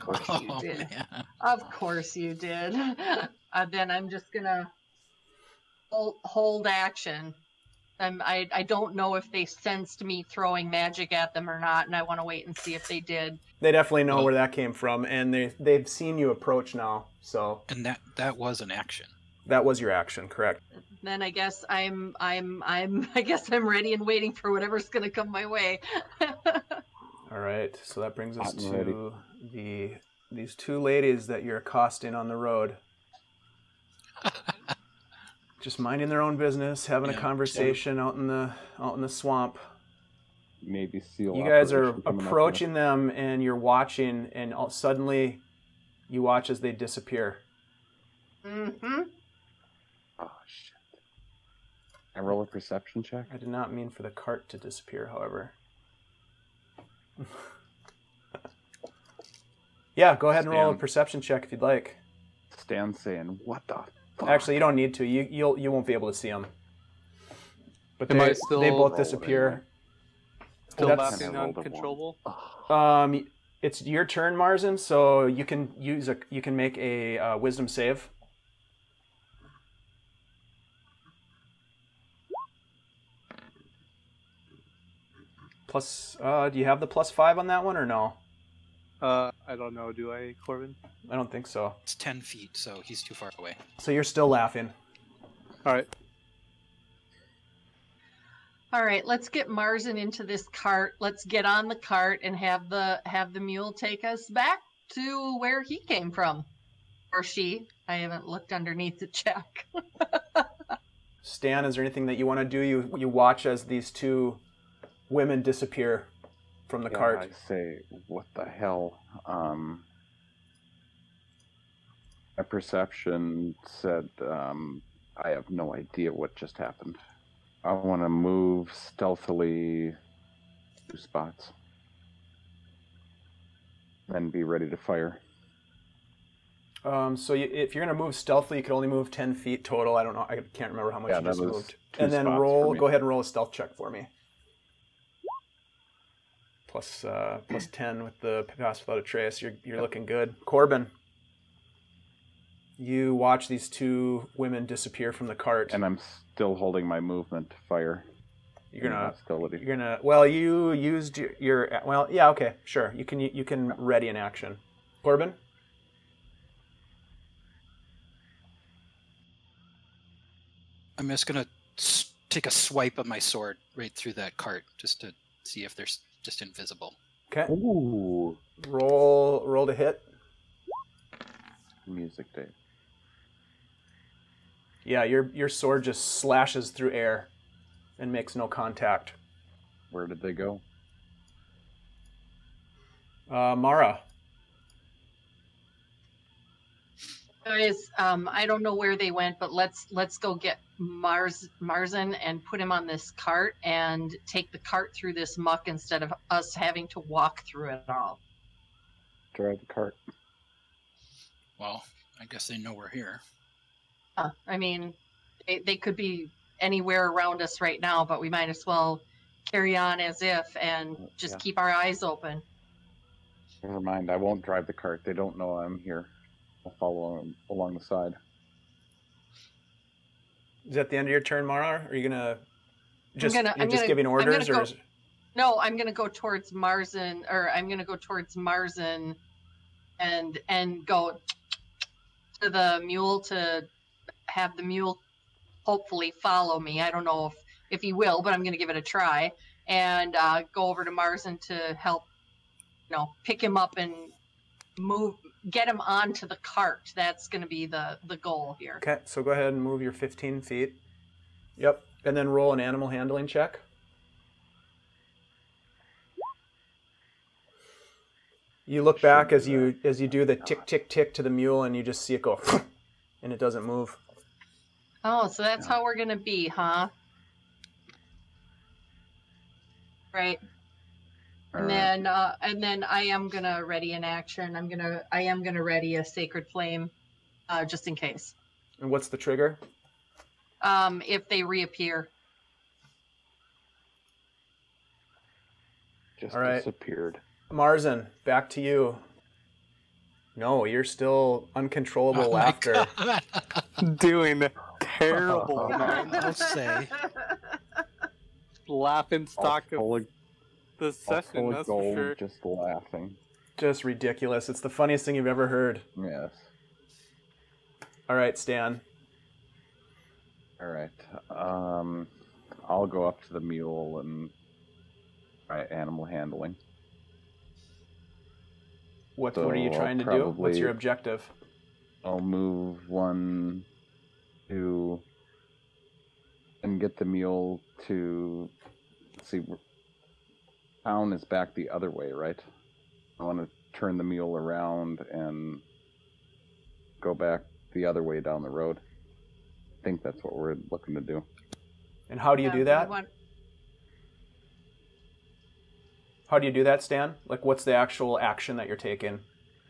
Speaker 2: course.
Speaker 3: Oh
Speaker 5: did.
Speaker 3: man.
Speaker 5: Of course you did. uh, then I'm just gonna hold, hold action. I'm, I I don't know if they sensed me throwing magic at them or not, and I want to wait and see if they did.
Speaker 1: They definitely know where that came from, and they they've seen you approach now. So
Speaker 3: And that that was an action.
Speaker 1: that was your action, correct?
Speaker 5: Then I guess I'm I'm I'm I guess I'm ready and waiting for whatever's gonna come my way.
Speaker 1: All right. So that brings us
Speaker 2: Hot and ready.
Speaker 1: to the these two ladies that you're accosting on the road. Just minding their own business, having
Speaker 3: Yeah.
Speaker 1: a conversation out in the out in the swamp.
Speaker 2: Maybe seal.
Speaker 1: you guys are
Speaker 2: operation coming up
Speaker 1: approaching them and you're watching and all, suddenly you watch as they disappear
Speaker 5: Mm
Speaker 2: hmm. Oh shit! I roll a perception check.
Speaker 1: i did not mean for the cart to disappear however yeah go ahead and roll a perception check if you'd like
Speaker 2: Stan saying, "What the?" Fuck?
Speaker 1: actually you don't need to you you'll you won't be able to see them but
Speaker 6: Am
Speaker 1: they,
Speaker 6: I still
Speaker 1: they both disappear
Speaker 6: Still
Speaker 1: That's-
Speaker 6: laughing
Speaker 2: Kinda rolled a one.
Speaker 6: uncontrollable.
Speaker 1: um it's your turn marzen so you can use a you can make a uh, wisdom save plus uh do you have the plus five on that one or no
Speaker 6: Uh, I don't know. Do I, Corben?
Speaker 1: i don't think so
Speaker 3: It's ten feet, so he's too far away.
Speaker 1: so you're still laughing
Speaker 6: All right.
Speaker 5: All right, let's get Marzen into this cart. Let's get on the cart and have the have the mule take us back to where he came from, or she. I haven't looked underneath to check.
Speaker 1: Stan, is there anything that you want to do? You you watch as these two women disappear from the
Speaker 2: Yeah,
Speaker 1: cart.
Speaker 2: I say, what the hell? Um, my perception said um, I have no idea what just happened. I want to move stealthily two spots and be ready to fire.
Speaker 1: Um, so you, if you're gonna move stealthily, you can only move ten feet total. I don't know. I can't remember how much
Speaker 2: Yeah,
Speaker 1: you just moved. And then roll. Go ahead and roll a stealth check for me. Plus, uh, plus ten with the pass without a trace. You're you're looking good, Corben. You watch these two women disappear from the cart.
Speaker 2: And I'm still holding my movement to fire.
Speaker 1: you're gonna
Speaker 2: hostility.
Speaker 1: You're gonna. Well, you used your, your. Well, yeah. Okay. Sure. You can. You can ready an action. Corben.
Speaker 3: I'm just gonna take a swipe of my sword right through that cart just to see if they're s- just invisible.
Speaker 1: Okay.
Speaker 2: Ooh,
Speaker 1: Roll. Roll to hit.
Speaker 2: music day.
Speaker 1: Yeah. Your your sword just slashes through air, and makes no contact.
Speaker 2: Where did they go?
Speaker 1: Uh, Mara.
Speaker 5: Guys, um, I don't know where they went, but let's let's go get Mars Marzen and put him on this cart and take the cart through this muck instead of us having to walk through it all.
Speaker 2: Drive the cart.
Speaker 3: Well, I guess they know we're here.
Speaker 5: Uh, I mean, they, they could be anywhere around us right now, but we might as well carry on as if and just
Speaker 2: Yeah.
Speaker 5: keep our eyes open.
Speaker 2: Never mind. I won't drive the cart. They don't know I'm here. I'll follow along, along the side.
Speaker 1: Is that the end of your turn, Mara? Are you gonna just
Speaker 5: gonna-
Speaker 1: you're
Speaker 5: I'm
Speaker 1: just
Speaker 5: gonna-
Speaker 1: giving orders,
Speaker 5: gonna
Speaker 1: or
Speaker 5: go-
Speaker 1: is,
Speaker 5: No, I'm gonna go towards Marzen, or I'm gonna go towards Marzen, and and go to the mule to have the mule hopefully follow me. I don't know if if he will, but I'm gonna give it a try and uh, go over to Marzen to help, you know, pick him up and move, get him onto the cart. That's gonna be the the goal here.
Speaker 1: okay? So go ahead and move your 15 feet. Yep, and then roll an animal handling check. You look back as you as you do the tick tick tick to the mule, and you just see it go, and it doesn't move.
Speaker 5: Oh, so that's how we're gonna be, huh? Right.
Speaker 2: All
Speaker 5: And
Speaker 2: right.
Speaker 5: then, uh, and then I am gonna ready an action. I'm gonna, I am gonna ready a sacred flame, uh, just in case.
Speaker 1: And what's the trigger?
Speaker 5: Um, if they reappear.
Speaker 2: Just
Speaker 1: all right.
Speaker 2: disappeared.
Speaker 1: Marzen, back to you. No, you're still uncontrollable
Speaker 3: Oh
Speaker 1: laughter.
Speaker 6: Doing terrible.
Speaker 3: I'll say.
Speaker 6: Laughing stock
Speaker 2: all full
Speaker 6: of
Speaker 2: of,
Speaker 6: the
Speaker 2: all
Speaker 6: session, that's
Speaker 2: gold,
Speaker 6: for sure.
Speaker 2: just laughing.
Speaker 1: Just ridiculous. It's the funniest thing you've ever heard.
Speaker 2: Yes.
Speaker 1: All right, Stan.
Speaker 2: All right. Um, I'll go up to the mule and try animal handling.
Speaker 1: What,
Speaker 2: So
Speaker 1: what are you
Speaker 2: I'll
Speaker 1: trying to do? What's your objective?
Speaker 2: I'll move one, two, and get the mule to see. Town is back the other way, right? I want to turn the mule around and go back the other way down the road. I think that's what we're looking to do.
Speaker 1: And how do you
Speaker 5: Yeah,
Speaker 1: do that?
Speaker 5: want-
Speaker 1: How do you do that, Stan? Like, what's the actual action that you're taking?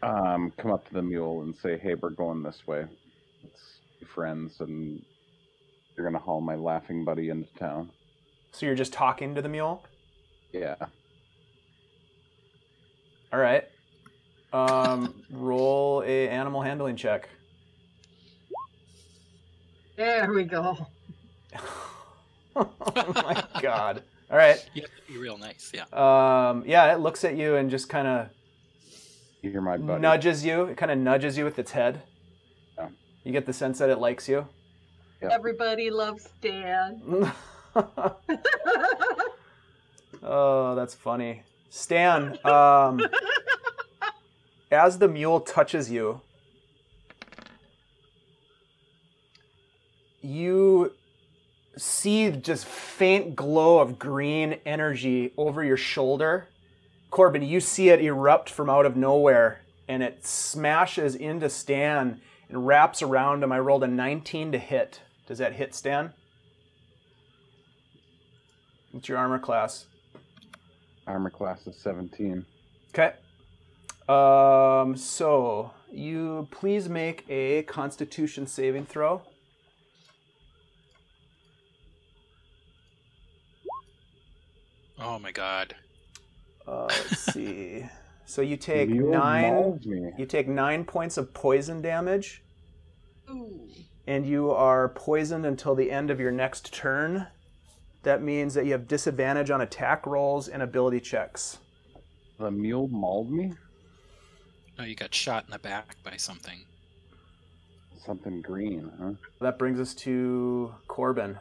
Speaker 2: Um, come up to the mule and say, "Hey, we're going this way. Let's be friends, and you're gonna haul my laughing buddy into town."
Speaker 1: So you're just talking to the mule?
Speaker 2: Yeah.
Speaker 1: All right. Um, roll a animal handling check.
Speaker 5: There we go.
Speaker 1: oh my god. All right.
Speaker 3: You have to be real nice, yeah.
Speaker 1: Um, yeah, it looks at you and just kind of
Speaker 2: You hear my buddy?
Speaker 1: nudges you. It kind of nudges you with its head.
Speaker 2: Yeah.
Speaker 1: You get the sense that it likes you.
Speaker 2: Yep.
Speaker 5: Everybody loves Dan.
Speaker 1: oh, that's funny. Stan, um, as the mule touches you, you see just faint glow of green energy over your shoulder. Corben, you see it erupt from out of nowhere and it smashes into Stan and wraps around him. I rolled a 19 to hit. Does that hit Stan? What's your armor class?
Speaker 2: Armor class is 17.
Speaker 1: Okay. Um, so you please make a Constitution saving throw.
Speaker 3: Oh my god.
Speaker 1: Uh, let's see. So you take
Speaker 2: You
Speaker 1: nine. You take nine points of poison damage,
Speaker 5: Ooh.
Speaker 1: and you are poisoned until the end of your next turn. That means that you have disadvantage on attack rolls and ability checks.
Speaker 2: The mule mauled me?
Speaker 3: No, you got shot in the back by something.
Speaker 2: Something green, huh?
Speaker 1: That brings us to Corben.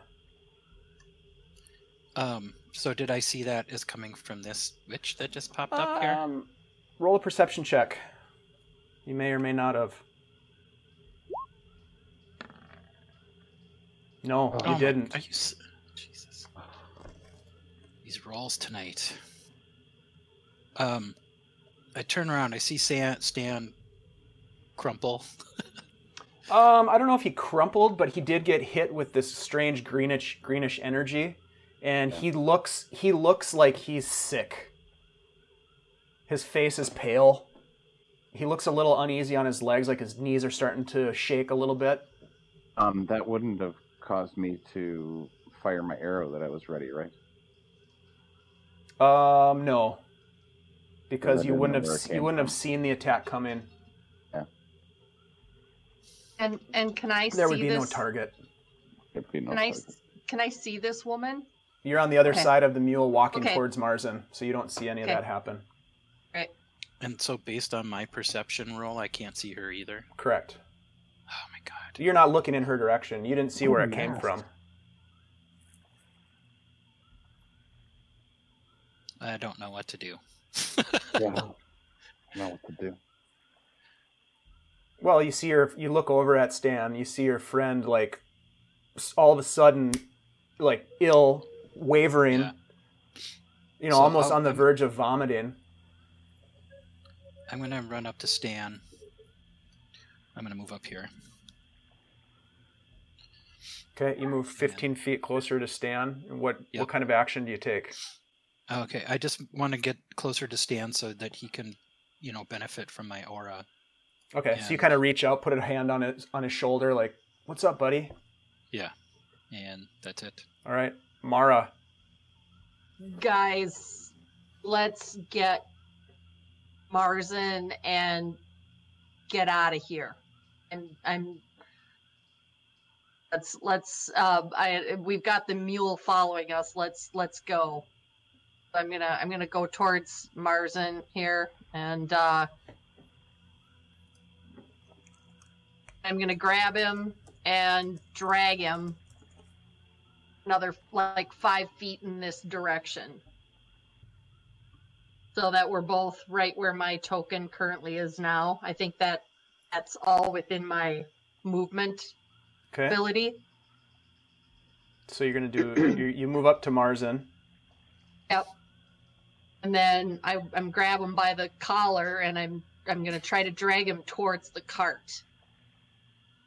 Speaker 3: Um, so did I see that as coming from this witch that just popped up here?
Speaker 1: Um, roll a perception check. You may or may not have. No,
Speaker 2: Oh
Speaker 1: you didn't.
Speaker 3: Are you s- Jesus. These rolls tonight. Um, I turn around. I see Stan, Stan crumple.
Speaker 1: Um, I don't know if he crumpled, but he did get hit with this strange greenish greenish energy, and he looks he looks like he's sick. His face is pale. He looks a little uneasy on his legs, like his knees are starting to shake a little bit.
Speaker 2: Um, that wouldn't have caused me to fire my arrow that I was ready, right?
Speaker 1: Um, no, because you wouldn't have
Speaker 2: where it
Speaker 1: s-
Speaker 2: came
Speaker 1: you wouldn't have seen the attack come in. Yeah.
Speaker 5: And and can I
Speaker 1: There
Speaker 5: see
Speaker 1: would be
Speaker 5: this?
Speaker 1: no target.
Speaker 2: There'd be no
Speaker 5: Can I
Speaker 2: target.
Speaker 5: s- can I see this woman?
Speaker 1: You're on the other
Speaker 5: Okay.
Speaker 1: side of the mule, walking
Speaker 5: Okay.
Speaker 1: towards Marzen, so you don't see any
Speaker 5: Okay.
Speaker 1: of that happen. Right.
Speaker 3: And so, based on my perception roll, I can't see her either.
Speaker 1: Correct.
Speaker 3: Oh my god.
Speaker 1: You're not looking in her direction. You didn't see where it came
Speaker 2: Yes.
Speaker 1: from.
Speaker 3: I don't know what to do.
Speaker 2: Yeah. I know what to do.
Speaker 1: Well, you see her. You look over at Stan. You see your friend like all of a sudden, like ill, wavering.
Speaker 3: Yeah.
Speaker 1: You know,
Speaker 3: So
Speaker 1: almost
Speaker 3: I'll-
Speaker 1: on the
Speaker 3: I'm-
Speaker 1: verge of vomiting.
Speaker 3: I'm gonna run up to Stan. I'm gonna move up here.
Speaker 1: Okay, you move 15 feet closer to Stan. And What what kind of action do you take?
Speaker 3: Okay, I just want to get closer to Stan so that he can, you know, benefit from my aura.
Speaker 1: Okay, so you kind of reach out, put a hand on his on his shoulder, like, "What's up, buddy?"
Speaker 3: Yeah, and that's it.
Speaker 1: All right, Mara.
Speaker 5: Guys, let's get Marzen and get out of here. And I'm let's let's uh I we've got the mule following us. Let's let's go. I'm gonna I'm gonna go towards Marzen here and uh I'm gonna grab him and drag him another like five feet in this direction. So that we're both right where my token currently is now. I think that that's all within my movement
Speaker 1: Okay,
Speaker 5: ability.
Speaker 1: so you're gonna do you, you move up to Marzen.
Speaker 5: And then I, I'm grab him by the collar and I'm I'm gonna try to drag him towards the cart.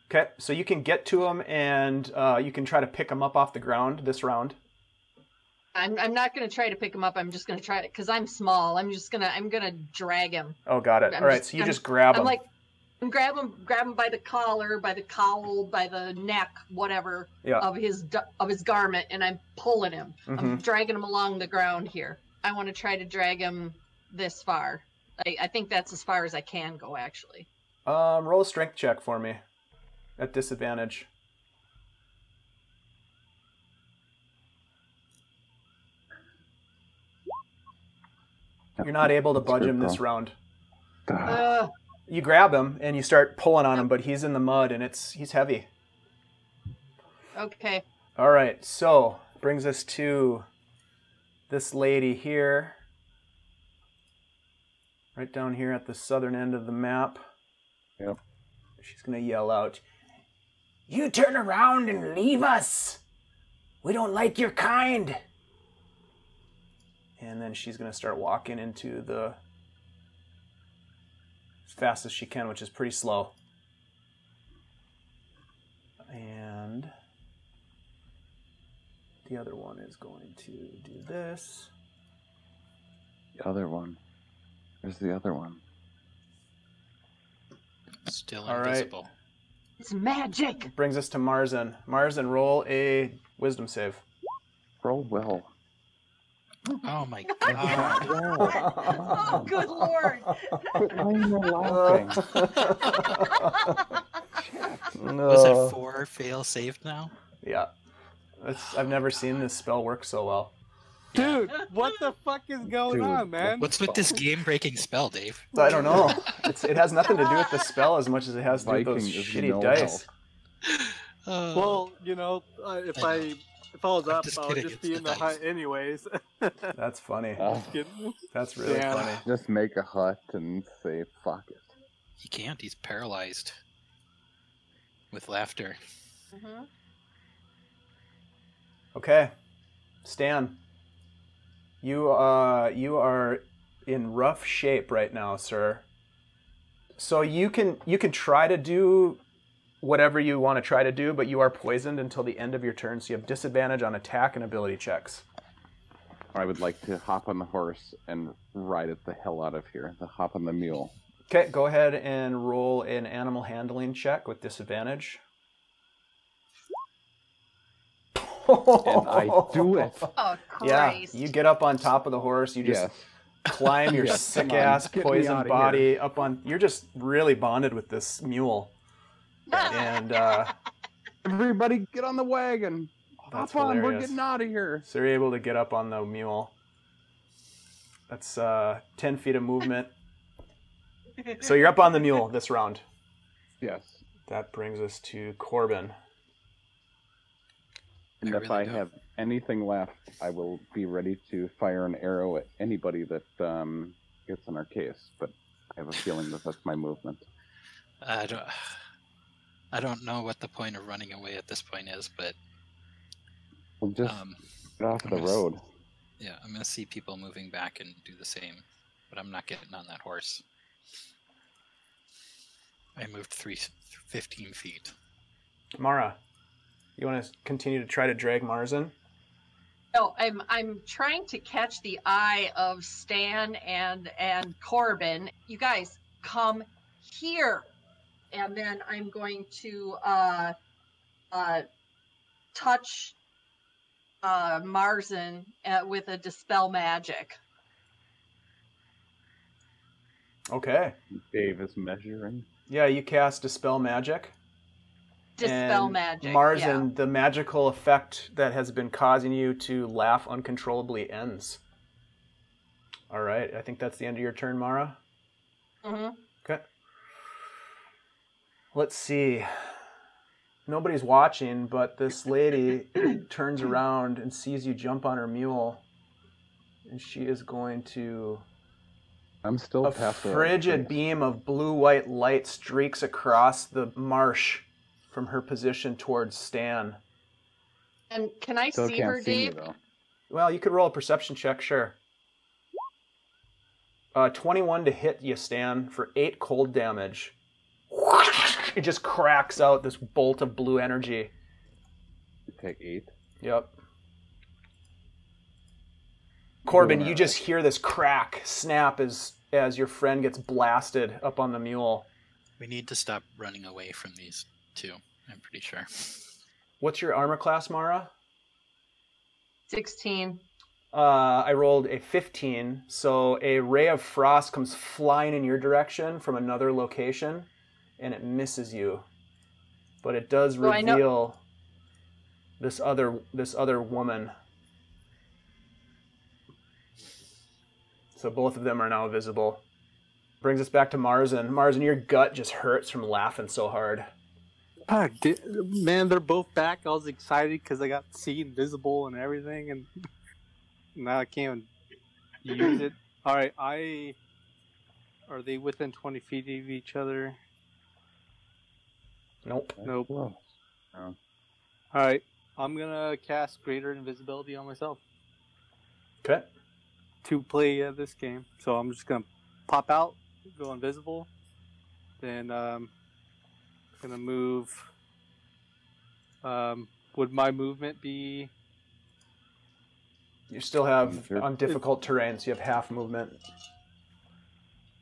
Speaker 1: Okay, so you can get to him and uh, you can try to pick him up off the ground this round.
Speaker 5: I'm I'm not gonna try to pick him up. I'm just gonna try to because I'm small. I'm just gonna I'm gonna drag him.
Speaker 1: Oh, got it.
Speaker 5: I'm
Speaker 1: All right,
Speaker 5: just-
Speaker 1: so you
Speaker 5: I'm-
Speaker 1: just grab him.
Speaker 5: I'm like, I'm grab him, grab him by the collar, by the cowl, by the neck, whatever
Speaker 1: Yeah.
Speaker 5: of his of his garment, and I'm pulling him.
Speaker 1: Mm-hmm.
Speaker 5: I'm dragging him along the ground here. I want to try to drag him this far. I, I think that's as far as I can go, actually.
Speaker 1: Um, roll a strength check for me at disadvantage. You're not able to budge him this round.
Speaker 5: Uh,
Speaker 1: You grab him and you start pulling on him, but he's in the mud and it's he's heavy.
Speaker 5: okay.
Speaker 1: All right, so brings us to this lady here. Right down here at the southern end of the map.
Speaker 2: Yep.
Speaker 1: She's going to yell out, You turn around and leave us! We don't like your kind! And then she's going to start walking into the. as fast as she can, which is pretty slow. And. The other one is going to do this.
Speaker 2: The other one. Where's the other one?
Speaker 3: Still
Speaker 1: All right.
Speaker 3: invisible.
Speaker 5: It's magic.
Speaker 1: Brings us to Marzen. Marzen, roll a wisdom save.
Speaker 2: Roll well.
Speaker 3: Oh my god.
Speaker 5: oh, good lord.
Speaker 3: Was it four fail saved now?
Speaker 1: Yeah. It's, I've never seen this spell work so well.
Speaker 6: Dude, what the fuck is going
Speaker 2: Dude,
Speaker 6: on, man?
Speaker 3: What's with this game breaking spell, Dave?
Speaker 1: I don't know. It's, it has nothing to do with the spell as much as it has to do with those shitty
Speaker 2: no
Speaker 1: dice.
Speaker 3: Uh,
Speaker 6: Well, you know, uh, if
Speaker 3: I
Speaker 6: I, if I was
Speaker 3: I'm
Speaker 6: up, I would just be in the
Speaker 3: dice.
Speaker 6: hut anyways.
Speaker 1: That's funny.
Speaker 2: Oh,
Speaker 1: That's really
Speaker 6: Yeah.
Speaker 1: funny.
Speaker 2: just make a hut and say fuck it.
Speaker 3: he can't. He's paralyzed with laughter.
Speaker 5: Mhm.
Speaker 1: Okay, Stan, you uh you are in rough shape right now, sir. So you can you can try to do whatever you want to try to do, but you are poisoned until the end of your turn, so you have disadvantage on attack and ability checks.
Speaker 2: I would like to hop on the horse and ride it the hell out of here. The hop on the mule.
Speaker 1: Okay, go ahead and roll an animal handling check with disadvantage.
Speaker 2: And I do it.
Speaker 5: Oh,
Speaker 1: Yeah, you get up on top of the horse. You just
Speaker 2: Yes.
Speaker 1: climb your
Speaker 2: Yes,
Speaker 1: sick ass poison
Speaker 2: outta
Speaker 1: body up on. You're just really bonded with this mule, and uh,
Speaker 2: Everybody get on the wagon.
Speaker 1: That's
Speaker 2: Hop on, we're getting out of here.
Speaker 1: so you're able to get up on the mule. That's uh, ten feet of movement. So you're up on the mule this round.
Speaker 2: Yes.
Speaker 1: That brings us to Corben.
Speaker 2: And
Speaker 3: I
Speaker 2: if
Speaker 3: really
Speaker 2: I
Speaker 3: don't.
Speaker 2: have anything left, I will be ready to fire an arrow at anybody that um, gets in our case. But I have a feeling that that's my movement.
Speaker 3: I don't. I don't know what the point of running away at this point is, but
Speaker 2: We'll just
Speaker 3: um,
Speaker 2: get off
Speaker 3: I'm
Speaker 2: the
Speaker 3: gonna s-
Speaker 2: road.
Speaker 3: yeah, I'm gonna see people moving back and do the same, but I'm not getting on that horse. I moved three, 15 feet.
Speaker 1: Mara, you want to continue to try to drag Marzen?
Speaker 5: No, I'm I'm trying to catch the eye of Stan and and Corben. You guys come here, and then I'm going to uh, uh, touch uh, Marzen uh, with a dispel magic.
Speaker 1: Okay.
Speaker 2: Dave is measuring.
Speaker 1: Yeah, you cast dispel magic.
Speaker 5: Dispel
Speaker 1: And
Speaker 5: magic.
Speaker 1: and the magical effect that has been causing you to laugh uncontrollably ends. All right, I think that's the end of your turn, Mara.
Speaker 5: Yeah. hmm
Speaker 1: Okay. Let's see. Nobody's watching, but this lady turns around and sees you jump on her mule, and she is going to.
Speaker 2: I'm still
Speaker 1: A
Speaker 2: past the
Speaker 1: frigid beam of blue white light streaks across the marsh from her position towards Stan.
Speaker 5: And can I
Speaker 2: Still
Speaker 5: see
Speaker 2: can't
Speaker 5: her,
Speaker 2: see
Speaker 5: Dave?
Speaker 2: though.
Speaker 1: Well, you could roll a perception check, sure. Uh, 21 to hit you, Stan, for 8 cold damage. It just cracks out this bolt of blue energy.
Speaker 2: You take eight.
Speaker 1: Yep.
Speaker 2: Corben,
Speaker 1: you just hear this crack snap as as your friend gets blasted up on the mule.
Speaker 3: We need to stop running away from these two. I'm pretty sure.
Speaker 1: What's your armor class, Mara?
Speaker 5: 16.
Speaker 1: Uh, I rolled a 15, so a ray of frost comes flying in your direction from another location, and it misses you. But it does
Speaker 5: So know-
Speaker 1: reveal this other this other woman. So both of them are now visible. Brings us back to Marzen. Marzen, your gut just hurts from laughing so hard.
Speaker 6: Ah, di- man, they're both back. I was excited because I got to see invisible and everything, and now I can't use it. All right, I are they within twenty feet of each other?
Speaker 1: Nope.
Speaker 6: Nope.
Speaker 2: Close.
Speaker 6: All right, I'm gonna cast greater invisibility on myself
Speaker 1: Okay.
Speaker 6: to play uh, this game. So I'm just gonna pop out, go invisible, then um, gonna move. Um, would my movement be?
Speaker 1: You still have
Speaker 2: Sure.
Speaker 1: on difficult terrain, so you have half movement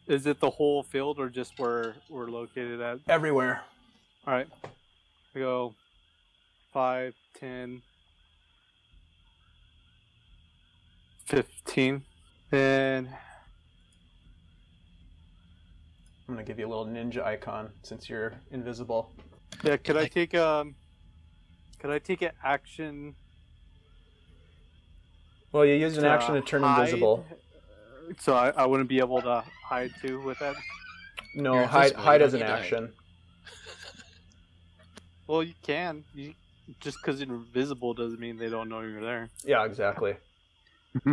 Speaker 6: Is it the whole field or just where we're located at?
Speaker 1: everywhere.
Speaker 6: All right, I go five, ten, fifteen, and
Speaker 1: I'm gonna give you a little ninja icon since you're invisible.
Speaker 6: yeah. Could I take um? Could I take an action?
Speaker 1: Well, you used an
Speaker 6: to
Speaker 1: action to turn
Speaker 6: hide?
Speaker 1: invisible.
Speaker 6: So I, I wouldn't be able to hide too with that.
Speaker 1: No,
Speaker 3: You're
Speaker 1: hide
Speaker 3: invisible,
Speaker 1: hide
Speaker 3: you
Speaker 1: as
Speaker 3: don't
Speaker 1: an
Speaker 3: need to
Speaker 1: action.
Speaker 6: Well, you can. You, just because you're invisible doesn't mean they don't know you're there.
Speaker 1: Yeah, exactly.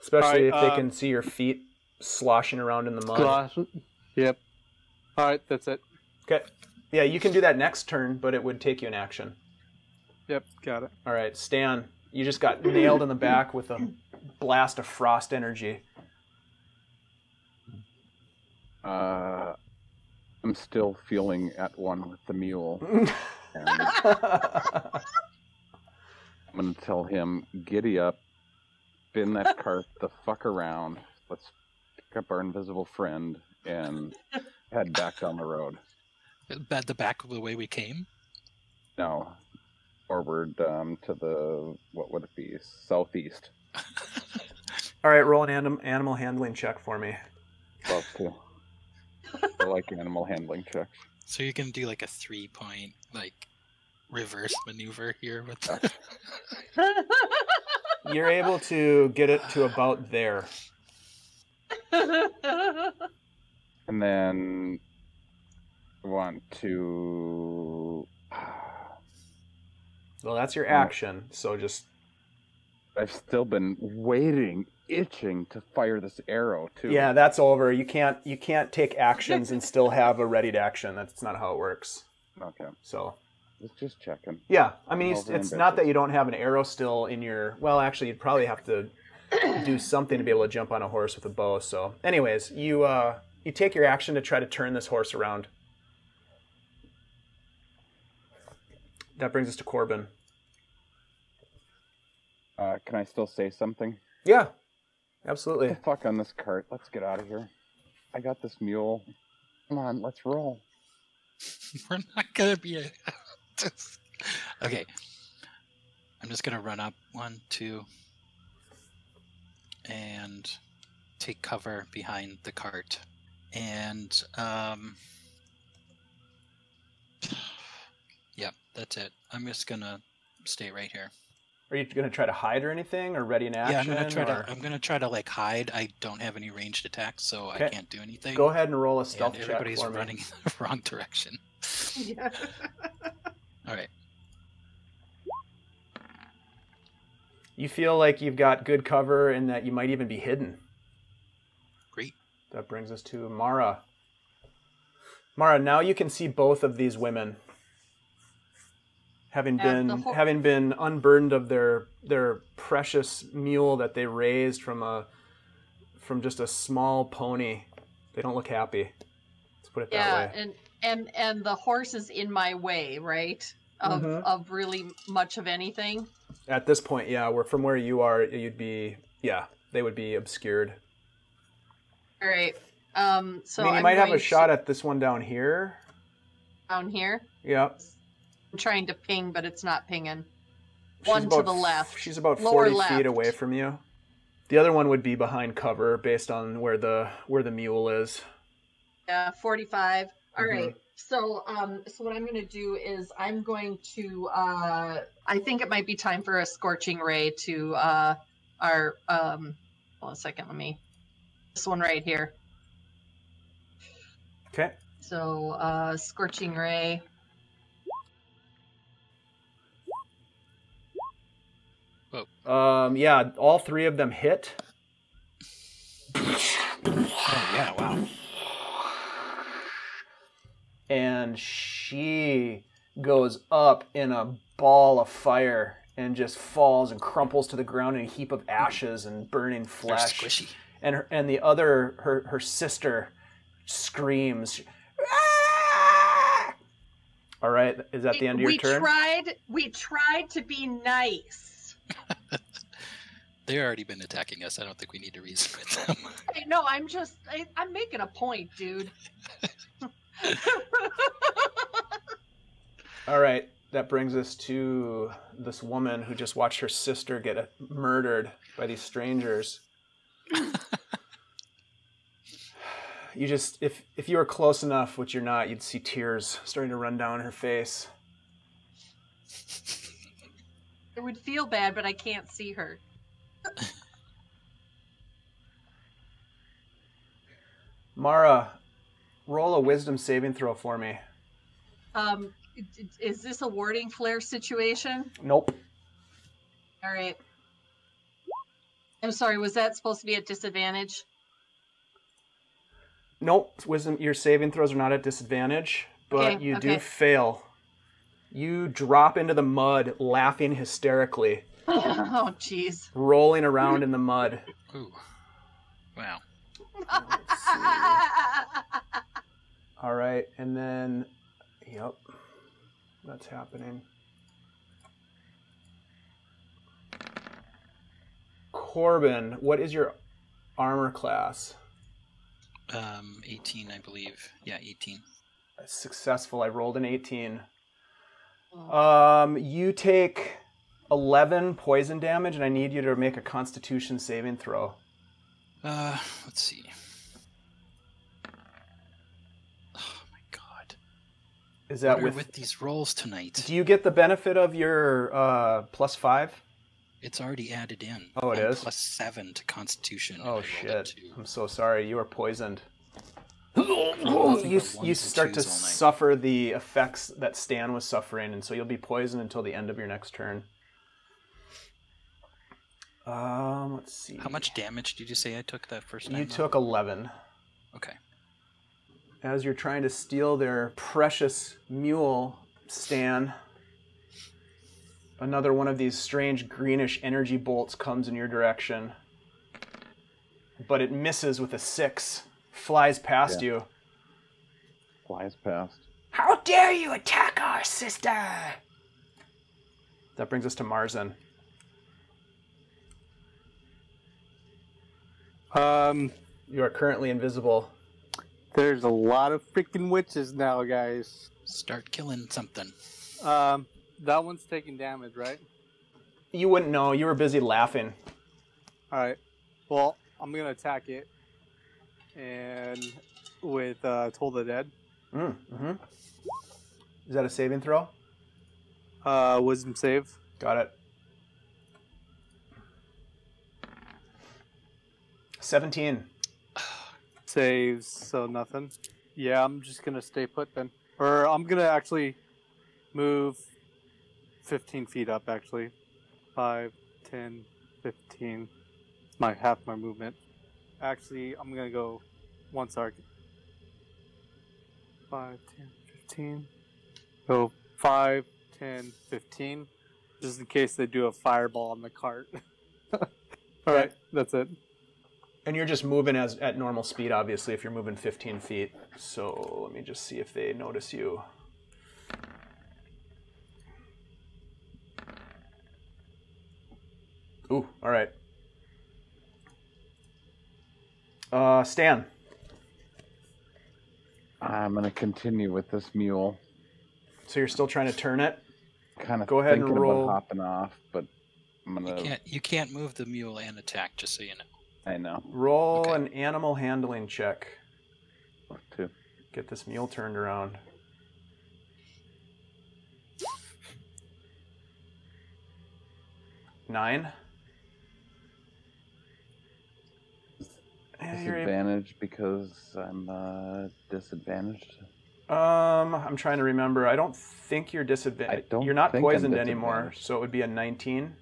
Speaker 1: Especially
Speaker 6: Alright,
Speaker 1: if they
Speaker 6: uh,
Speaker 1: can see your feet sloshing around in the mud.
Speaker 6: Glass. Yep. All right, that's it.
Speaker 1: Okay. Yeah, you can do that next turn, but it would take you an action.
Speaker 6: Yep, got it.
Speaker 1: All right, Stan, you just got nailed in the back with a blast of frost energy.
Speaker 2: Uh, I'm still feeling at one with the mule. I'm gonna tell him, giddy up, spin that cart the fuck around. Let's pick up our invisible friend and head back down the road.
Speaker 3: At the back of the way we came.
Speaker 2: No, forward um, to the what would it be? Southeast.
Speaker 1: All right, roll an anim- animal handling check for me.
Speaker 2: Love to. I like animal handling checks.
Speaker 3: So you can do like a three point like reverse maneuver here with
Speaker 1: You're able to get it to about there.
Speaker 2: And then want to.
Speaker 1: Well, that's your action. So just
Speaker 2: I've still been waiting, itching to fire this arrow too.
Speaker 1: yeah, that's over. You can't you can't take actions and still have a readied action. That's not how it works.
Speaker 2: Okay.
Speaker 1: So
Speaker 2: It's just checking.
Speaker 1: yeah, I mean, it's, it's not that you don't have an arrow still in your. Well, actually, you'd probably have to do something to be able to jump on a horse with a bow. So, anyways, you uh, you take your action to try to turn this horse around. That brings us to Corben.
Speaker 2: Uh, can I still say something?
Speaker 1: Yeah,
Speaker 2: Get
Speaker 1: absolutely.
Speaker 2: the fuck on this cart. Let's get out of here. I got this mule. Come on, let's roll.
Speaker 3: We're not gonna be a... okay. I'm just gonna run up one, two, and take cover behind the cart. And um Yep, that's it. I'm just gonna stay right here.
Speaker 1: Are you going to try to hide or anything, or ready in action?
Speaker 3: yeah, I'm gonna try
Speaker 1: or-
Speaker 3: to I'm gonna try to like hide. I don't have any ranged attacks, so
Speaker 1: Okay.
Speaker 3: I can't do anything.
Speaker 1: Go ahead and roll a
Speaker 3: and
Speaker 1: stealth check
Speaker 3: everybody's
Speaker 1: for me.
Speaker 3: running in the wrong direction.
Speaker 5: Yeah.
Speaker 3: All right.
Speaker 1: You feel like you've got good cover and that you might even be hidden.
Speaker 3: Great.
Speaker 1: That brings us to Mara. Mara, now you can see both of these women. Having
Speaker 5: And
Speaker 1: been
Speaker 5: whole-
Speaker 1: having been unburdened of their their precious mule that they raised from a from just a small pony. They don't look happy. Let's put it that way.
Speaker 5: yeah,
Speaker 1: way.
Speaker 5: and and and the horse is in my way, right? Of
Speaker 1: Mhm.
Speaker 5: of really much of anything.
Speaker 1: At this point, yeah, where from where you are, you'd be yeah, they would be obscured.
Speaker 5: All right. Um. So
Speaker 1: I mean, you
Speaker 5: I'm
Speaker 1: might have a shot
Speaker 5: to-
Speaker 1: at this one down here.
Speaker 5: down here.
Speaker 1: Yep.
Speaker 5: I'm trying to ping, but it's not pinging.
Speaker 1: She's
Speaker 5: One to the left.
Speaker 1: She's about
Speaker 5: Lower
Speaker 1: 40 feet away from you. The other one would be behind cover based on where the where the mule is.
Speaker 5: Yeah, 45. All
Speaker 1: Mhm.
Speaker 5: right. So, um, so what I'm going to do is I'm going to. Uh, I think it might be time for a scorching ray to uh, our. Um, hold a second. Let me. This one right here.
Speaker 1: Okay.
Speaker 5: So, uh, scorching ray. Whoa.
Speaker 1: Um. Yeah. All three of them hit.
Speaker 3: Oh, yeah. Wow
Speaker 1: and she goes up in a ball of fire and just falls and crumples to the ground in a heap of ashes and burning
Speaker 3: They're
Speaker 1: flesh.
Speaker 3: squishy.
Speaker 1: And her, and the other her her sister screams. "Ah!" All right, is that the end of your
Speaker 5: we
Speaker 1: turn?
Speaker 5: tried. We tried to be nice.
Speaker 3: They've already been attacking us. I don't think we need to reason with them.
Speaker 5: Hey, no, I'm just. I, I'm making a point, dude.
Speaker 1: All right, that brings us to this woman who just watched her sister get uh, murdered by these strangers. you just if if you were close enough, which you're not, you'd see tears starting to run down her face.
Speaker 5: it would feel bad, but I can't see her.
Speaker 1: Mara, roll a wisdom saving throw for me.
Speaker 5: Um, i- i- is this a warding flare situation?
Speaker 1: Nope.
Speaker 5: All right. I'm sorry. Was that supposed to be at disadvantage?
Speaker 1: Nope. Wisdom your saving throws are not at disadvantage, but
Speaker 5: Okay,
Speaker 1: you do fail. You drop into the mud laughing hysterically,
Speaker 5: oh, jeez.
Speaker 1: rolling around in the mud.
Speaker 3: Ooh. Wow.
Speaker 1: Let's see. All right, and then, yep, that's happening. Corben, what is your armor class?
Speaker 3: Um, 18, I believe. Yeah, 18.
Speaker 1: Successful. I rolled an 18. Um, you take 11 poison damage, and I need you to make a Constitution saving throw.
Speaker 3: Uh, let's see. Oh my god.
Speaker 1: Is that with?
Speaker 3: with these rolls tonight?
Speaker 1: Do you get the benefit of your uh, plus five?
Speaker 3: It's already added in.
Speaker 1: Oh, it
Speaker 3: I'm
Speaker 1: is?
Speaker 3: Plus seven to Constitution.
Speaker 1: Oh shit! I'm so sorry. You are poisoned. you you start to
Speaker 3: twos all night.
Speaker 1: suffer the effects that Stan was suffering, and so you'll be poisoned until the end of your next turn. Um, let's see.
Speaker 3: How much damage did you say I took that first time?
Speaker 1: You took eleven.
Speaker 3: Okay.
Speaker 1: As you're trying to steal their precious mule, Stan. Another one of these strange greenish energy bolts comes in your direction, but it misses with a six. Flies past
Speaker 2: Yeah.
Speaker 1: you.
Speaker 2: Flies past.
Speaker 1: How dare you attack our sister? That brings us to Marzen.
Speaker 6: Um,
Speaker 1: You are currently invisible.
Speaker 6: There's a lot of freaking witches now, guys.
Speaker 3: Start killing something.
Speaker 6: Um, that one's taking damage, right?
Speaker 1: You wouldn't know. You were busy laughing.
Speaker 6: All right. Well, I'm gonna attack it, and with uh, Toll the Dead,
Speaker 1: Mm, hmm Is that a saving throw?
Speaker 6: uh, Wisdom save.
Speaker 1: Got it. 17.
Speaker 6: Saves, so nothing. Yeah, I'm just gonna stay put then, or I'm gonna actually move 15 feet up. Actually, 5, 10, 15. My half my movement. Actually, I'm gonna go once arc. 5, 10, 15. Go 5, 10, 15. Just in case they do a fireball on the cart. All right, that's it.
Speaker 1: And you're just moving as at normal speed, obviously, if you're moving 15 feet. So let me just see if they notice you. Ooh, all right. Uh, Stan.
Speaker 2: I'm gonna continue with this mule.
Speaker 1: So you're still trying to turn it?
Speaker 2: Kind of
Speaker 1: Go ahead and
Speaker 2: thinking
Speaker 1: roll.
Speaker 2: about hopping off, but I'm gonna.
Speaker 3: can't you can't move the mule and attack, just so you know.
Speaker 2: I know.
Speaker 1: Roll
Speaker 3: Okay.
Speaker 1: an animal handling check.
Speaker 2: Too.
Speaker 1: Get this mule turned around. Nine.
Speaker 2: Disadvantage because I'm uh, disadvantaged.
Speaker 1: Um, I'm trying to remember. I don't think you're disadvantaged. You're not poisoned anymore, so it would be a 19.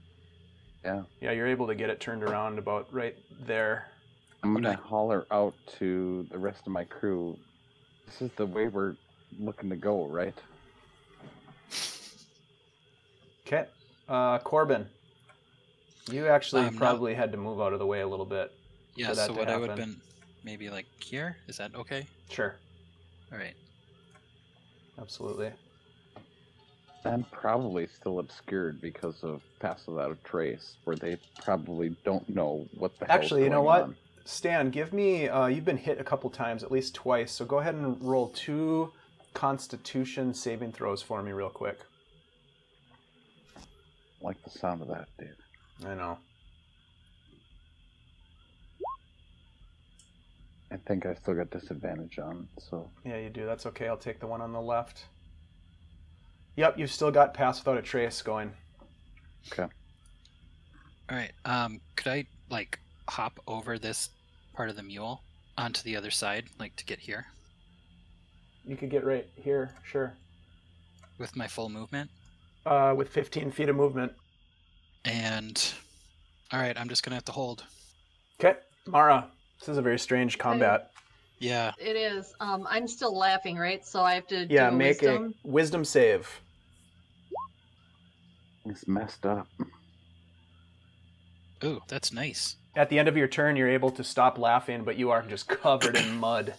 Speaker 2: Yeah.
Speaker 1: Yeah, you're able to get it turned around about right there.
Speaker 2: I'm gonna holler out to the rest of my crew. This is the way we're looking to go, right?
Speaker 1: Okay. Uh, Corben, you actually
Speaker 3: Um, no.
Speaker 1: probably had to move out of the way a little bit.
Speaker 3: Yeah,
Speaker 1: for that
Speaker 3: so
Speaker 1: to
Speaker 3: what I would have been maybe like here? Is that okay?
Speaker 1: Sure.
Speaker 3: All right.
Speaker 1: Absolutely.
Speaker 2: I'm probably still obscured because of Pass Without a Trace, where they probably don't know what the hell.
Speaker 1: Actually, you know what? Stan, give me. Uh, you've been hit a couple times, at least twice. So go ahead and roll two Constitution saving throws for me, real quick.
Speaker 2: like the sound of that, dude.
Speaker 1: I know.
Speaker 2: I think I still got disadvantage on, so
Speaker 1: Yeah, you do. That's okay. I'll take the one on the left. Yep, you've still got pass without a trace going.
Speaker 2: okay.
Speaker 3: All right. Um, could I like hop over this part of the mule onto the other side, like to get here
Speaker 1: You could get right here, sure.
Speaker 3: with my full movement?
Speaker 1: Uh, with 15 feet of movement.
Speaker 3: And all right, I'm just gonna have to hold.
Speaker 1: Okay, Mara. This is a very strange combat.
Speaker 3: Yeah.
Speaker 5: It is. Um, I'm still laughing, right? So I have to
Speaker 1: Yeah,
Speaker 5: do
Speaker 1: make
Speaker 5: wisdom.
Speaker 1: a wisdom save.
Speaker 2: It's messed up.
Speaker 3: Ooh, that's nice.
Speaker 1: At the end of your turn, you're able to stop laughing, but you are just covered in mud.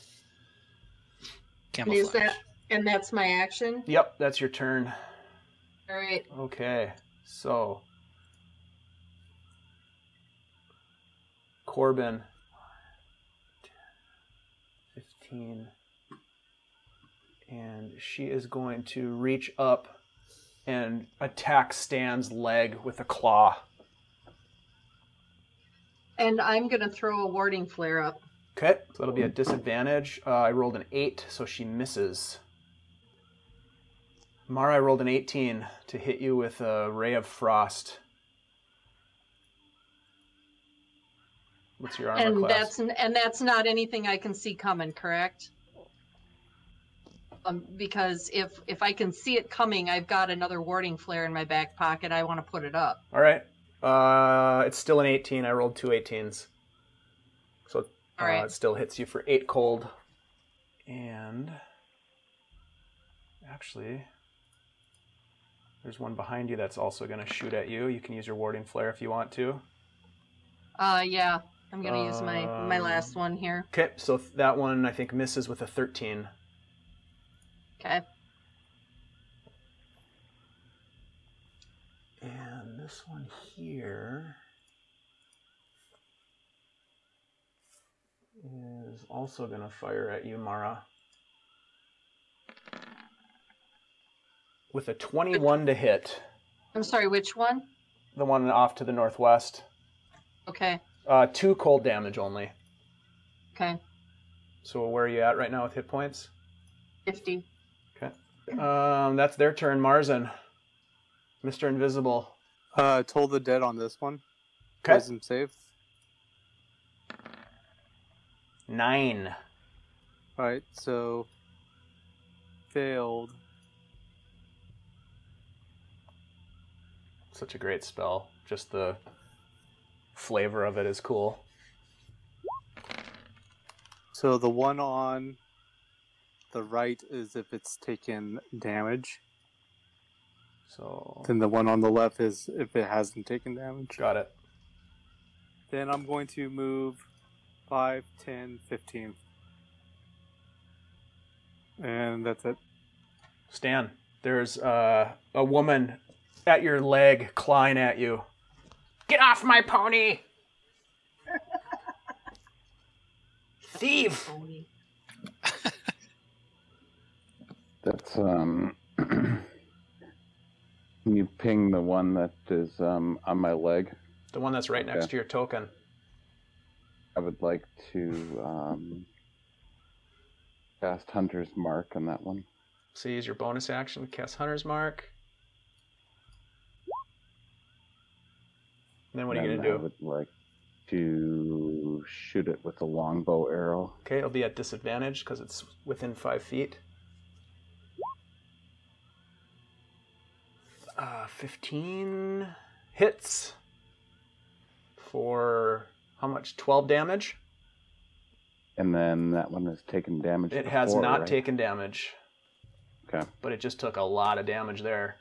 Speaker 3: Camouflage.
Speaker 5: Is that and that's my action?
Speaker 1: Yep, that's your turn.
Speaker 5: All right.
Speaker 1: Okay, so Corben, 15, and she is going to reach up and attack Stan's leg with a claw.
Speaker 5: And I'm gonna throw a warding flare up.
Speaker 1: Okay, so that'll be a disadvantage. Uh, I rolled an 8, so she misses. Mara, I rolled an 18 to hit you with a ray of frost. What's your armor
Speaker 5: and
Speaker 1: class?
Speaker 5: that's and that's not anything I can see coming, correct? Um, because if if I can see it coming, I've got another warding flare in my back pocket. I want to put it up.
Speaker 1: All right. Uh, it's still an 18. I rolled two 18s. So uh,
Speaker 5: right.
Speaker 1: it still hits you for 8 cold. And actually, there's one behind you that's also going to shoot at you. You can use your warding flare if you want to.
Speaker 5: Uh, yeah, I'm gonna use my my
Speaker 1: Um,
Speaker 5: last one here.
Speaker 1: Okay, so that one I think misses with a 13.
Speaker 5: Okay.
Speaker 1: And this one here is also going to fire at you, Mara. With a 21 to hit.
Speaker 5: I'm sorry. Which one?
Speaker 1: The one off to the northwest.
Speaker 5: Okay.
Speaker 1: Uh, two cold damage only.
Speaker 5: Okay.
Speaker 1: So where are you at right now with hit points?
Speaker 5: Fifty.
Speaker 1: Okay. Um, that's their turn. Marzen. Mr. Invisible.
Speaker 6: Uh, toll the dead on this one.
Speaker 1: Okay.
Speaker 6: Wisdom save.
Speaker 1: Nine.
Speaker 6: Alright, so failed.
Speaker 1: Such a great spell. Just the flavor of it is cool.
Speaker 6: So the one on the right is if it's taken damage.
Speaker 1: So
Speaker 6: Then the one on the left is if it hasn't taken damage.
Speaker 1: got it.
Speaker 6: Then I'm going to move 5, 10, 15. And that's it.
Speaker 1: Stan, there's uh, a woman at your leg clawing at you. Get off my pony! Thief!
Speaker 5: Pony.
Speaker 2: That's um. Can you ping the one that is um on my leg?
Speaker 1: The one that's right next to your token.
Speaker 2: I would like to um cast Hunter's Mark on that one.
Speaker 1: So use your bonus action, to cast Hunter's Mark. And then what are you gonna do?
Speaker 2: I would like to shoot it with a longbow arrow.
Speaker 1: Okay, it'll be at disadvantage because it's within five feet. Uh, 15 hits. for how much? 12 damage?
Speaker 2: And then that one has taken damage.
Speaker 1: It has not
Speaker 2: right?
Speaker 1: taken damage,
Speaker 2: Okay.
Speaker 1: but it just took a lot of damage there.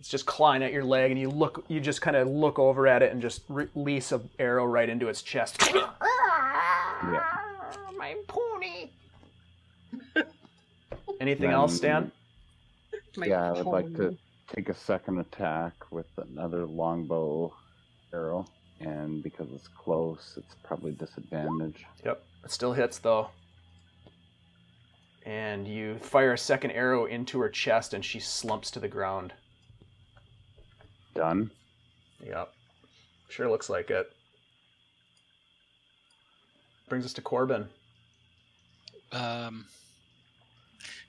Speaker 1: It's just clawing at your leg, and you look, you just kind of look over at it and just release a arrow right into its chest.
Speaker 2: Yeah.
Speaker 1: My pony. Anything
Speaker 2: Then-
Speaker 1: else, Stan?
Speaker 5: My
Speaker 2: yeah, I would like to take a second attack with another longbow arrow, and because it's close, it's probably disadvantage.
Speaker 1: Yep. It still hits though. And you fire a second arrow into her chest and she slumps to the ground.
Speaker 2: Done.
Speaker 1: Yep. Sure looks like it. Brings us to Corben.
Speaker 3: Um,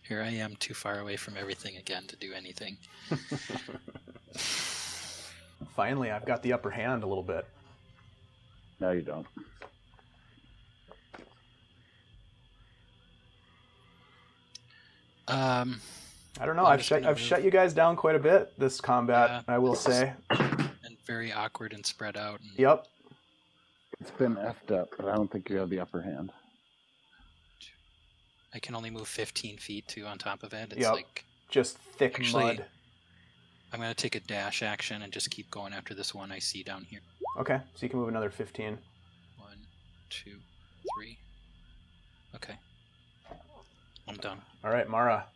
Speaker 3: here I am, too far away from everything again to do anything.
Speaker 1: Finally, I've got the upper hand a little bit.
Speaker 2: No, you don't.
Speaker 3: Um,
Speaker 1: I don't know.
Speaker 3: I'm
Speaker 1: I've shut, I've
Speaker 3: move.
Speaker 1: shut you guys down quite a bit this combat,
Speaker 3: Yeah.
Speaker 1: I will say.
Speaker 3: and very awkward and spread out. And,
Speaker 1: Yep.
Speaker 2: It's been effed up, but I don't think you have the upper hand.
Speaker 3: I can only move 15 feet too. On top of it, it's
Speaker 1: Yep.
Speaker 3: like
Speaker 1: Just thick
Speaker 3: Actually-
Speaker 1: mud.
Speaker 3: I'm gonna take a dash action and just keep going after this one I see down here.
Speaker 1: Okay, so you can move another 15.
Speaker 3: One, two, three. Okay, I'm done.
Speaker 1: All right, Mara.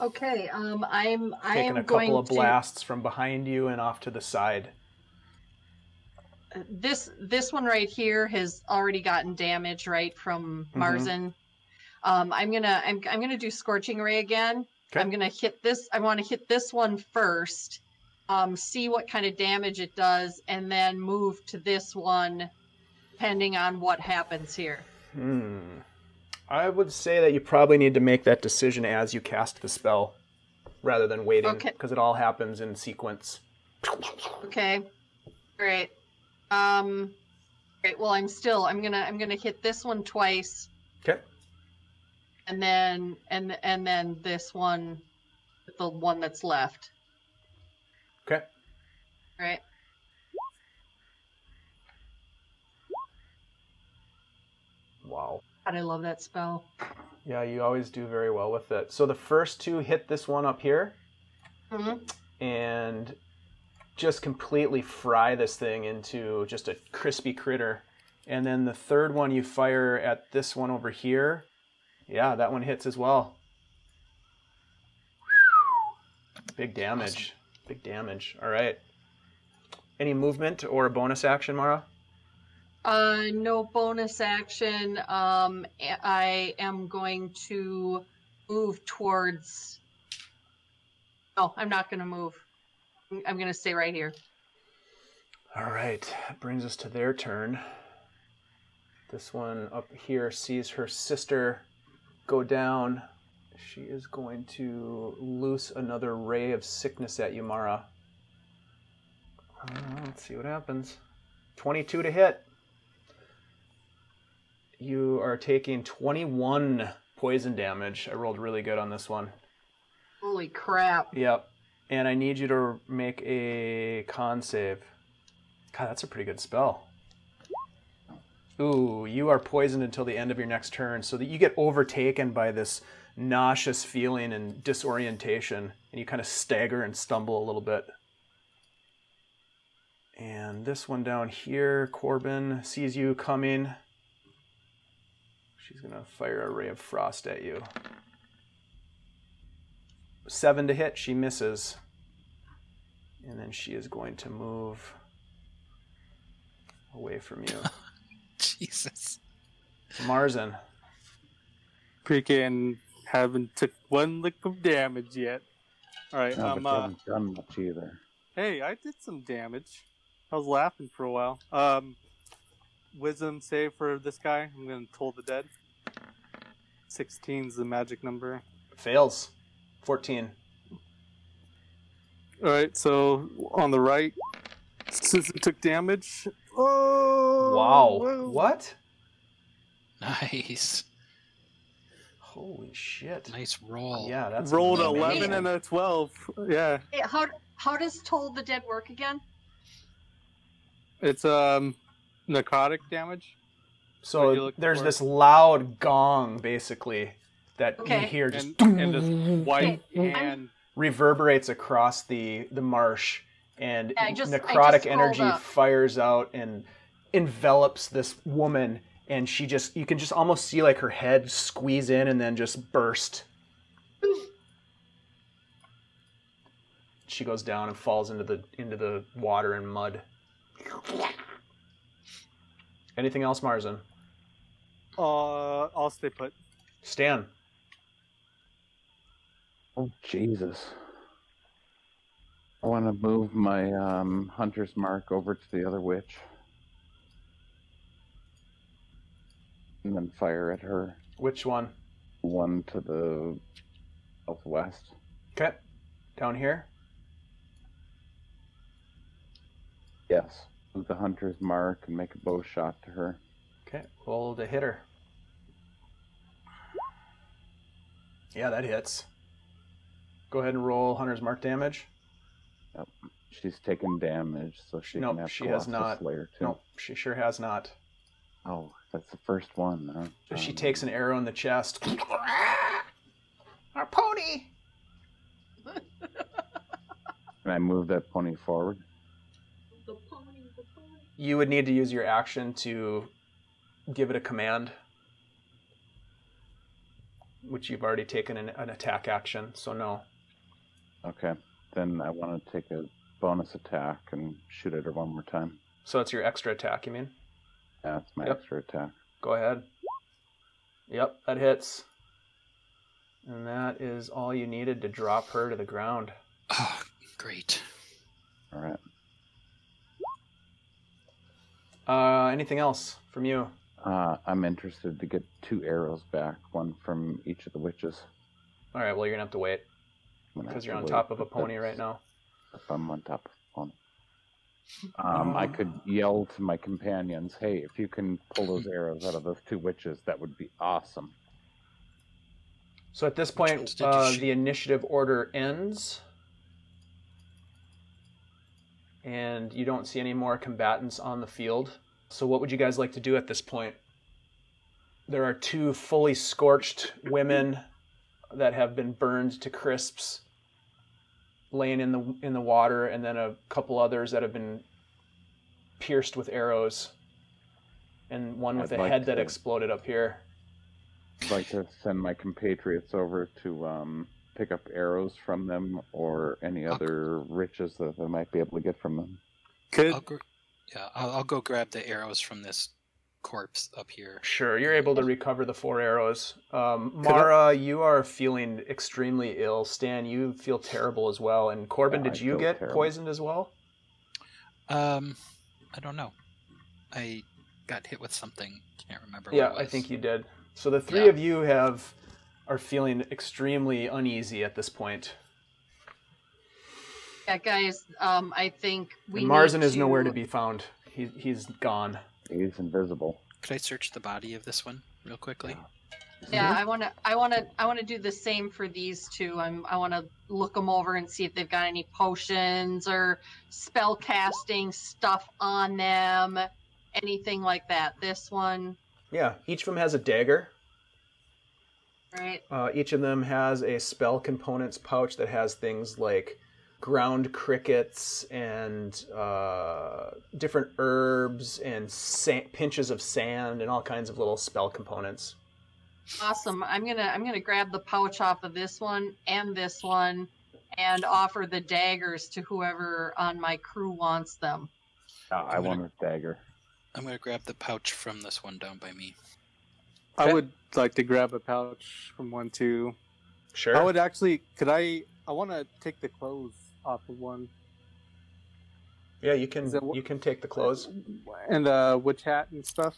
Speaker 5: Okay, um, I'm I
Speaker 1: Taking
Speaker 5: am
Speaker 1: a couple of
Speaker 5: to
Speaker 1: blasts from behind you and off to the side.
Speaker 5: this this one right here has already gotten damage right from
Speaker 1: Mhm.
Speaker 5: Marzen. Um, I'm gonna I'm I'm gonna do scorching ray again.
Speaker 1: Okay.
Speaker 5: I'm gonna hit this. I want to hit this one first. Um, see what kind of damage it does, and then move to this one, depending on what happens here.
Speaker 1: Hmm. I would say that you probably need to make that decision as you cast the spell rather than waiting
Speaker 5: Okay.
Speaker 1: because it all happens in sequence.
Speaker 5: Okay. Great. Um. Great. Well, I'm still. I'm gonna. I'm gonna hit this one twice.
Speaker 1: Okay.
Speaker 5: and then and and then this one the one that's left
Speaker 1: Okay.
Speaker 5: right
Speaker 1: Wow.
Speaker 5: God i love that spell
Speaker 1: Yeah, you always do very well with it. So the first two hit this one up here
Speaker 5: hmm
Speaker 1: and just completely fry this thing into just a crispy critter. And then the third one you fire at this one over here. Yeah, that one hits as well. Big damage. Big damage. All right. Any movement or a bonus action, Mara?
Speaker 5: Uh no bonus action um i am going to move towards oh i'm not going to move I'm- going to stay right here
Speaker 1: All right, that brings us to their turn. This one up here sees her sister go down. She is going to loose another ray of sickness at you, Mara. Uh, let's see what happens. 22 to hit. You are taking 21 poison damage. I rolled really good on this one.
Speaker 5: holy crap
Speaker 1: Yep. And I need you to make a con save. God, that's a pretty good spell. Ooh, you are poisoned until the end of your next turn, so that you get overtaken by this nauseous feeling and disorientation, and you kind of stagger and stumble a little bit. And this one down here, Corben sees you coming. She's gonna fire a ray of frost at you. Seven to hit, she misses. And then she is going to move away from you.
Speaker 3: Jesus.
Speaker 1: Marzen.
Speaker 6: Freaking haven't took one lick of damage yet. All right,
Speaker 2: No,
Speaker 6: um,
Speaker 2: but
Speaker 6: uh,
Speaker 2: haven't done much either.
Speaker 6: hey, I did some damage. I was laughing for a while. Um, wisdom save for this guy. I'm gonna toll the dead. 16's the magic number.
Speaker 1: Fails. 14.
Speaker 6: All right, so on the right, since it took damage. Oh
Speaker 1: Wow.
Speaker 6: whoa.
Speaker 1: What?
Speaker 3: Nice.
Speaker 1: Holy shit.
Speaker 3: Nice roll.
Speaker 1: Yeah, that's
Speaker 6: Rolled
Speaker 1: amazing.
Speaker 6: 11 and a 12. Yeah.
Speaker 5: Hey, how how does toll the dead work again
Speaker 6: It's um necrotic damage.
Speaker 1: So
Speaker 6: are you looking
Speaker 1: there's
Speaker 6: for?
Speaker 1: this loud gong, basically, that
Speaker 5: Okay.
Speaker 1: you hear just
Speaker 6: And, and this white
Speaker 5: Okay,
Speaker 6: hand.
Speaker 1: reverberates across the the marsh, and
Speaker 5: Yeah, just-
Speaker 1: necrotic energy
Speaker 5: up.
Speaker 1: fires out and envelops this woman, and she just you can just almost see like her head squeeze in and then just burst. She goes down and falls into the into the water and mud. Anything else, Marzen?
Speaker 6: Uh, I'll stay put.
Speaker 1: Stan.
Speaker 2: Oh Jesus! I want to move my um, hunter's mark over to the other witch, and then fire at her.
Speaker 1: Which one?
Speaker 2: One to the southwest.
Speaker 1: Okay. Down here.
Speaker 2: Yes. Move the hunter's mark and make a bow shot to her.
Speaker 1: Okay, roll to hit her. Yeah, that hits. Go ahead and roll Hunter's Mark damage. Yep.
Speaker 2: She's taken damage, so she
Speaker 1: Nope,
Speaker 2: can have
Speaker 1: she has not.
Speaker 2: Slayer too.
Speaker 1: Nope, she sure has not.
Speaker 2: Oh, that's the first one. Huh?
Speaker 1: So she
Speaker 2: Um,
Speaker 1: takes an arrow in the chest. Our pony!
Speaker 2: Can I move that pony forward?
Speaker 5: The pony, the pony.
Speaker 1: You would need to use your action to give it a command, which you've already taken an, an attack action, so no.
Speaker 2: Okay. Then I want to take a bonus attack and shoot at her one more time.
Speaker 1: So it's your extra attack, you mean?
Speaker 2: Yeah, that's my
Speaker 1: Yep.
Speaker 2: extra attack.
Speaker 1: Go ahead. Yep, that hits. And that is all you needed to drop her to the ground.
Speaker 3: Oh, great.
Speaker 2: All right.
Speaker 1: Uh, anything else from you?
Speaker 2: Uh, I'm interested to get two arrows back, one from each of the witches.
Speaker 1: All right, well, you're going to have to wait because you're on top of a pony right
Speaker 2: that's-
Speaker 1: now.
Speaker 2: If I'm on top of a pony. Um, I could yell to my companions, "Hey, if you can pull those arrows out of those two witches, that would be awesome."
Speaker 1: So at this point, uh, the initiative order ends. And you don't see any more combatants on the field. So, what would you guys like to do at this point? There are two fully scorched women that have been burned to crisps laying in the in the water and then a couple others that have been pierced with arrows and one with
Speaker 2: I'd
Speaker 1: a
Speaker 2: like
Speaker 1: head that exploded up here.
Speaker 2: I'd like to send my compatriots over to um, pick up arrows from them or any
Speaker 3: Okay.
Speaker 2: other riches that I might be able to get from them.
Speaker 6: Could
Speaker 3: I'll go, yeah, I'll, I'll go grab the arrows from this corpse up here.
Speaker 1: Sure, you're able to recover the four arrows. Um,
Speaker 6: Could I-
Speaker 1: Mara, you are feeling extremely ill. Stan, you feel terrible as well. And Corben,
Speaker 2: Yeah,
Speaker 1: did
Speaker 2: I
Speaker 1: you get
Speaker 2: terrible.
Speaker 1: poisoned as well?
Speaker 3: Um, I don't know. I got hit with something. Can't remember.
Speaker 1: yeah,
Speaker 3: what it
Speaker 1: I think you did. So the three
Speaker 3: Yeah.
Speaker 1: of you have are feeling extremely uneasy at this point.
Speaker 5: Yeah, guys, um, I think we.
Speaker 1: And Marzen
Speaker 5: need
Speaker 1: is nowhere to be found. He, he's gone.
Speaker 2: He's invisible.
Speaker 3: Could I search the body of this one real quickly?
Speaker 5: Yeah, I want to. I want to. I want to do the same for these two. I'm. I want to look them over and see if they've got any potions or spell casting stuff on them, anything like that. This one,
Speaker 1: Yeah, each of them has a dagger.
Speaker 5: Right?
Speaker 1: Uh, each of them has a spell components pouch that has things like ground crickets and uh, different herbs and sa- pinches of sand and all kinds of little spell components.
Speaker 5: Awesome. I'm gonna. I'm gonna grab the pouch off of this one and this one, and offer the daggers to whoever on my crew wants them.
Speaker 2: Uh, I want a dagger.
Speaker 3: I'm gonna grab the pouch from this one down by me.
Speaker 6: I would like to grab a pouch from one too.
Speaker 1: Sure.
Speaker 6: I would actually. Could I? I want to take the clothes off of one
Speaker 1: Yeah, you can.
Speaker 6: That
Speaker 1: You can take the clothes.
Speaker 6: and the witch hat and stuff.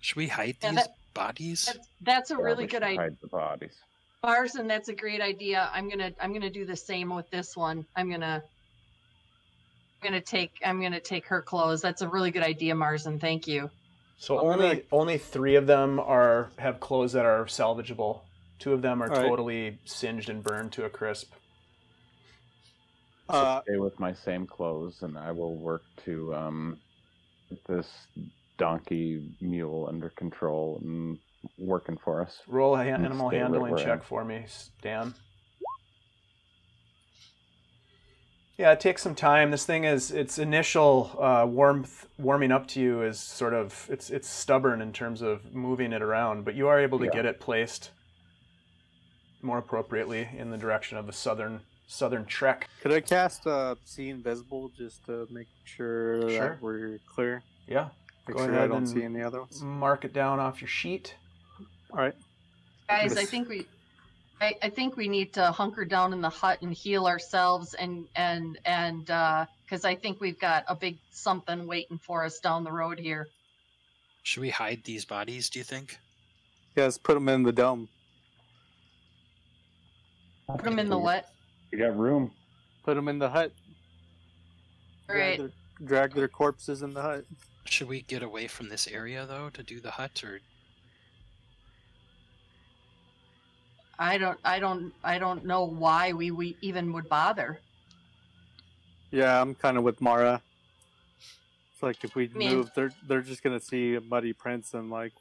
Speaker 3: Should we hide
Speaker 5: Yeah,
Speaker 3: these
Speaker 5: that-
Speaker 3: bodies?
Speaker 5: That's, that's a
Speaker 2: Yeah,
Speaker 5: really good idea.
Speaker 2: Hide the bodies.
Speaker 5: Marzen, that's a great idea. I'm gonna I'm gonna do the same with this one. I'm gonna I'm gonna take I'm gonna take her clothes. That's a really good idea, Marzen. Thank you.
Speaker 1: So
Speaker 6: I'm
Speaker 1: only
Speaker 6: gonna-
Speaker 1: only three of them are have clothes that are salvageable. Two of them are
Speaker 6: All right.
Speaker 1: totally singed and burned to a crisp.
Speaker 6: Uh,
Speaker 2: Stay with my same clothes, and I will work to um, get this donkey mule under control and working for us.
Speaker 1: Roll a ha- animal handling check
Speaker 2: at.
Speaker 1: for me, Dan. Yeah, it takes some time. This thing is its initial uh, warmth warming up to you is sort of it's it's stubborn in terms of moving it around, but you are able to
Speaker 2: Yeah.
Speaker 1: get it placed more appropriately in the direction of the southern southern trek.
Speaker 6: Could I cast uh, See Invisible just to make sure
Speaker 1: Sure.
Speaker 6: that we're clear?
Speaker 1: Yeah,
Speaker 6: Make
Speaker 1: Go
Speaker 6: sure I don't
Speaker 1: and-
Speaker 6: see any other ones.
Speaker 1: mark it down off your sheet.
Speaker 6: All right.
Speaker 5: Guys, I think we, I, I think we need to hunker down in the hut and heal ourselves, and and and uh, because I think we've got a big something waiting for us down the road here.
Speaker 3: Should we hide these bodies? Do you think?
Speaker 6: Yes, put them in the dome.
Speaker 5: Put them in the what?
Speaker 2: You got room.
Speaker 6: Put them in the hut.
Speaker 5: All right.
Speaker 6: Drag their, drag their corpses in the hut.
Speaker 3: Should we get away from this area though to do the hut, or
Speaker 5: I don't, I don't, I don't know why we, we even would bother.
Speaker 6: Yeah, I'm kind of with Mara. It's like if we
Speaker 5: mean-
Speaker 6: move, they're they're just gonna see muddy prints and like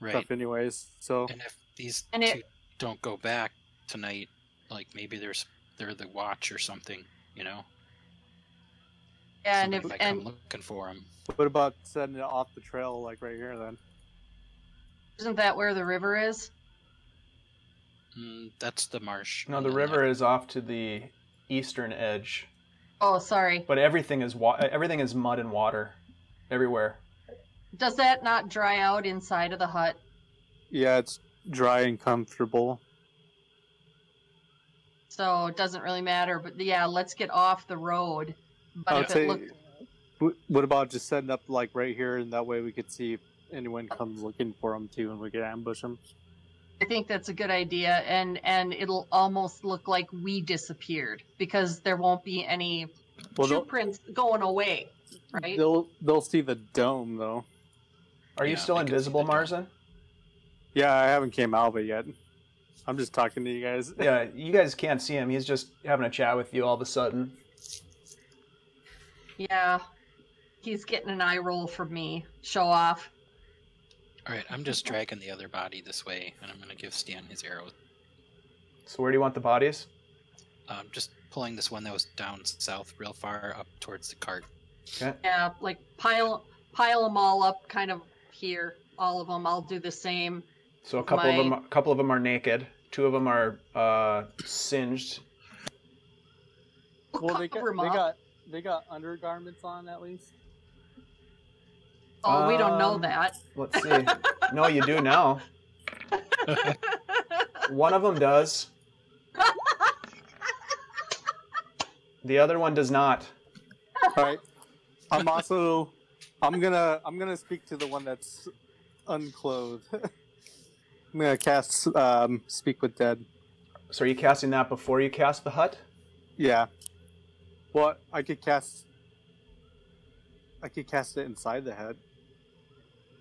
Speaker 3: right?
Speaker 6: stuff anyways. So
Speaker 3: And if these
Speaker 5: And
Speaker 3: two
Speaker 5: it-
Speaker 3: don't go back tonight, like maybe there's they're the watch or something, you know?
Speaker 5: And
Speaker 3: Somebody
Speaker 5: if
Speaker 3: might
Speaker 5: and
Speaker 3: come looking for them.
Speaker 6: what about setting it off the trail like right here then?
Speaker 5: isn't that where the river is?
Speaker 3: Mm, that's the marsh.
Speaker 1: No, the river is off to the eastern edge,
Speaker 5: Oh, sorry.
Speaker 1: but everything is wa- everything is mud and water everywhere.
Speaker 5: Does that not dry out inside of the hut?
Speaker 6: Yeah, it's dry and comfortable.
Speaker 5: So it doesn't really matter. But yeah, let's get off the road. But
Speaker 6: I would
Speaker 5: if
Speaker 6: say,
Speaker 5: it look,
Speaker 6: wh- what about just setting up like right here, and that way we could see if anyone comes looking for them too, and we could ambush them.
Speaker 5: I think that's a good idea, and and it'll almost look like we disappeared because there won't be any
Speaker 6: Well,
Speaker 5: shoe going away, right?
Speaker 6: they'll they'll see the dome though.
Speaker 1: Are you
Speaker 3: Yeah,
Speaker 1: still
Speaker 3: I can see
Speaker 1: invisible,
Speaker 3: the.
Speaker 1: Marzen?
Speaker 6: Yeah, I haven't came out of it yet. I'm just talking to you guys.
Speaker 1: Yeah, you guys can't see him. He's just having a chat with you all of a sudden.
Speaker 5: Yeah, he's getting an eye roll from me. Show off.
Speaker 3: All right, I'm just dragging the other body this way, and I'm gonna give Stan his arrow.
Speaker 1: So where do you want the bodies?
Speaker 3: I'm um, just pulling this one that was down south, real far up towards the cart.
Speaker 1: Okay.
Speaker 5: Yeah, like pile pile them all up, kind of here. All of them. I'll do the same.
Speaker 1: So a couple of them, a couple of them are naked. Two of them are uh, singed.
Speaker 5: We'll
Speaker 6: Well, they got they got they got undergarments on at least.
Speaker 5: Oh, we don't know
Speaker 1: Um,
Speaker 5: that.
Speaker 1: Let's see. no, you do now. One of them does. The other one does not.
Speaker 6: All right. I'm also I'm gonna I'm gonna speak to the one that's unclothed. I'm gonna cast um, speak with dead.
Speaker 1: So are you casting that before you cast the hut?
Speaker 6: Yeah. Well, I could cast. I could cast it inside the head.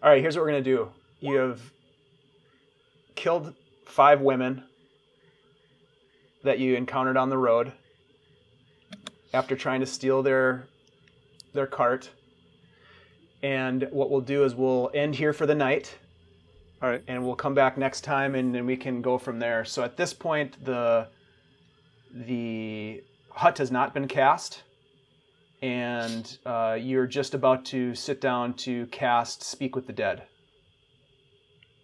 Speaker 1: All right, here's what we're gonna do. You have killed five women that you encountered on the road after trying to steal their their cart. And what we'll do is we'll end here for the night,
Speaker 6: All right.
Speaker 1: and we'll come back next time, and then we can go from there. So at this point, the the hut has not been cast, and uh, you're just about to sit down to cast Speak with the Dead.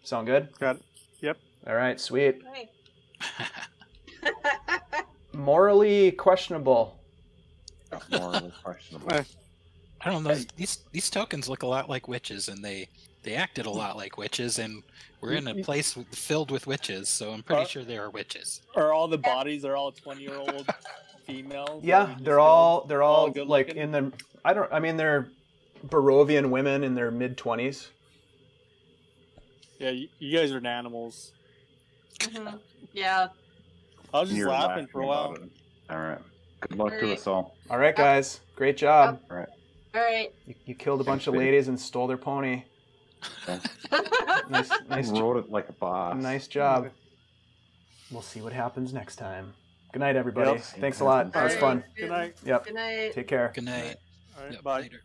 Speaker 1: Sound good?
Speaker 6: Got it. Yep.
Speaker 1: All right, sweet.
Speaker 5: Right.
Speaker 1: Morally questionable.
Speaker 2: Morally questionable.
Speaker 3: I don't know. These these tokens look a lot like witches, and they they acted a lot like witches, and we're in a place filled with witches, so I'm pretty
Speaker 6: Uh,
Speaker 3: sure they are witches.
Speaker 6: Are all the bodies are all twenty year old females?
Speaker 1: Yeah, they're all they're all,
Speaker 6: all good
Speaker 1: like
Speaker 6: looking?
Speaker 1: in the. I don't. I mean, they're Barovian women in their mid twenties.
Speaker 6: Yeah, you, you guys are animals.
Speaker 5: Mhm. Yeah.
Speaker 6: I was just
Speaker 2: You're
Speaker 6: laughing for a while.
Speaker 2: All right. Good luck to
Speaker 5: Alright.
Speaker 2: us all.
Speaker 1: All right, guys, great job.
Speaker 5: All right.
Speaker 1: You, you killed a bunch of
Speaker 2: Thanks, babe.
Speaker 1: ladies and stole their pony. Nice, nice, jo-
Speaker 2: it like a boss.
Speaker 1: nice job. We'll see what happens next time. Good night, everybody.
Speaker 6: Yep.
Speaker 1: Thanks a lot. That was fun.
Speaker 6: Good night.
Speaker 1: Yep.
Speaker 5: Good night.
Speaker 1: Take care.
Speaker 3: Good night.
Speaker 6: All right,
Speaker 3: Yep,
Speaker 6: bye.
Speaker 3: later.